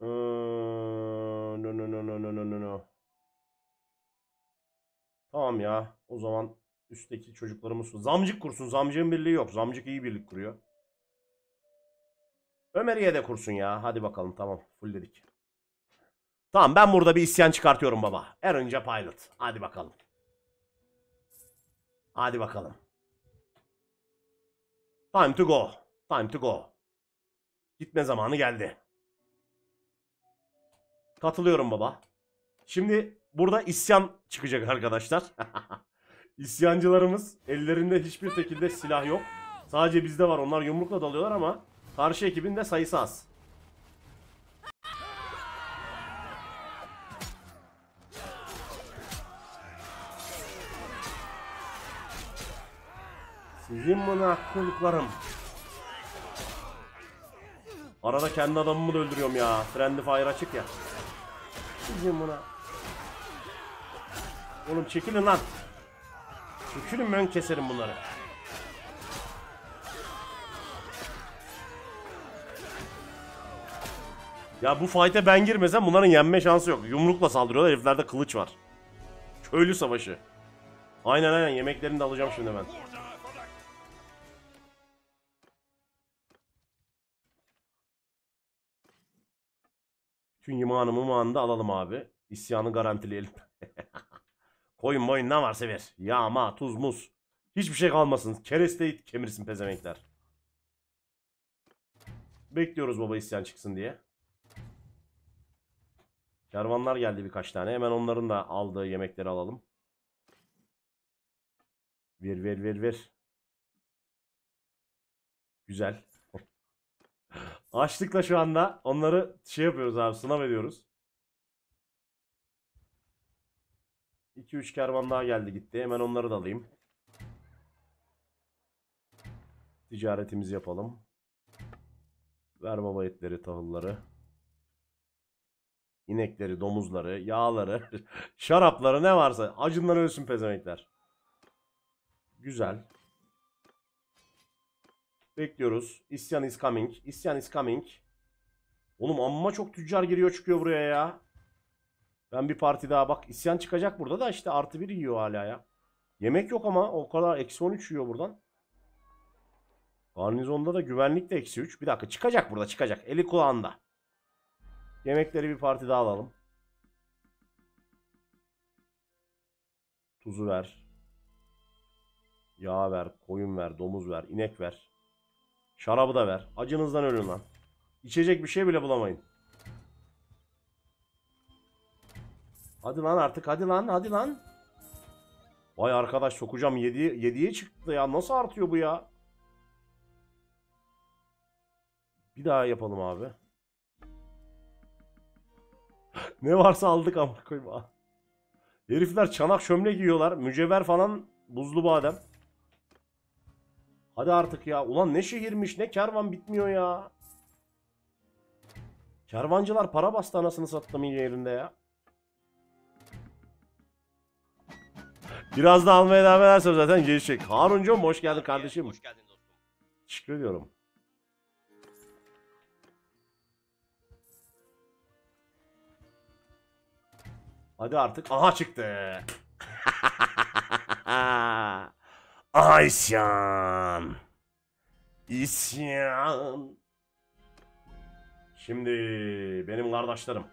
Uh, no no no no no no no. Tamam ya. O zaman üstteki çocuklarımız zamcık kursun. Zamcığın birliği yok. Zamcık iyi birlik kuruyor. Ömeriye de kursun ya. Hadi bakalım tamam. Full dedik. Tamam ben burada bir isyan çıkartıyorum baba. Er önce pilot. Hadi bakalım. Hadi bakalım. Time to go. Time to go. Gitme zamanı geldi. Katılıyorum baba. Şimdi burada isyan çıkacak arkadaşlar. *laughs* İsyancılarımız ellerinde hiçbir şekilde silah yok. Sadece bizde var. Onlar yumrukla dalıyorlar ama karşı ekibin de sayısı az. Sizin bana haklılıklarım. Arada kendi adamımı da öldürüyorum ya. Friendly fire açık ya. Sizin buna. Oğlum çekilin lan. Çekilin ben keserim bunları. Ya bu fight'e ben girmesem bunların yenme şansı yok. Yumrukla saldırıyorlar. Heriflerde kılıç var. Köylü savaşı. Aynen aynen yemeklerini de alacağım şimdi ben. Bütün yımağını mımağını da alalım abi. İsyanı garantileyelim. *laughs* Koyun moyun ne varsa ver. Yağma, tuz, muz. Hiçbir şey kalmasın. Keresteyi kemirsin pezevenkler. Bekliyoruz baba isyan çıksın diye. Kervanlar geldi birkaç tane. Hemen onların da aldığı yemekleri alalım. Ver ver ver ver. Güzel. Açlıkla şu anda onları şey yapıyoruz abi sınav ediyoruz. 2-3 kervan daha geldi gitti. Hemen onları da alayım. Ticaretimizi yapalım. Ver baba etleri, tahılları. İnekleri, domuzları, yağları, *laughs* şarapları ne varsa acından ölsün pezemekler. Güzel. Bekliyoruz. İsyan is coming. İsyan is coming. Oğlum amma çok tüccar giriyor çıkıyor buraya ya. Ben bir parti daha bak. isyan çıkacak burada da işte artı bir yiyor hala ya. Yemek yok ama o kadar eksi 13 yiyor buradan. Garnizonda da güvenlik de eksi 3. Bir dakika çıkacak burada çıkacak. Eli kulağında. Yemekleri bir parti daha alalım. Tuzu ver. Yağ ver, koyun ver, domuz ver, inek ver. Şarabı da ver. Acınızdan ölün lan. İçecek bir şey bile bulamayın. Hadi lan artık hadi lan hadi lan. Vay arkadaş sokacağım 7 7'ye çıktı ya. Nasıl artıyor bu ya? Bir daha yapalım abi. *laughs* ne varsa aldık ama koyma. Herifler çanak şömle giyiyorlar. Mücevher falan buzlu badem. Hadi artık ya. Ulan ne şehirmiş ne kervan bitmiyor ya. Kervancılar para bastı anasını sattım iyi yerinde ya. Biraz da almaya devam edersem zaten gelişecek. Haruncuğum hoş geldin kardeşim. Hoş geldin dostum. Teşekkür ediyorum. Hadi artık. Aha çıktı. *laughs* Aha isyan. İsyan. Şimdi benim kardeşlerim.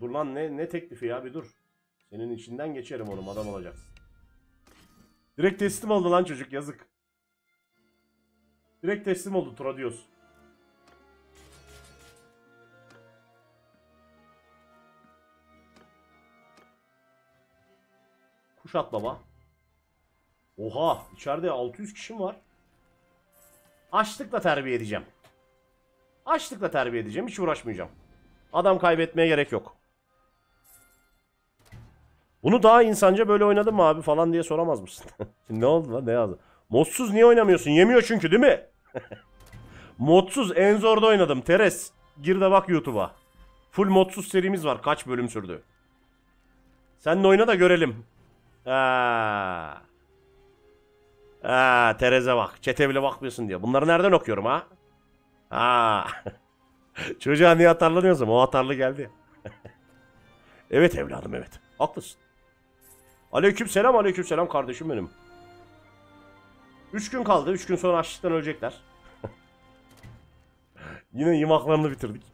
Dur lan ne ne teklifi ya bir dur. Senin içinden geçerim oğlum adam olacaksın. Direkt teslim oldu lan çocuk yazık. Direkt teslim oldu Tradios. Kuşat baba. Oha içeride 600 kişi mi var? Açlıkla terbiye edeceğim. Açlıkla terbiye edeceğim hiç uğraşmayacağım. Adam kaybetmeye gerek yok. Bunu daha insanca böyle oynadın mı abi falan diye soramaz mısın? *laughs* ne oldu lan ne yazdı? Modsuz niye oynamıyorsun? Yemiyor çünkü değil mi? *laughs* Modsuz en zorda oynadım. Teres. Gir de bak YouTube'a. Full modsuz serimiz var. Kaç bölüm sürdü? Sen de oyna da görelim. Ha. Ha, Tereze bak. Çete bile bakmıyorsun diyor. Bunları nereden okuyorum ha? Ha. *laughs* Çocuğa niye atarlanıyorsun? O atarlı geldi. *laughs* evet evladım evet. Haklısın. Aleyküm selam aleyküm selam kardeşim benim. Üç gün kaldı. Üç gün sonra açlıktan ölecekler. *laughs* Yine yemaklarını bitirdik.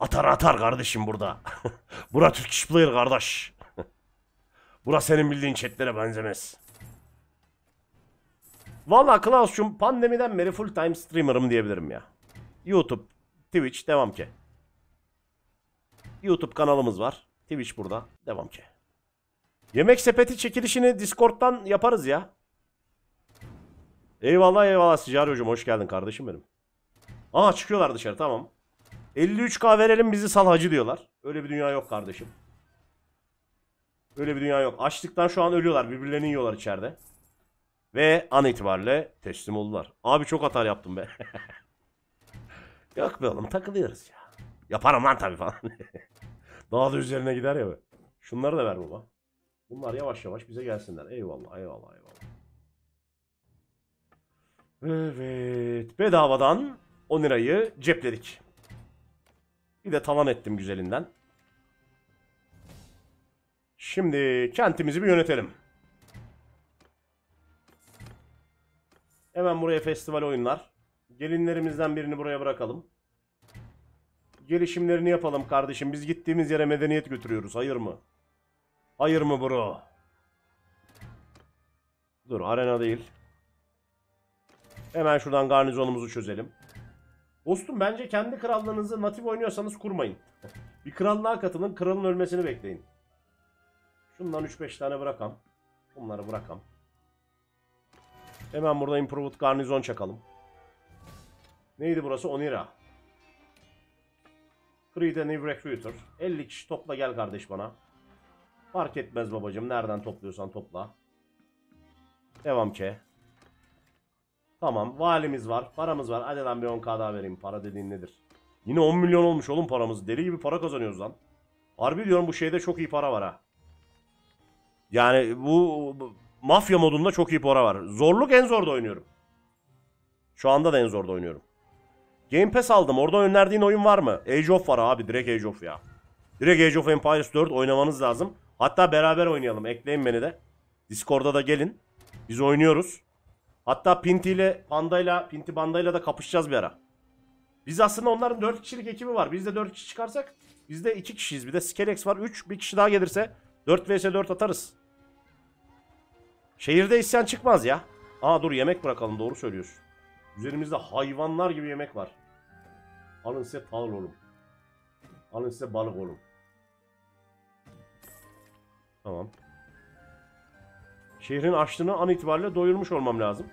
Atar atar kardeşim burada. *laughs* Bura Türk iş player kardeş. *laughs* Bura senin bildiğin chatlere benzemez. Valla Klaus'cum pandemiden beri full time streamer'ım diyebilirim ya. YouTube, Twitch devam ki. YouTube kanalımız var. Twitch burada. Devam ki. Yemek sepeti çekilişini Discord'dan yaparız ya. Eyvallah eyvallah Sicari hocam hoş geldin kardeşim benim. Aa çıkıyorlar dışarı tamam. 53k verelim bizi sal hacı diyorlar. Öyle bir dünya yok kardeşim. Öyle bir dünya yok. Açlıktan şu an ölüyorlar. Birbirlerini yiyorlar içeride. Ve an itibariyle teslim oldular. Abi çok hata yaptım be. *laughs* yok be oğlum takılıyoruz ya. Yaparım lan tabii falan. *laughs* Daha da üzerine gider ya be. Şunları da ver baba. Bunlar yavaş yavaş bize gelsinler. Eyvallah eyvallah eyvallah. Evet. Bedavadan 10 lirayı cepledik. Bir de talan ettim güzelinden. Şimdi kentimizi bir yönetelim. Hemen buraya festival oyunlar. Gelinlerimizden birini buraya bırakalım. Gelişimlerini yapalım kardeşim. Biz gittiğimiz yere medeniyet götürüyoruz. Hayır mı? Hayır mı bro? Dur arena değil. Hemen şuradan garnizonumuzu çözelim. Dostum bence kendi krallığınızı natif oynuyorsanız kurmayın. Bir krallığa katılın, kralın ölmesini bekleyin. Şundan 3-5 tane bırakam. Bunları bırakam. Hemen burada improved garnizon çakalım. Neydi burası? Onira. Create a new recruiter. 50 kişi topla gel kardeş bana. Fark etmez babacım. Nereden topluyorsan topla. Devam ki. Tamam. Valimiz var. Paramız var. Hadi lan bir 10k daha vereyim. Para dediğin nedir? Yine 10 milyon olmuş oğlum paramız. Deli gibi para kazanıyoruz lan. Harbi diyorum bu şeyde çok iyi para var ha. Yani bu, bu mafya modunda çok iyi para var. Zorluk en zorda oynuyorum. Şu anda da en zorda oynuyorum. Game Pass aldım. Orada önerdiğin oyun var mı? Age of var abi. Direkt Age of ya. Direkt Age of Empires 4 oynamanız lazım. Hatta beraber oynayalım. Ekleyin beni de. Discord'a da gelin. Biz oynuyoruz. Hatta Pinti ile Panda'yla, Pinti Banda'yla da kapışacağız bir ara. Biz aslında onların 4 kişilik ekibi var. Biz de 4 kişi çıkarsak biz de 2 kişiyiz. Bir de Skelex var 3. Bir kişi daha gelirse 4 vs 4 atarız. Şehirde isyan çıkmaz ya. Aa dur yemek bırakalım doğru söylüyorsun. Üzerimizde hayvanlar gibi yemek var. Alın size tavuk oğlum. Alın size balık oğlum. Tamam. Şehrin açlığını an itibariyle doyurmuş olmam lazım.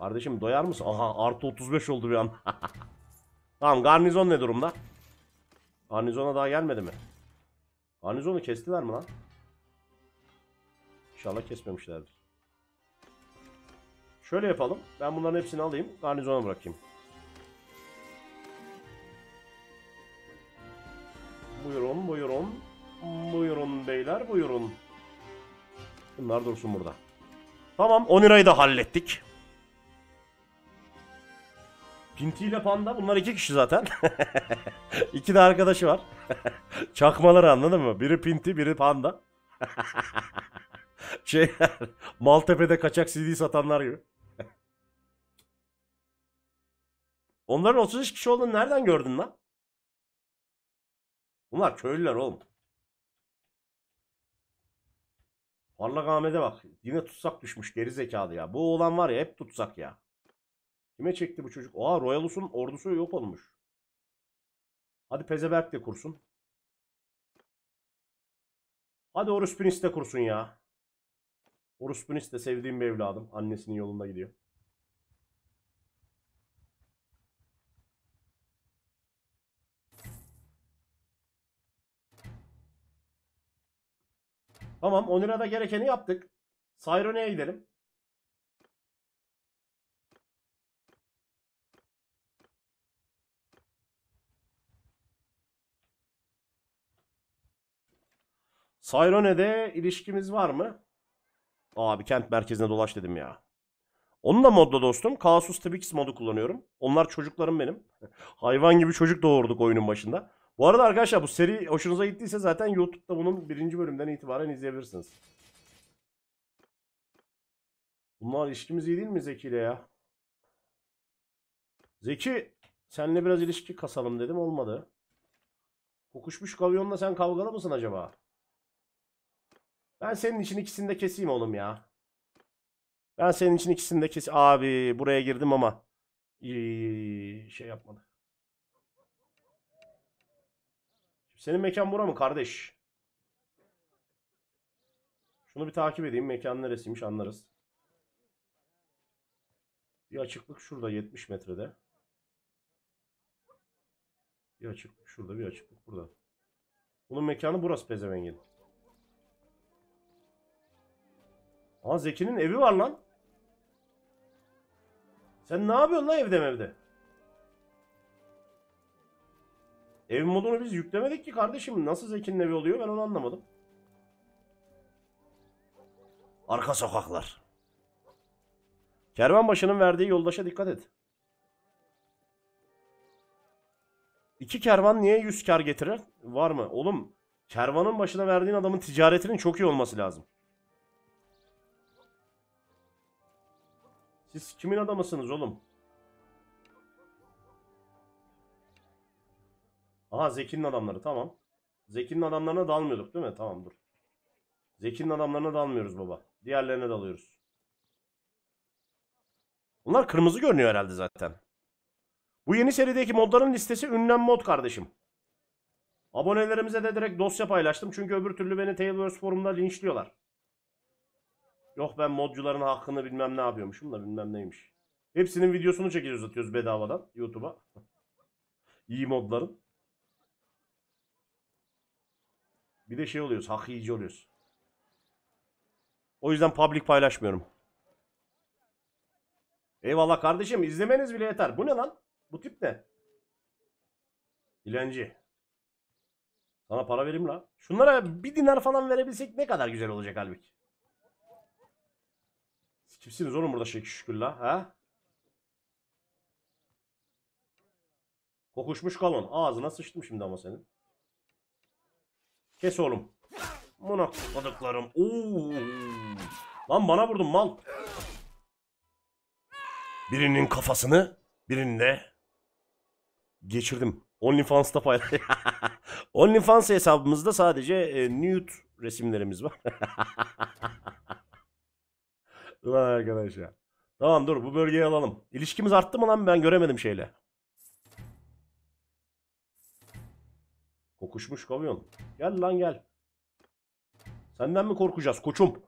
Kardeşim doyar mısın? Aha artı 35 oldu bir an. *laughs* tamam garnizon ne durumda? Garnizona daha gelmedi mi? Garnizonu kestiler mi lan? İnşallah kesmemişlerdir. Şöyle yapalım. Ben bunların hepsini alayım. Garnizona bırakayım. Buyurun buyurun. Buyurun beyler buyurun. Bunlar dursun burada. Tamam Onira'yı da hallettik. Pinti ile Panda bunlar iki kişi zaten. *laughs* iki de arkadaşı var. *laughs* Çakmaları anladın mı? Biri Pinti biri Panda. *laughs* şey Maltepe'de kaçak CD satanlar gibi. Onların 33 kişi olduğunu nereden gördün lan? Bunlar köylüler oğlum. Parlak Ahmet'e bak. Yine tutsak düşmüş geri zekalı ya. Bu oğlan var ya hep tutsak ya. Kime çekti bu çocuk? Aa Royalus'un ordusu yok olmuş. Hadi Pezeberk de kursun. Hadi Horus Prince de kursun ya. Horus Prince de sevdiğim bir evladım. Annesinin yolunda gidiyor. Tamam Onur'a da gerekeni yaptık. Sayrone'ye gidelim. Sayrone'de ilişkimiz var mı? Abi kent merkezine dolaş dedim ya. Onun da modda dostum. Kasus Tabix modu kullanıyorum. Onlar çocuklarım benim. *laughs* Hayvan gibi çocuk doğurduk oyunun başında. Bu arada arkadaşlar bu seri hoşunuza gittiyse zaten YouTube'da bunun birinci bölümden itibaren izleyebilirsiniz. Bunlar ilişkimiz iyi değil mi Zeki ile ya? Zeki senle biraz ilişki kasalım dedim olmadı. Kokuşmuş kavyonla sen kavgalı mısın acaba? Ben senin için ikisini de keseyim oğlum ya. Ben senin için ikisini de kes. Abi buraya girdim ama şey yapmadı. Senin mekan bura mı kardeş? Şunu bir takip edeyim. Mekan neresiymiş anlarız. Bir açıklık şurada 70 metrede. Bir açıklık şurada bir açıklık burada. Bunun mekanı burası pezevengin. Aa Zeki'nin evi var lan. Sen ne yapıyorsun lan evde evde? Ev modunu biz yüklemedik ki kardeşim. Nasıl Zeki'nin evi oluyor ben onu anlamadım. Arka sokaklar. Kervanbaşının verdiği yoldaşa dikkat et. İki kervan niye yüz kar getirir? Var mı? Oğlum kervanın başına verdiğin adamın ticaretinin çok iyi olması lazım. Siz kimin adamısınız oğlum? Aha Zeki'nin adamları tamam. Zeki'nin adamlarına dalmıyorduk değil mi? Tamam dur. Zeki'nin adamlarına dalmıyoruz baba. Diğerlerine dalıyoruz. Bunlar kırmızı görünüyor herhalde zaten. Bu yeni serideki modların listesi ünlem mod kardeşim. Abonelerimize de direkt dosya paylaştım. Çünkü öbür türlü beni Tailverse forumunda linçliyorlar. Yok ben modcuların hakkını bilmem ne yapıyormuşum da bilmem neymiş. Hepsinin videosunu çekiyoruz atıyoruz bedavadan YouTube'a. *laughs* İyi modların. Bir de şey oluyoruz. Hak yiyici oluyoruz. O yüzden public paylaşmıyorum. Eyvallah kardeşim. izlemeniz bile yeter. Bu ne lan? Bu tip ne? Dilenci. Sana para vereyim la. Şunlara bir dinar falan verebilsek ne kadar güzel olacak halbuki. Kimsiniz oğlum burada şekil şükür la? Ha? Kokuşmuş kalon. Ağzına sıçtım şimdi ama senin. Kes oğlum. Buna kodıklarım. Oo. Lan bana vurdun mal. Birinin kafasını, birinin de geçirdim. OnlyFans'ta paylaş. *laughs* OnlyFans hesabımızda sadece e, nude resimlerimiz var. *laughs* Ulan arkadaş ya. Tamam dur bu bölgeyi alalım. İlişkimiz arttı mı lan ben göremedim şeyle. Kokuşmuş kamyon. Gel lan gel. Senden mi korkacağız koçum?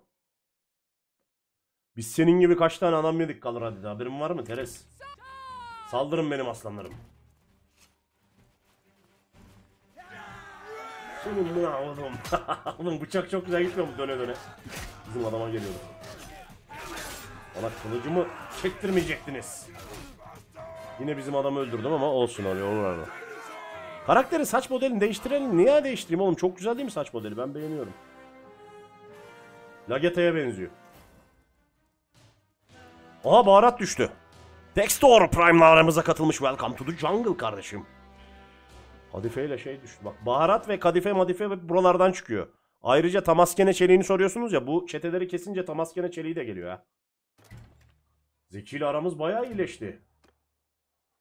Biz senin gibi kaç tane adam yedik kalır hadi. Haberin var mı Teres? Saldırın benim aslanlarım. Senin ya oğlum. *laughs* oğlum bıçak çok güzel gitmiyor mu döne döne? Bizim adama geliyordu. Bana kılıcımı çektirmeyecektiniz. Yine bizim adamı öldürdüm ama olsun öyle olur arada. Karakteri saç modelini değiştirelim. Niye değiştireyim oğlum? Çok güzel değil mi saç modeli? Ben beğeniyorum. Lageta'ya benziyor. Aha baharat düştü. Dextor Prime'la aramıza katılmış. Welcome to the jungle kardeşim. Kadife ile şey düştü. Bak baharat ve kadife madife buralardan çıkıyor. Ayrıca tamaskene çeliğini soruyorsunuz ya. Bu çeteleri kesince tamaskene çeliği de geliyor ha. Zeki ile aramız bayağı iyileşti.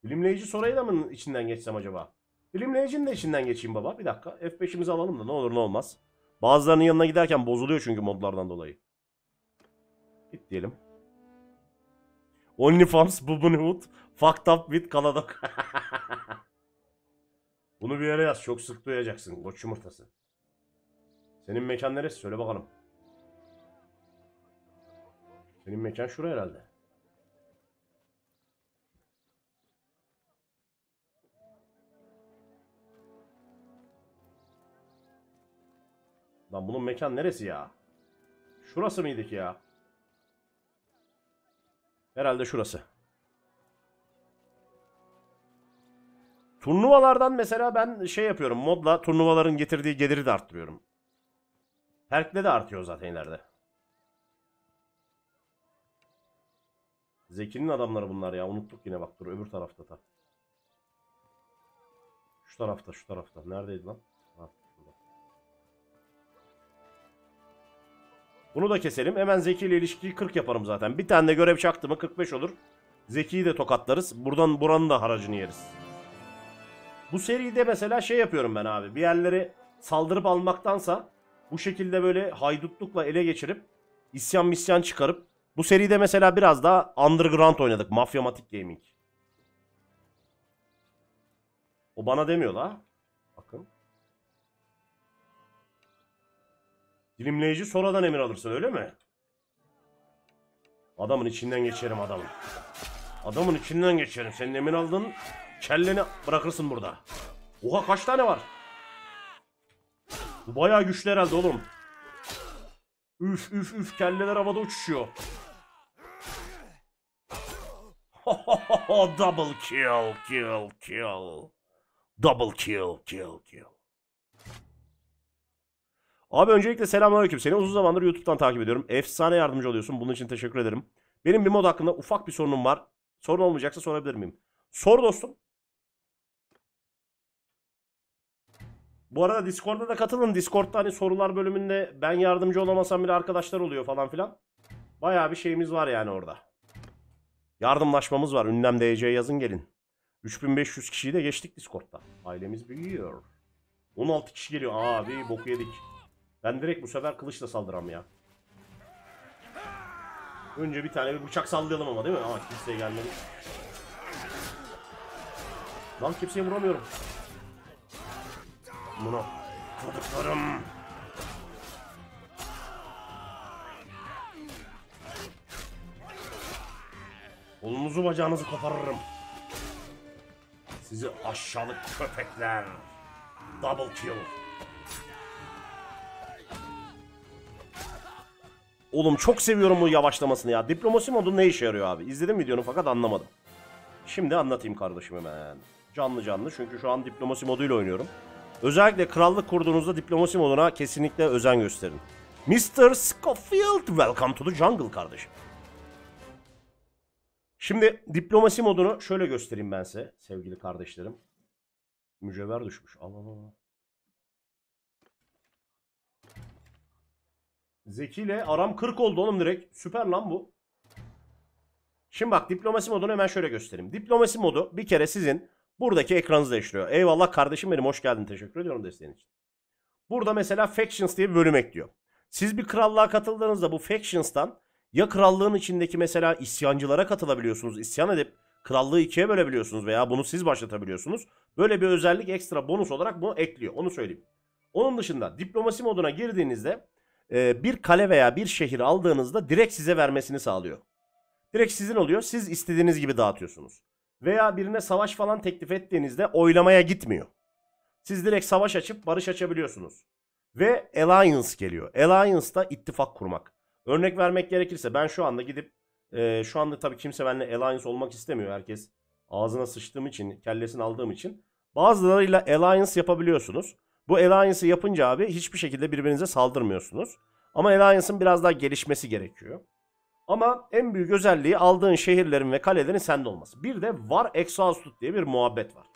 Bilimleyici Sorayı da mı içinden geçsem acaba? Bilimleyicinin de içinden geçeyim baba. Bir dakika. F5'imizi alalım da ne olur ne olmaz. Bazılarının yanına giderken bozuluyor çünkü modlardan dolayı. Git diyelim. OnlyFans, Bubunhood, Fucked Up with Kaladak. *laughs* Bunu bir yere yaz. Çok sık duyacaksın. Koç yumurtası. Senin mekan neresi? Söyle bakalım. Senin mekan şura herhalde. Lan bunun mekan neresi ya? Şurası mıydı ki ya? Herhalde şurası. Turnuvalardan mesela ben şey yapıyorum. Modla turnuvaların getirdiği geliri de arttırıyorum. Perk'le de artıyor zaten ileride. Zeki'nin adamları bunlar ya. Unuttuk yine bak dur öbür tarafta da. Şu tarafta şu tarafta. Neredeydi lan? Bunu da keselim. Hemen Zeki ile ilişkiyi 40 yaparım zaten. Bir tane de görev çaktı mı 45 olur. Zeki'yi de tokatlarız. Buradan buranın da haracını yeriz. Bu seride mesela şey yapıyorum ben abi. Bir yerleri saldırıp almaktansa bu şekilde böyle haydutlukla ele geçirip isyan misyan çıkarıp bu seride mesela biraz daha underground oynadık. Mafyamatik Gaming. O bana demiyor la. Dilimleyici sonradan emir alırsın öyle mi? Adamın içinden geçerim adamın. Adamın içinden geçerim. Senin emir aldın kelleni bırakırsın burada. Oha kaç tane var? Bu bayağı güçlü herhalde oğlum. Üf üf üf kelleler havada uçuşuyor. *laughs* Double kill kill kill. Double kill kill kill. Abi öncelikle selamünaleyküm. Seni uzun zamandır YouTube'dan takip ediyorum. Efsane yardımcı oluyorsun. Bunun için teşekkür ederim. Benim bir mod hakkında ufak bir sorunum var. Sorun olmayacaksa sorabilir miyim? Sor dostum. Bu arada Discord'da da katılın. Discord'da hani sorular bölümünde ben yardımcı olamasam bile arkadaşlar oluyor falan filan. Bayağı bir şeyimiz var yani orada. Yardımlaşmamız var. Ünlem DC yazın gelin. 3500 kişiyi de geçtik Discord'da. Ailemiz büyüyor. 16 kişi geliyor. Abi boku yedik. Ben direkt bu sefer kılıçla saldıram ya. Önce bir tane bir bıçak sallayalım ama değil mi? Ama kimseye gelmedi. Lan kimseye vuramıyorum. Buna. Çocuklarım. Kolunuzu bacağınızı koparırım. Sizi aşağılık köpekler. Double kill. Oğlum çok seviyorum bu yavaşlamasını ya. Diplomasi modu ne işe yarıyor abi? İzledim videonu fakat anlamadım. Şimdi anlatayım kardeşim hemen. Canlı canlı çünkü şu an diplomasi moduyla oynuyorum. Özellikle krallık kurduğunuzda diplomasi moduna kesinlikle özen gösterin. Mr. Scofield, welcome to the jungle kardeşim. Şimdi diplomasi modunu şöyle göstereyim ben size sevgili kardeşlerim. Mücevher düşmüş. Al al Zeki ile aram 40 oldu oğlum direkt. Süper lan bu. Şimdi bak diplomasi modunu hemen şöyle göstereyim. Diplomasi modu bir kere sizin buradaki ekranınızı değiştiriyor. Eyvallah kardeşim benim hoş geldin teşekkür ediyorum desteğin için. Burada mesela Factions diye bir bölüm ekliyor. Siz bir krallığa katıldığınızda bu Factions'tan ya krallığın içindeki mesela isyancılara katılabiliyorsunuz. İsyan edip krallığı ikiye bölebiliyorsunuz veya bunu siz başlatabiliyorsunuz. Böyle bir özellik ekstra bonus olarak bunu ekliyor. Onu söyleyeyim. Onun dışında diplomasi moduna girdiğinizde e, bir kale veya bir şehir aldığınızda direkt size vermesini sağlıyor. Direkt sizin oluyor. Siz istediğiniz gibi dağıtıyorsunuz. Veya birine savaş falan teklif ettiğinizde oylamaya gitmiyor. Siz direkt savaş açıp barış açabiliyorsunuz. Ve alliance geliyor. Alliance da ittifak kurmak. Örnek vermek gerekirse ben şu anda gidip e, şu anda tabii kimse benimle alliance olmak istemiyor. Herkes ağzına sıçtığım için, kellesini aldığım için. Bazılarıyla alliance yapabiliyorsunuz. Bu alliance'ı yapınca abi hiçbir şekilde birbirinize saldırmıyorsunuz. Ama alliance'ın biraz daha gelişmesi gerekiyor. Ama en büyük özelliği aldığın şehirlerin ve kalelerin sende olması. Bir de War Exhausted diye bir muhabbet var.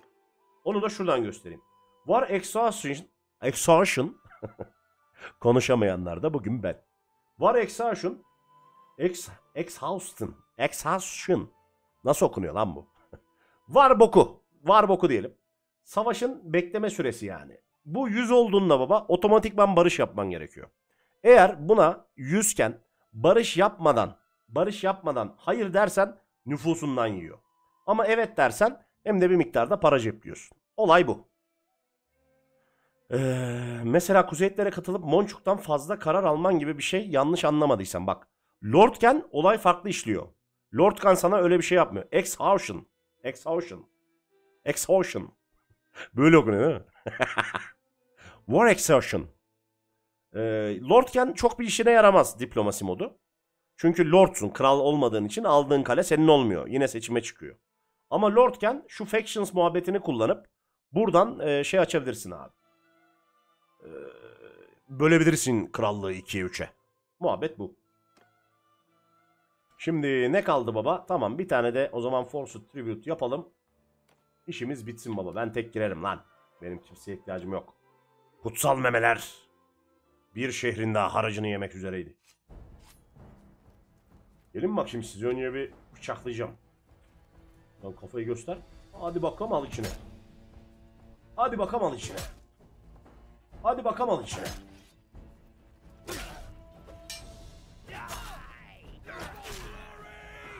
Onu da şuradan göstereyim. War Exhaustion, Exhaustion *laughs* konuşamayanlar da bugün ben. War Exhaustion, Ex, Exhaustion, Exhaustion. Nasıl okunuyor lan bu? *laughs* Var boku. Var boku diyelim. Savaşın bekleme süresi yani. Bu 100 olduğunda baba otomatikman barış yapman gerekiyor. Eğer buna 100 iken barış yapmadan, barış yapmadan hayır dersen nüfusundan yiyor. Ama evet dersen hem de bir miktarda para cepliyorsun. Olay bu. Ee, mesela Kuzeytlere katılıp Monçuk'tan fazla karar alman gibi bir şey yanlış anlamadıysan bak. Lordken olay farklı işliyor. Lordken sana öyle bir şey yapmıyor. Exhaustion. Exhaustion. Exhaustion. Böyle okunuyor değil mi? *laughs* War Exhaustion. Ee, Lordken çok bir işine yaramaz diplomasi modu. Çünkü Lordsun, kral olmadığın için aldığın kale senin olmuyor. Yine seçime çıkıyor. Ama Lordken şu Factions muhabbetini kullanıp buradan e, şey açabilirsin abi. Ee, bölebilirsin krallığı 2'ye 3'e. Muhabbet bu. Şimdi ne kaldı baba? Tamam bir tane de o zaman Force Tribute yapalım. İşimiz bitsin baba. Ben tek girerim lan. Benim kimseye ihtiyacım yok. Kutsal memeler. Bir şehrin daha haracını yemek üzereydi. Gelin bak şimdi sizi önce bir bıçaklayacağım. Lan kafayı göster. Hadi bakalım al içine. Hadi bakalım al içine. Hadi bakalım al içine.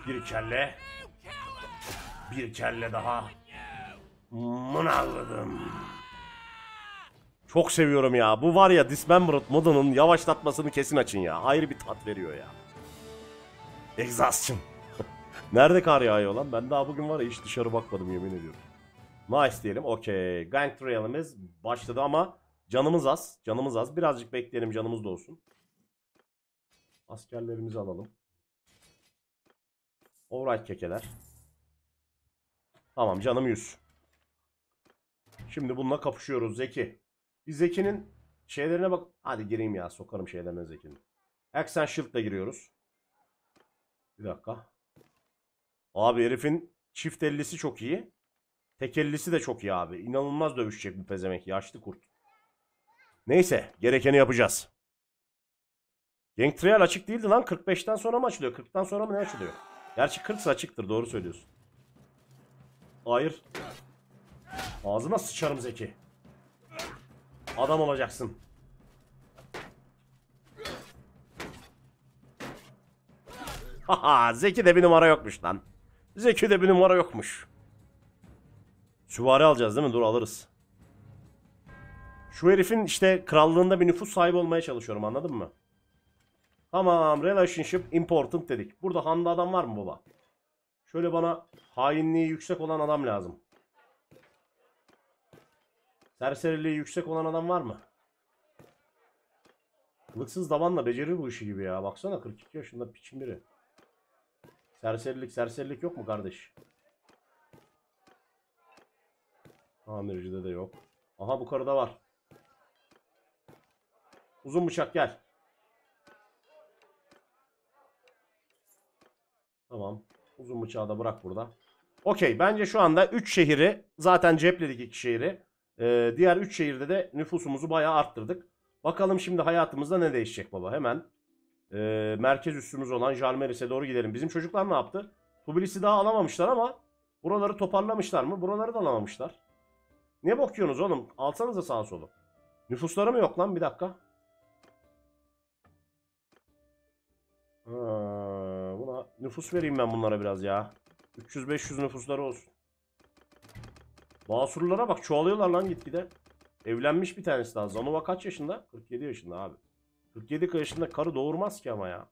Bir kelle. Bir kelle daha. Mınavladım. Çok seviyorum ya. Bu var ya Dismembered modunun yavaşlatmasını kesin açın ya. Ayrı bir tat veriyor ya. Exhaustion. *laughs* Nerede kar yağıyor lan? Ben daha bugün var ya hiç dışarı bakmadım yemin ediyorum. Nice diyelim. Okey. Gang Trail'imiz başladı ama canımız az. Canımız az. Birazcık bekleyelim canımız da olsun. Askerlerimizi alalım. Alright kekeler. Tamam canım 100. Şimdi bununla kapışıyoruz Zeki. Bir Zeki'nin şeylerine bak. Hadi gireyim ya sokarım şeylerine Zeki'nin. Accent Shield'la giriyoruz. Bir dakika. Abi herifin çift ellisi çok iyi. Tek ellisi de çok iyi abi. İnanılmaz dövüşecek bu pezemek. Yaşlı kurt. Neyse gerekeni yapacağız. Gang Trial açık değildi lan. 45'ten sonra mı açılıyor? 40'tan sonra mı ne açılıyor? Gerçi 40 açıktır doğru söylüyorsun. Hayır. Ağzına sıçarım Zeki. Adam olacaksın. *laughs* Haha Zeki de bir numara yokmuş lan. Zeki de bir numara yokmuş. Süvari alacağız değil mi? Dur alırız. Şu herifin işte krallığında bir nüfus sahibi olmaya çalışıyorum anladın mı? Tamam relationship important dedik. Burada handa adam var mı baba? Şöyle bana hainliği yüksek olan adam lazım. Serseriliği yüksek olan adam var mı? Kılıksız davanla becerir bu işi gibi ya. Baksana 42 yaşında piçin biri. Serserilik serserilik yok mu kardeş? Tamircide de yok. Aha bu karıda var. Uzun bıçak gel. Tamam. Uzun bıçağı da bırak burada. Okey bence şu anda 3 şehri zaten cepledik 2 şehri. Ee, diğer 3 şehirde de nüfusumuzu bayağı arttırdık. Bakalım şimdi hayatımızda ne değişecek baba. Hemen e, merkez üssümüz olan Jalmeris'e doğru gidelim. Bizim çocuklar ne yaptı? Tbilis'i daha alamamışlar ama buraları toparlamışlar mı? Buraları da alamamışlar. Ne bakıyorsunuz oğlum? Alsanıza sağa solu. Nüfusları mı yok lan? Bir dakika. Ha, buna nüfus vereyim ben bunlara biraz ya. 300-500 nüfusları olsun. Basurlara bak çoğalıyorlar lan gitgide. Evlenmiş bir tanesi daha. Zanova kaç yaşında? 47 yaşında abi. 47 yaşında karı doğurmaz ki ama ya.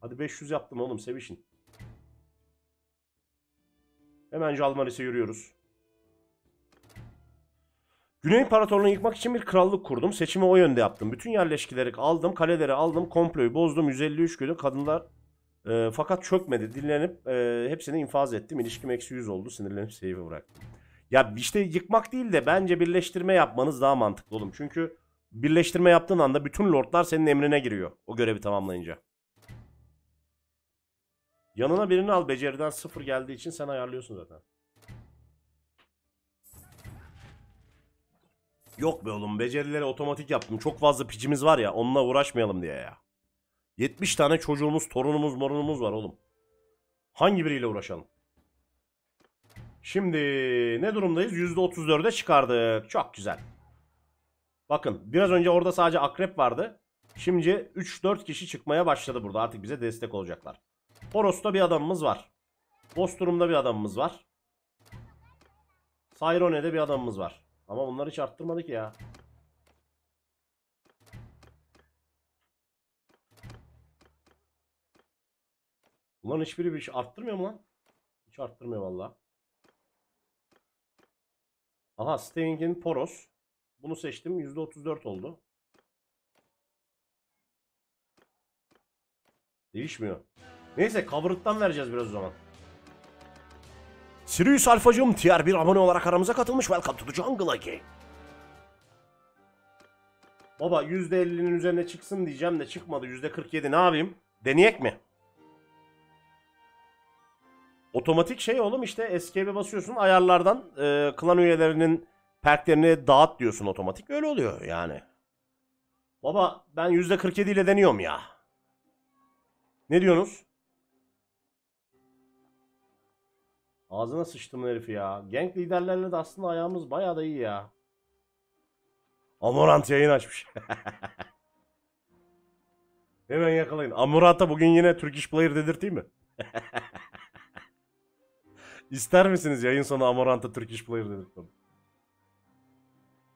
Hadi 500 yaptım oğlum sevişin. Hemen Jalmaris'e yürüyoruz. Güney İmparatorluğu'nu yıkmak için bir krallık kurdum. Seçimi o yönde yaptım. Bütün yerleşkileri aldım, kaleleri aldım, komployu bozdum. 153 günü kadınlar e, fakat çökmedi. Dinlenip e, hepsini infaz ettim. İlişkim eksi 100 oldu. Sinirlenip seyfi bıraktım. Ya işte yıkmak değil de bence birleştirme yapmanız daha mantıklı oğlum. Çünkü birleştirme yaptığın anda bütün lordlar senin emrine giriyor. O görevi tamamlayınca. Yanına birini al. Beceriden sıfır geldiği için sen ayarlıyorsun zaten. Yok be oğlum becerileri otomatik yaptım. Çok fazla picimiz var ya onunla uğraşmayalım diye ya. 70 tane çocuğumuz, torunumuz, morunumuz var oğlum. Hangi biriyle uğraşalım? Şimdi ne durumdayız? %34'e çıkardık. Çok güzel. Bakın biraz önce orada sadece akrep vardı. Şimdi 3-4 kişi çıkmaya başladı burada. Artık bize destek olacaklar. Horos'ta bir adamımız var. Bosturum'da bir adamımız var. Sayrone'de bir adamımız var. Ama bunları hiç arttırmadık ya. Ulan hiçbiri bir şey arttırmıyor mu lan? Hiç arttırmıyor valla. Aha Sting'in Poros. Bunu seçtim. %34 oldu. Değişmiyor. Neyse cover'lıktan vereceğiz biraz o zaman. Sirius Alfacım tier 1 abone olarak aramıza katılmış. Welcome to the jungle again. Baba %50'nin üzerine çıksın diyeceğim de çıkmadı. %47 ne yapayım? Deneyek mi? Otomatik şey oğlum işte escape'e basıyorsun ayarlardan e, klan üyelerinin perklerini dağıt diyorsun otomatik. Öyle oluyor yani. Baba ben %47 ile deniyorum ya. Ne diyorsunuz? Ağzına sıçtım herifi ya. Gang liderlerle de aslında ayağımız bayağı da iyi ya. Amorant yayın açmış. *laughs* Hemen yakalayın. Amorant'a bugün yine Turkish Player dedirteyim mi? *laughs* İster misiniz yayın sonu Amorant'a Turkish Player dedirtmem?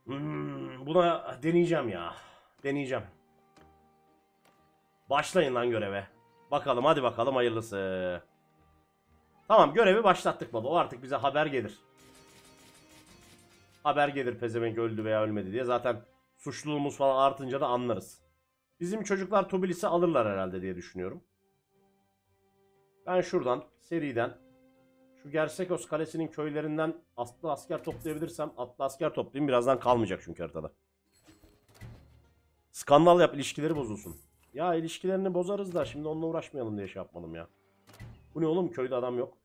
Hmm, buna deneyeceğim ya. Deneyeceğim. Başlayın lan göreve. Bakalım hadi bakalım hayırlısı. Tamam görevi başlattık baba. O artık bize haber gelir. Haber gelir pezevenk öldü veya ölmedi diye. Zaten suçluluğumuz falan artınca da anlarız. Bizim çocuklar Tubilis'i alırlar herhalde diye düşünüyorum. Ben şuradan seriden şu Gersekos Kalesi'nin köylerinden atlı asker toplayabilirsem atlı asker toplayayım. Birazdan kalmayacak çünkü haritada. Skandal yap ilişkileri bozulsun. Ya ilişkilerini bozarız da şimdi onunla uğraşmayalım diye şey yapmadım ya. Bu ne oğlum köyde adam yok.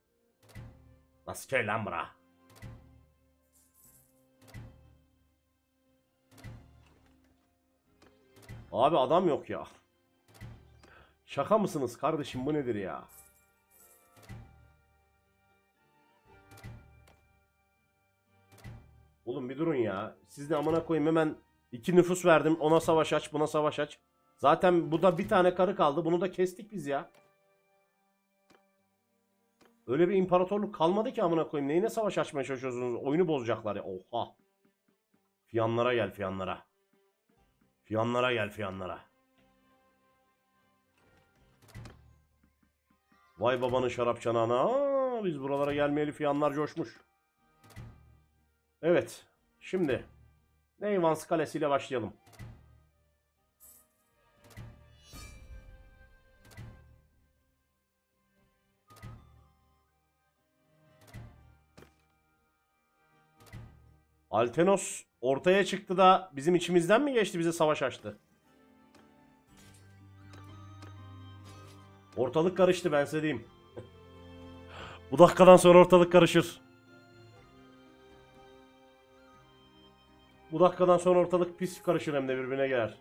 Nasıl köy lan bura? Abi adam yok ya. Şaka mısınız kardeşim bu nedir ya? Oğlum bir durun ya. Siz de amına koyayım hemen iki nüfus verdim. Ona savaş aç, buna savaş aç. Zaten burada bir tane karı kaldı. Bunu da kestik biz ya. Öyle bir imparatorluk kalmadı ki amına koyayım. Neyine savaş açmaya çalışıyorsunuz? Oyunu bozacaklar ya. Oha. Fiyanlara gel fiyanlara. Fiyanlara gel fiyanlara. Vay babanın şarap çanağına. Aa, biz buralara gelmeyeli fiyanlar coşmuş. Evet. Şimdi Neyvans Kalesi ile başlayalım. Altenos ortaya çıktı da bizim içimizden mi geçti bize savaş açtı? Ortalık karıştı ben size diyeyim. *laughs* Bu dakikadan sonra ortalık karışır. Bu dakikadan sonra ortalık pis karışır hem de birbirine girer.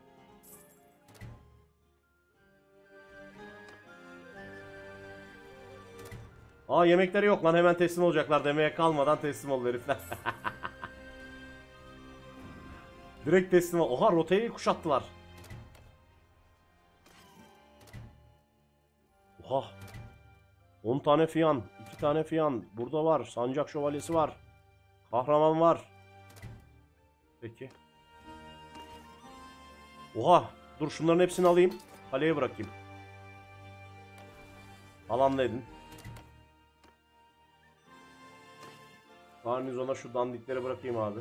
Aa yemekleri yok lan hemen teslim olacaklar demeye kalmadan teslim oldu herifler. *laughs* Direkt teslim ol. Oha rotayı kuşattılar. Oha. 10 tane fiyan, 2 tane fiyan. Burada var. Sancak şövalyesi var. Kahraman var. Peki. Oha. Dur şunların hepsini alayım. Kaleye bırakayım. Alanda edin. Garnizona şu dandikleri bırakayım abi.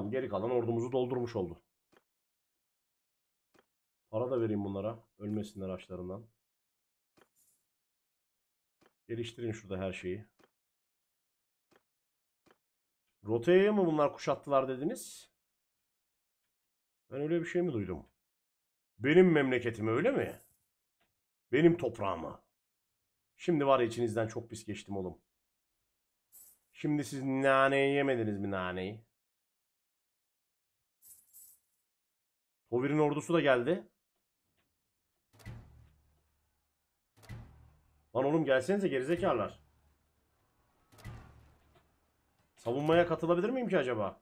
Tamam geri kalan ordumuzu doldurmuş oldu. Para da vereyim bunlara. Ölmesinler açlarından. Geliştirin şurada her şeyi. Rotaya'yı mı bunlar kuşattılar dediniz? Ben öyle bir şey mi duydum? Benim memleketimi öyle mi? Benim toprağımı. Şimdi var ya içinizden çok pis geçtim oğlum. Şimdi siz naneyi yemediniz mi naneyi? Tovir'in ordusu da geldi. Lan oğlum gelsenize gerizekalılar. Savunmaya katılabilir miyim ki acaba?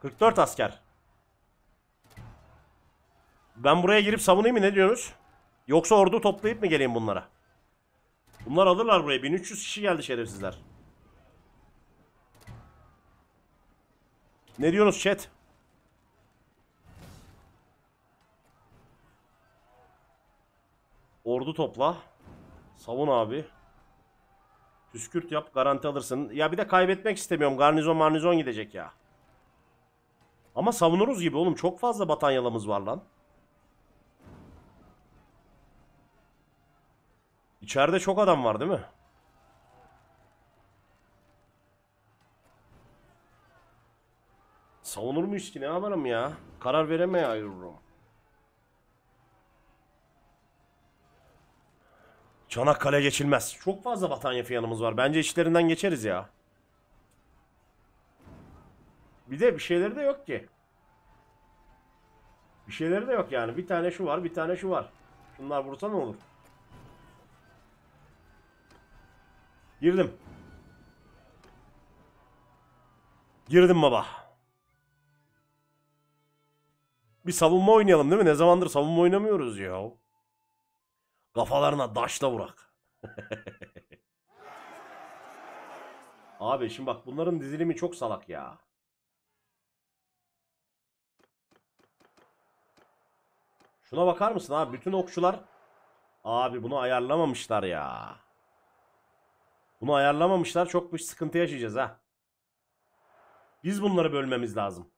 44 asker. Ben buraya girip savunayım mı ne diyorsunuz? Yoksa ordu toplayıp mı geleyim bunlara? Bunlar alırlar buraya. 1300 kişi geldi şerefsizler. Ne diyorsunuz chat? Ordu topla. Savun abi. Püskürt yap garanti alırsın. Ya bir de kaybetmek istemiyorum. Garnizon marnizon gidecek ya. Ama savunuruz gibi oğlum. Çok fazla batanyalamız var lan. İçeride çok adam var değil mi? Savunur muyuz ki ne yaparım ya? Karar veremiyorum. Çanakkale geçilmez. Çok fazla Batanya fiyanımız var. Bence içlerinden geçeriz ya. Bir de bir şeyleri de yok ki. Bir şeyleri de yok yani. Bir tane şu var, bir tane şu var. Şunlar vursa ne olur? Girdim. Girdim baba. Bir savunma oynayalım değil mi? Ne zamandır savunma oynamıyoruz ya. Kafalarına daşla vurak. *laughs* Abi şimdi bak bunların dizilimi çok salak ya. Şuna bakar mısın abi? Bütün okçular abi bunu ayarlamamışlar ya. Bunu ayarlamamışlar. Çok bir sıkıntı yaşayacağız ha. Biz bunları bölmemiz lazım.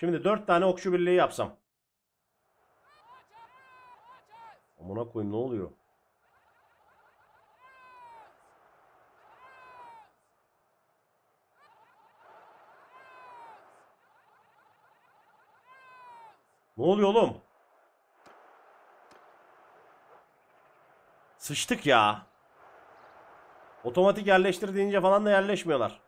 Şimdi dört tane okçu birliği yapsam. Amına koyayım ne oluyor? Ne oluyor oğlum? Sıçtık ya. Otomatik yerleştir deyince falan da yerleşmiyorlar.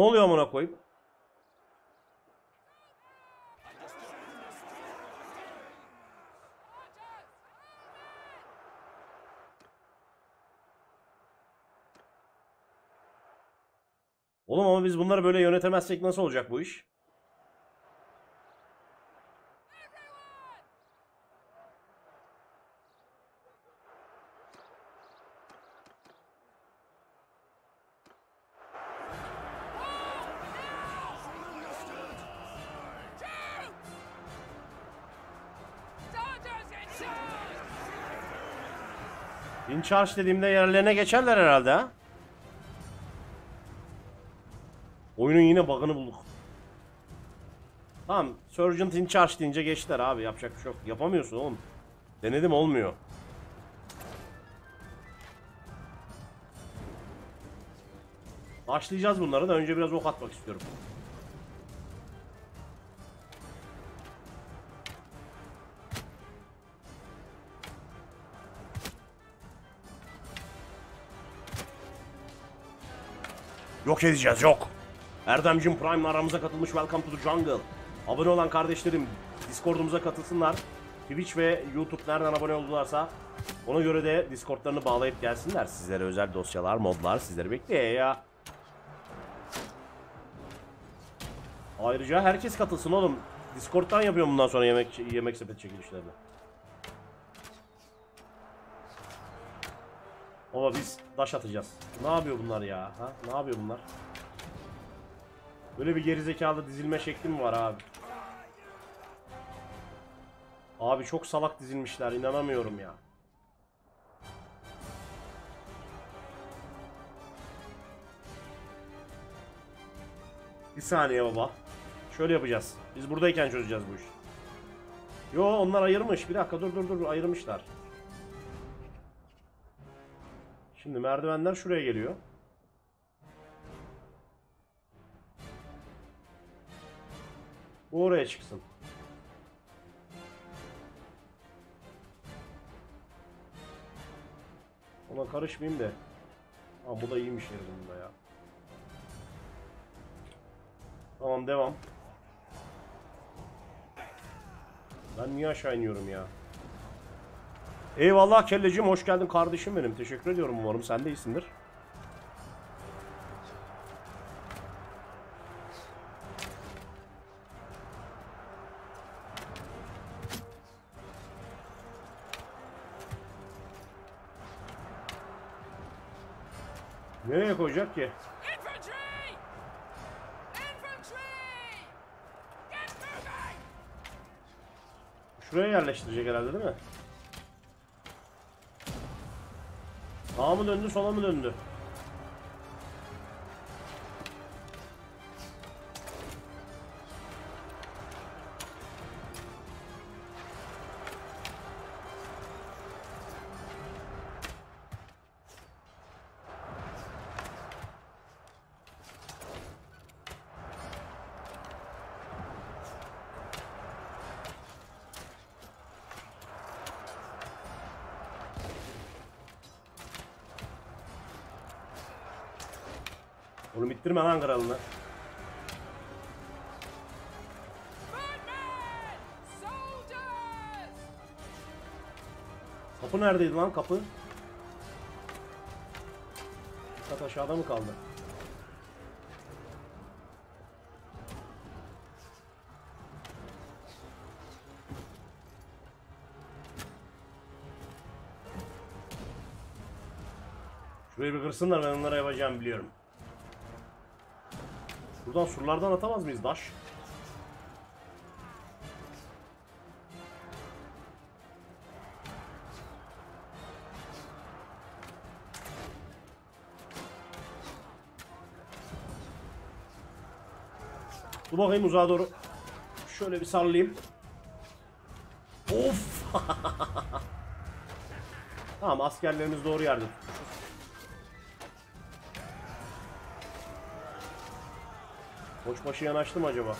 Ne oluyor amına koyayım? Oğlum ama biz bunları böyle yönetemezsek nasıl olacak bu iş? Charge dediğimde yerlerine geçerler herhalde ha. Oyunun yine bug'ını bulduk. Tamam. Sergeant in charge deyince geçtiler abi. Yapacak bir şey yok. Yapamıyorsun oğlum. Denedim olmuyor. Başlayacağız bunlara da önce biraz ok atmak istiyorum. Yok edeceğiz yok. Erdemcim Prime'la aramıza katılmış Welcome to the Jungle. Abone olan kardeşlerim Discord'umuza katılsınlar. Twitch ve YouTube nereden abone oldularsa ona göre de Discord'larını bağlayıp gelsinler. Sizlere özel dosyalar, modlar sizleri bekliyor ya. Ayrıca herkes katılsın oğlum. Discord'dan yapıyorum bundan sonra yemek yemek sepet çekilişlerini. Baba biz daş atacağız. Ne yapıyor bunlar ya? Ha? Ne yapıyor bunlar? Böyle bir gerizekalı dizilme şekli mi var abi? Abi çok salak dizilmişler. inanamıyorum ya. Bir saniye baba. Şöyle yapacağız. Biz buradayken çözeceğiz bu işi. Yo onlar ayırmış. Bir dakika dur dur dur ayırmışlar. Şimdi merdivenler şuraya geliyor. Bu oraya çıksın. Ona karışmayayım da. Aa, bu da iyiymiş yeri bunda ya. Tamam devam. Ben niye aşağı iniyorum ya? Eyvallah kellecim hoş geldin kardeşim benim. Teşekkür ediyorum umarım sen de iyisindir. Nereye koyacak ki? Şuraya yerleştirecek herhalde değil mi? Sağa mı döndü sola mı döndü? Onu bittirme lan kralını. Kapı neredeydi lan kapı? Kat aşağıda mı kaldı? Şurayı bir kırsınlar ben onlara yapacağım biliyorum. Buradan surlardan atamaz mıyız daş? Dur bakayım uzağa doğru. Şöyle bir sallayayım. Of! *laughs* tamam askerlerimiz doğru yerde tutmuşuz. Koçbaşı yanaştı mı acaba?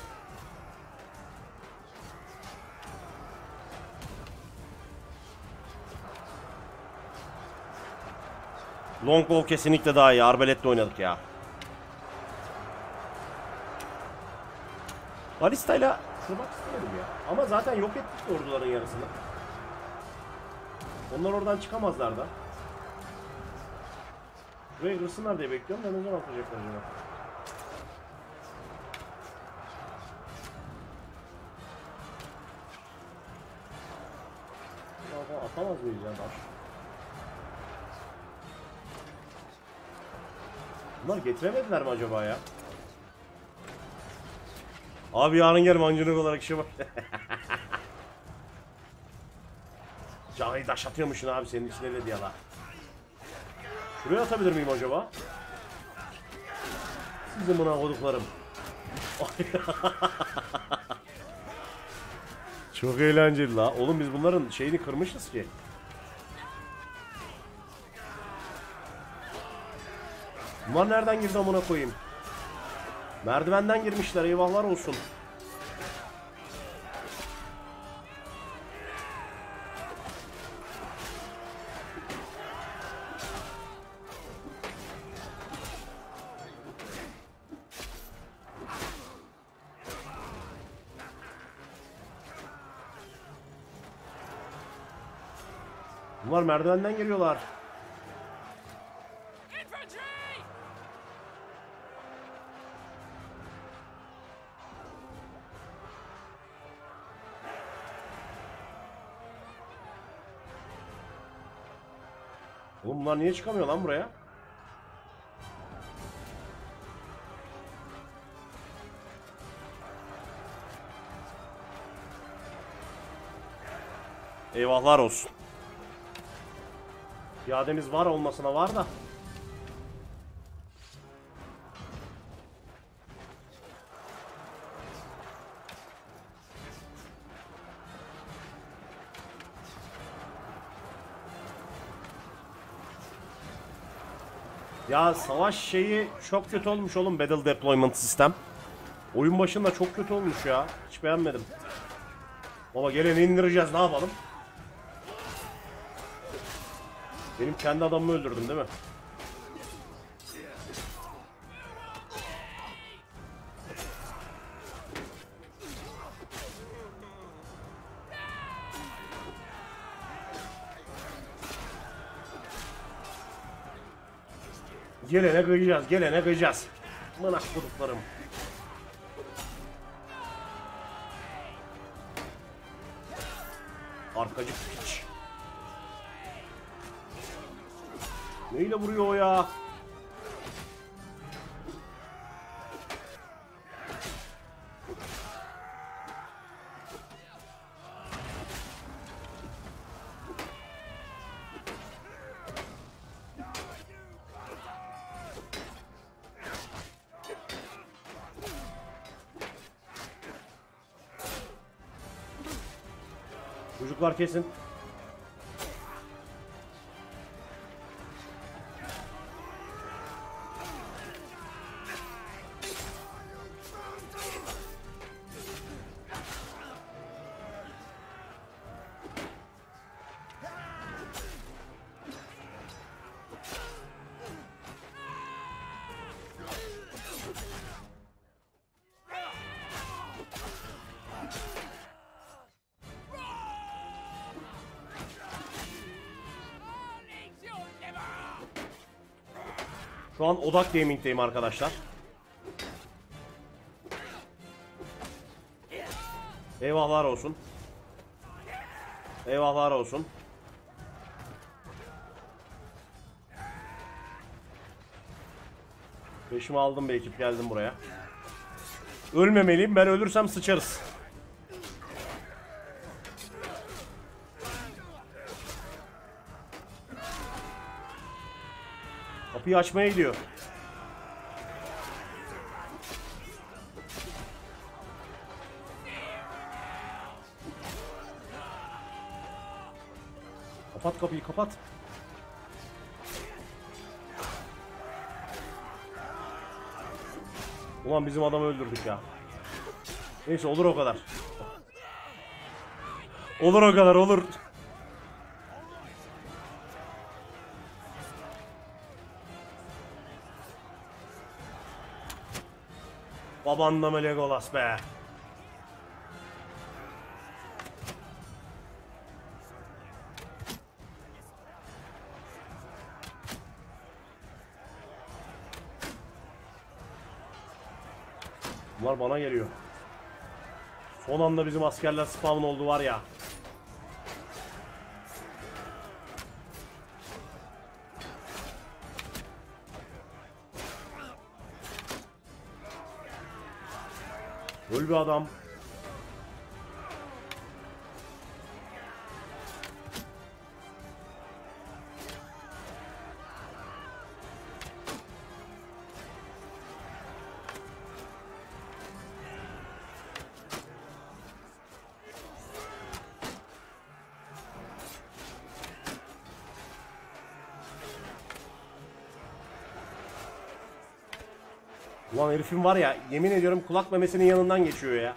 Longbow kesinlikle daha iyi. Arbaletle oynadık ya. Balistayla kırmak istemedim ya. Ama zaten yok ettik orduların yarısını. Onlar oradan çıkamazlar da. Şuraya kırsınlar diye bekliyorum da ne zaman atacaklar acaba? Taş? Bunlar getiremediler mi acaba ya? Abi yarın gel mancınık olarak işe bak. *laughs* Canayı taş atıyormuşsun abi senin için öyle diyorlar. Şuraya atabilir miyim acaba? Sizin buna koduklarım. *laughs* Çok eğlenceli la. Oğlum biz bunların şeyini kırmışız ki. Bunlar nereden girdi amına koyayım? Merdivenden girmişler eyvahlar olsun. Bunlar merdivenden geliyorlar. Oğlum bunlar niye çıkamıyor lan buraya? Eyvahlar olsun. Piyademiz var olmasına var da. Ya savaş şeyi çok kötü olmuş oğlum Battle Deployment sistem. Oyun başında çok kötü olmuş ya. Hiç beğenmedim. Baba geleni indireceğiz ne yapalım? Benim kendi adamımı öldürdüm değil mi? Gelene kıyacağız, gelene kıyacağız. Mınak kuduklarım. Arkacı piç. Neyle vuruyor o ya? Çocuklar kesin. Şu an Odak Gaming'teyim arkadaşlar. Eyvahlar olsun. Eyvahlar olsun. Peşimi aldım bir ekip geldim buraya. Ölmemeliyim ben ölürsem sıçarız. Kapıyı açmaya gidiyor. Kapat kapıyı kapat. Ulan bizim adamı öldürdük ya. Neyse olur o kadar. Olur o kadar olur. Babanla mı Legolas be? Bunlar bana geliyor. Son anda bizim askerler spawn oldu var ya. Bir adam. Ulan herifin var ya yemin ediyorum kulak memesinin yanından geçiyor ya.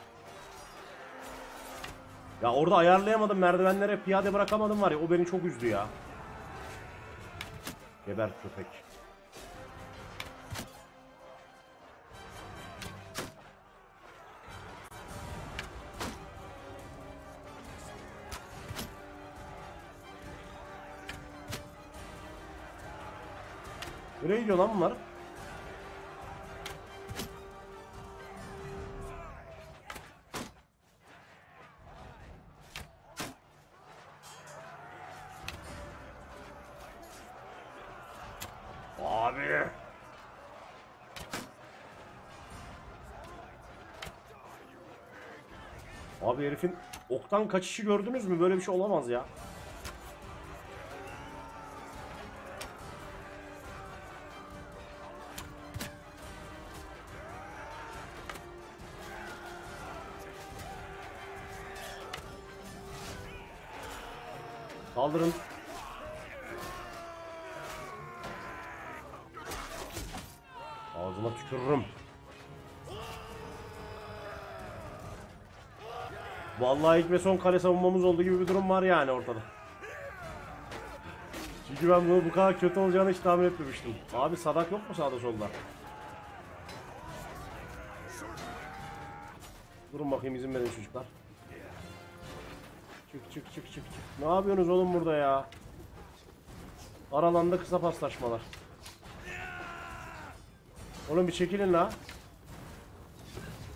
Ya orada ayarlayamadım merdivenlere piyade bırakamadım var ya o beni çok üzdü ya. Geber köpek. Nereye gidiyor lan bunlar? Abi herifin oktan kaçışı gördünüz mü? Böyle bir şey olamaz ya. Saldırın. Ağzına tükürürüm. Vallahi ilk ve son kale savunmamız olduğu gibi bir durum var yani ortada. Çünkü ben bunu bu kadar kötü olacağını hiç tahmin etmemiştim. Abi sadak yok mu sağda solda? Durun bakayım izin verin çocuklar. Çık çık çık çık çık. Ne yapıyorsunuz oğlum burada ya? Aralanda kısa paslaşmalar. Oğlum bir çekilin la.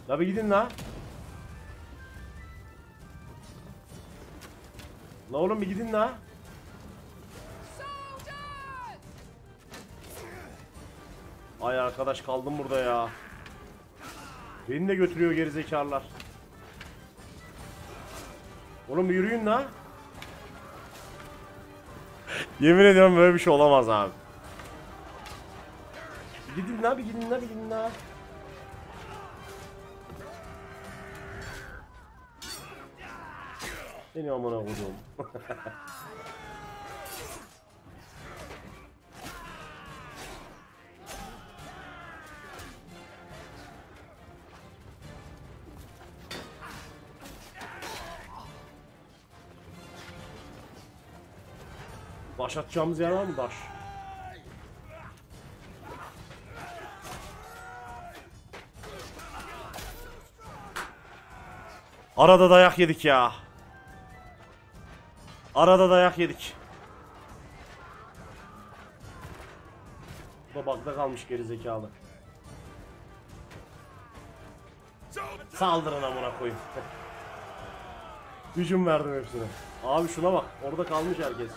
La bir gidin la. La oğlum bir gidin la. Ay arkadaş kaldım burada ya. Beni de götürüyor gerizekalılar. Oğlum yürüyün la. Yemin ediyorum böyle bir şey olamaz abi. Gidin la bir gidin la bir gidin la. Seni amına koyduğum. Baş atacağımız yer var mı baş? Arada dayak yedik ya. Arada dayak yedik. Bu da bakta kalmış geri zekalı. Saldırın amına koyayım. Hücum verdim hepsine. Abi şuna bak. Orada kalmış herkes.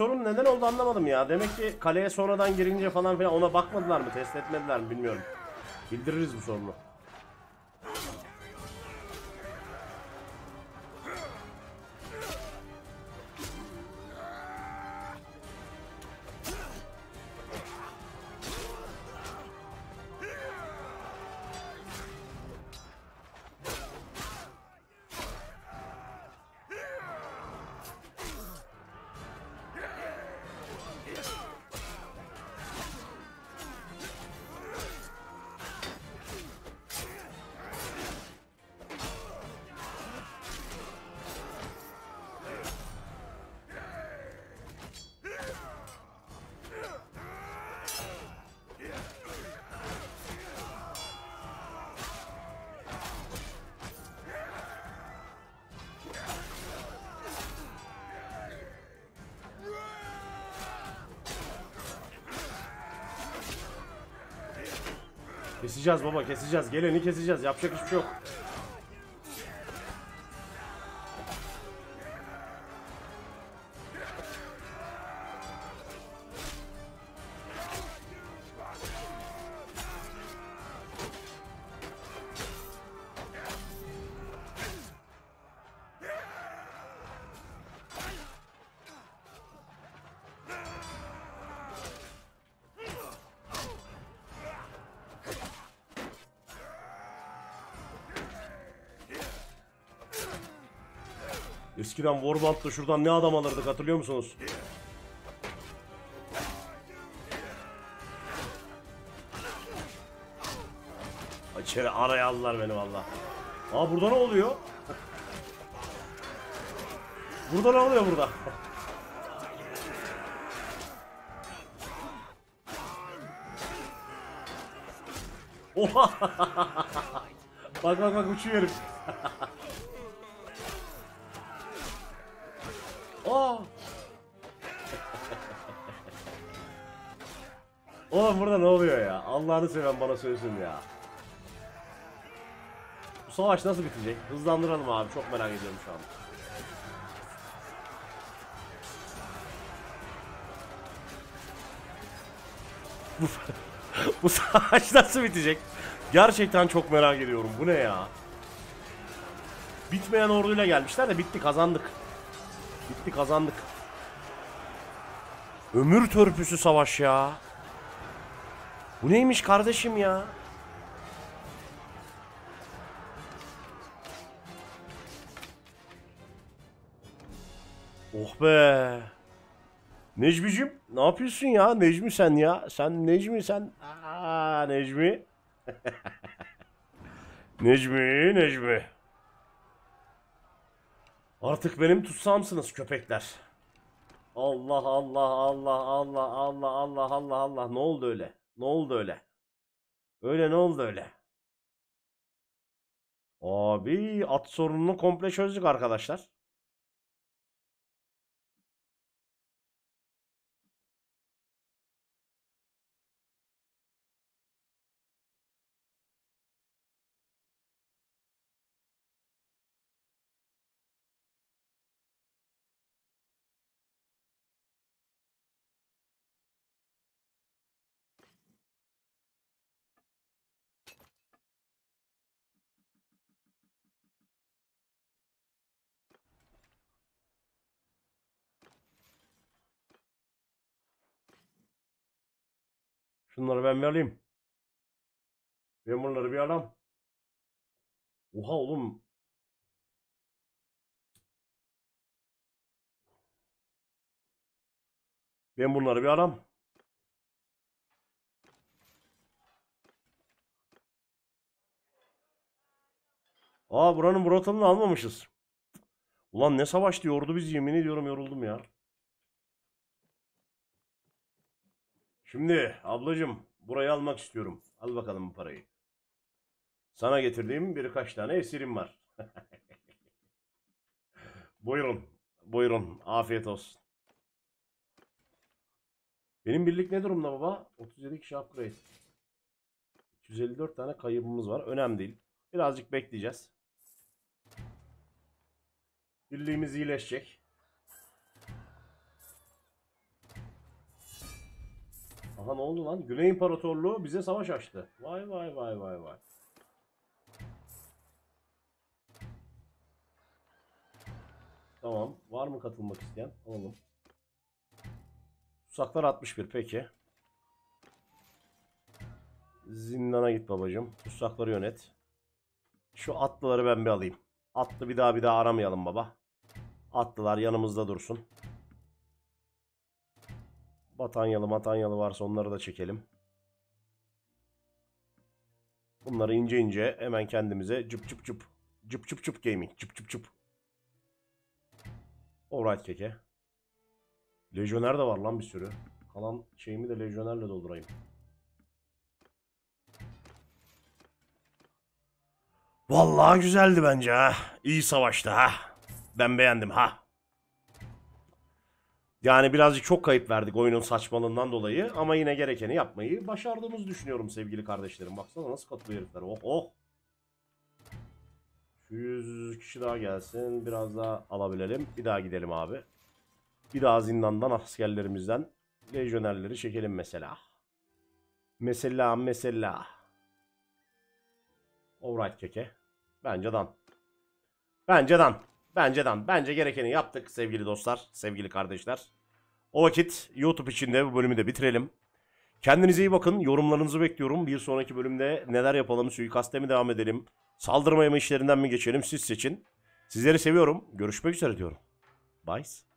Sorun neden oldu anlamadım ya. Demek ki kaleye sonradan girince falan filan ona bakmadılar mı, test etmediler mi bilmiyorum. Bildiririz bu sorunu. Keseceğiz baba keseceğiz. Geleni keseceğiz. Yapacak hiçbir şey yok. Eskiden Warband'da şuradan ne adam alırdık hatırlıyor musunuz? İçeri araya aldılar beni valla. Aa burada ne oluyor? Burada ne oluyor burada? *laughs* Oha! *laughs* bak bak bak uçuyor herif. *laughs* Aa! Oğlum burada ne oluyor ya? Allah'ını seven bana söylesin ya. Bu savaş nasıl bitecek? Hızlandıralım abi. Çok merak ediyorum şu an. Bu, *laughs* bu savaş nasıl bitecek? Gerçekten çok merak ediyorum. Bu ne ya? Bitmeyen orduyla gelmişler de bitti kazandık. Bitti kazandık. Ömür törpüsü savaş ya. Bu neymiş kardeşim ya? Oh be. Necmi'cim ne yapıyorsun ya? Necmi sen ya. Sen Necmi sen. Aa Necmi. *laughs* Necmi, Necmi. Artık benim tutsamsınız köpekler. Allah Allah Allah Allah Allah Allah Allah Allah ne oldu öyle? Ne oldu öyle? Öyle ne oldu öyle? Abi at sorununu komple çözdük arkadaşlar. Şunları ben bir alayım. Ben bunları bir alayım. Oha oğlum. Ben bunları bir alayım. Aa buranın buratanını almamışız. Ulan ne savaş diyordu biz yemin ediyorum yoruldum ya. Şimdi ablacım burayı almak istiyorum. Al bakalım bu parayı. Sana getirdiğim birkaç tane esirim var. *laughs* buyurun. Buyurun. Afiyet olsun. Benim birlik ne durumda baba? 37 kişi upgrade. 254 tane kaybımız var. Önemli değil. Birazcık bekleyeceğiz. Birliğimiz iyileşecek. Aha ne oldu lan? Güney İmparatorluğu bize savaş açtı. Vay vay vay vay vay. Tamam. Var mı katılmak isteyen? Alalım. Susaklar 61 peki. Zindana git babacım. Susakları yönet. Şu atlıları ben bir alayım. Atlı bir daha bir daha aramayalım baba. Atlılar yanımızda dursun. Batanyalı matanyalı varsa onları da çekelim. Bunları ince ince hemen kendimize cıp cıp cıp. Cıp cıp cıp gaming. Cıp cıp cıp. Alright keke. Lejyoner de var lan bir sürü. Kalan şeyimi de lejyonerle doldurayım. Vallahi güzeldi bence ha. İyi savaştı ha. Ben beğendim ha. Yani birazcık çok kayıp verdik oyunun saçmalığından dolayı ama yine gerekeni yapmayı başardığımızı düşünüyorum sevgili kardeşlerim. Baksana nasıl katılıyor herifler. Oh oh. Şu 100 kişi daha gelsin. Biraz daha alabilelim. Bir daha gidelim abi. Bir daha zindandan askerlerimizden lejyonerleri çekelim mesela. Mesela mesela. Alright keke. Bence dan. Bence dan. Bence dan. Bence gerekeni yaptık sevgili dostlar, sevgili kardeşler. O vakit YouTube için de bu bölümü de bitirelim. Kendinize iyi bakın. Yorumlarınızı bekliyorum. Bir sonraki bölümde neler yapalım? Suikaste mi devam edelim? Saldırmaya mı işlerinden mi geçelim? Siz seçin. Sizleri seviyorum. Görüşmek üzere diyorum. Bye.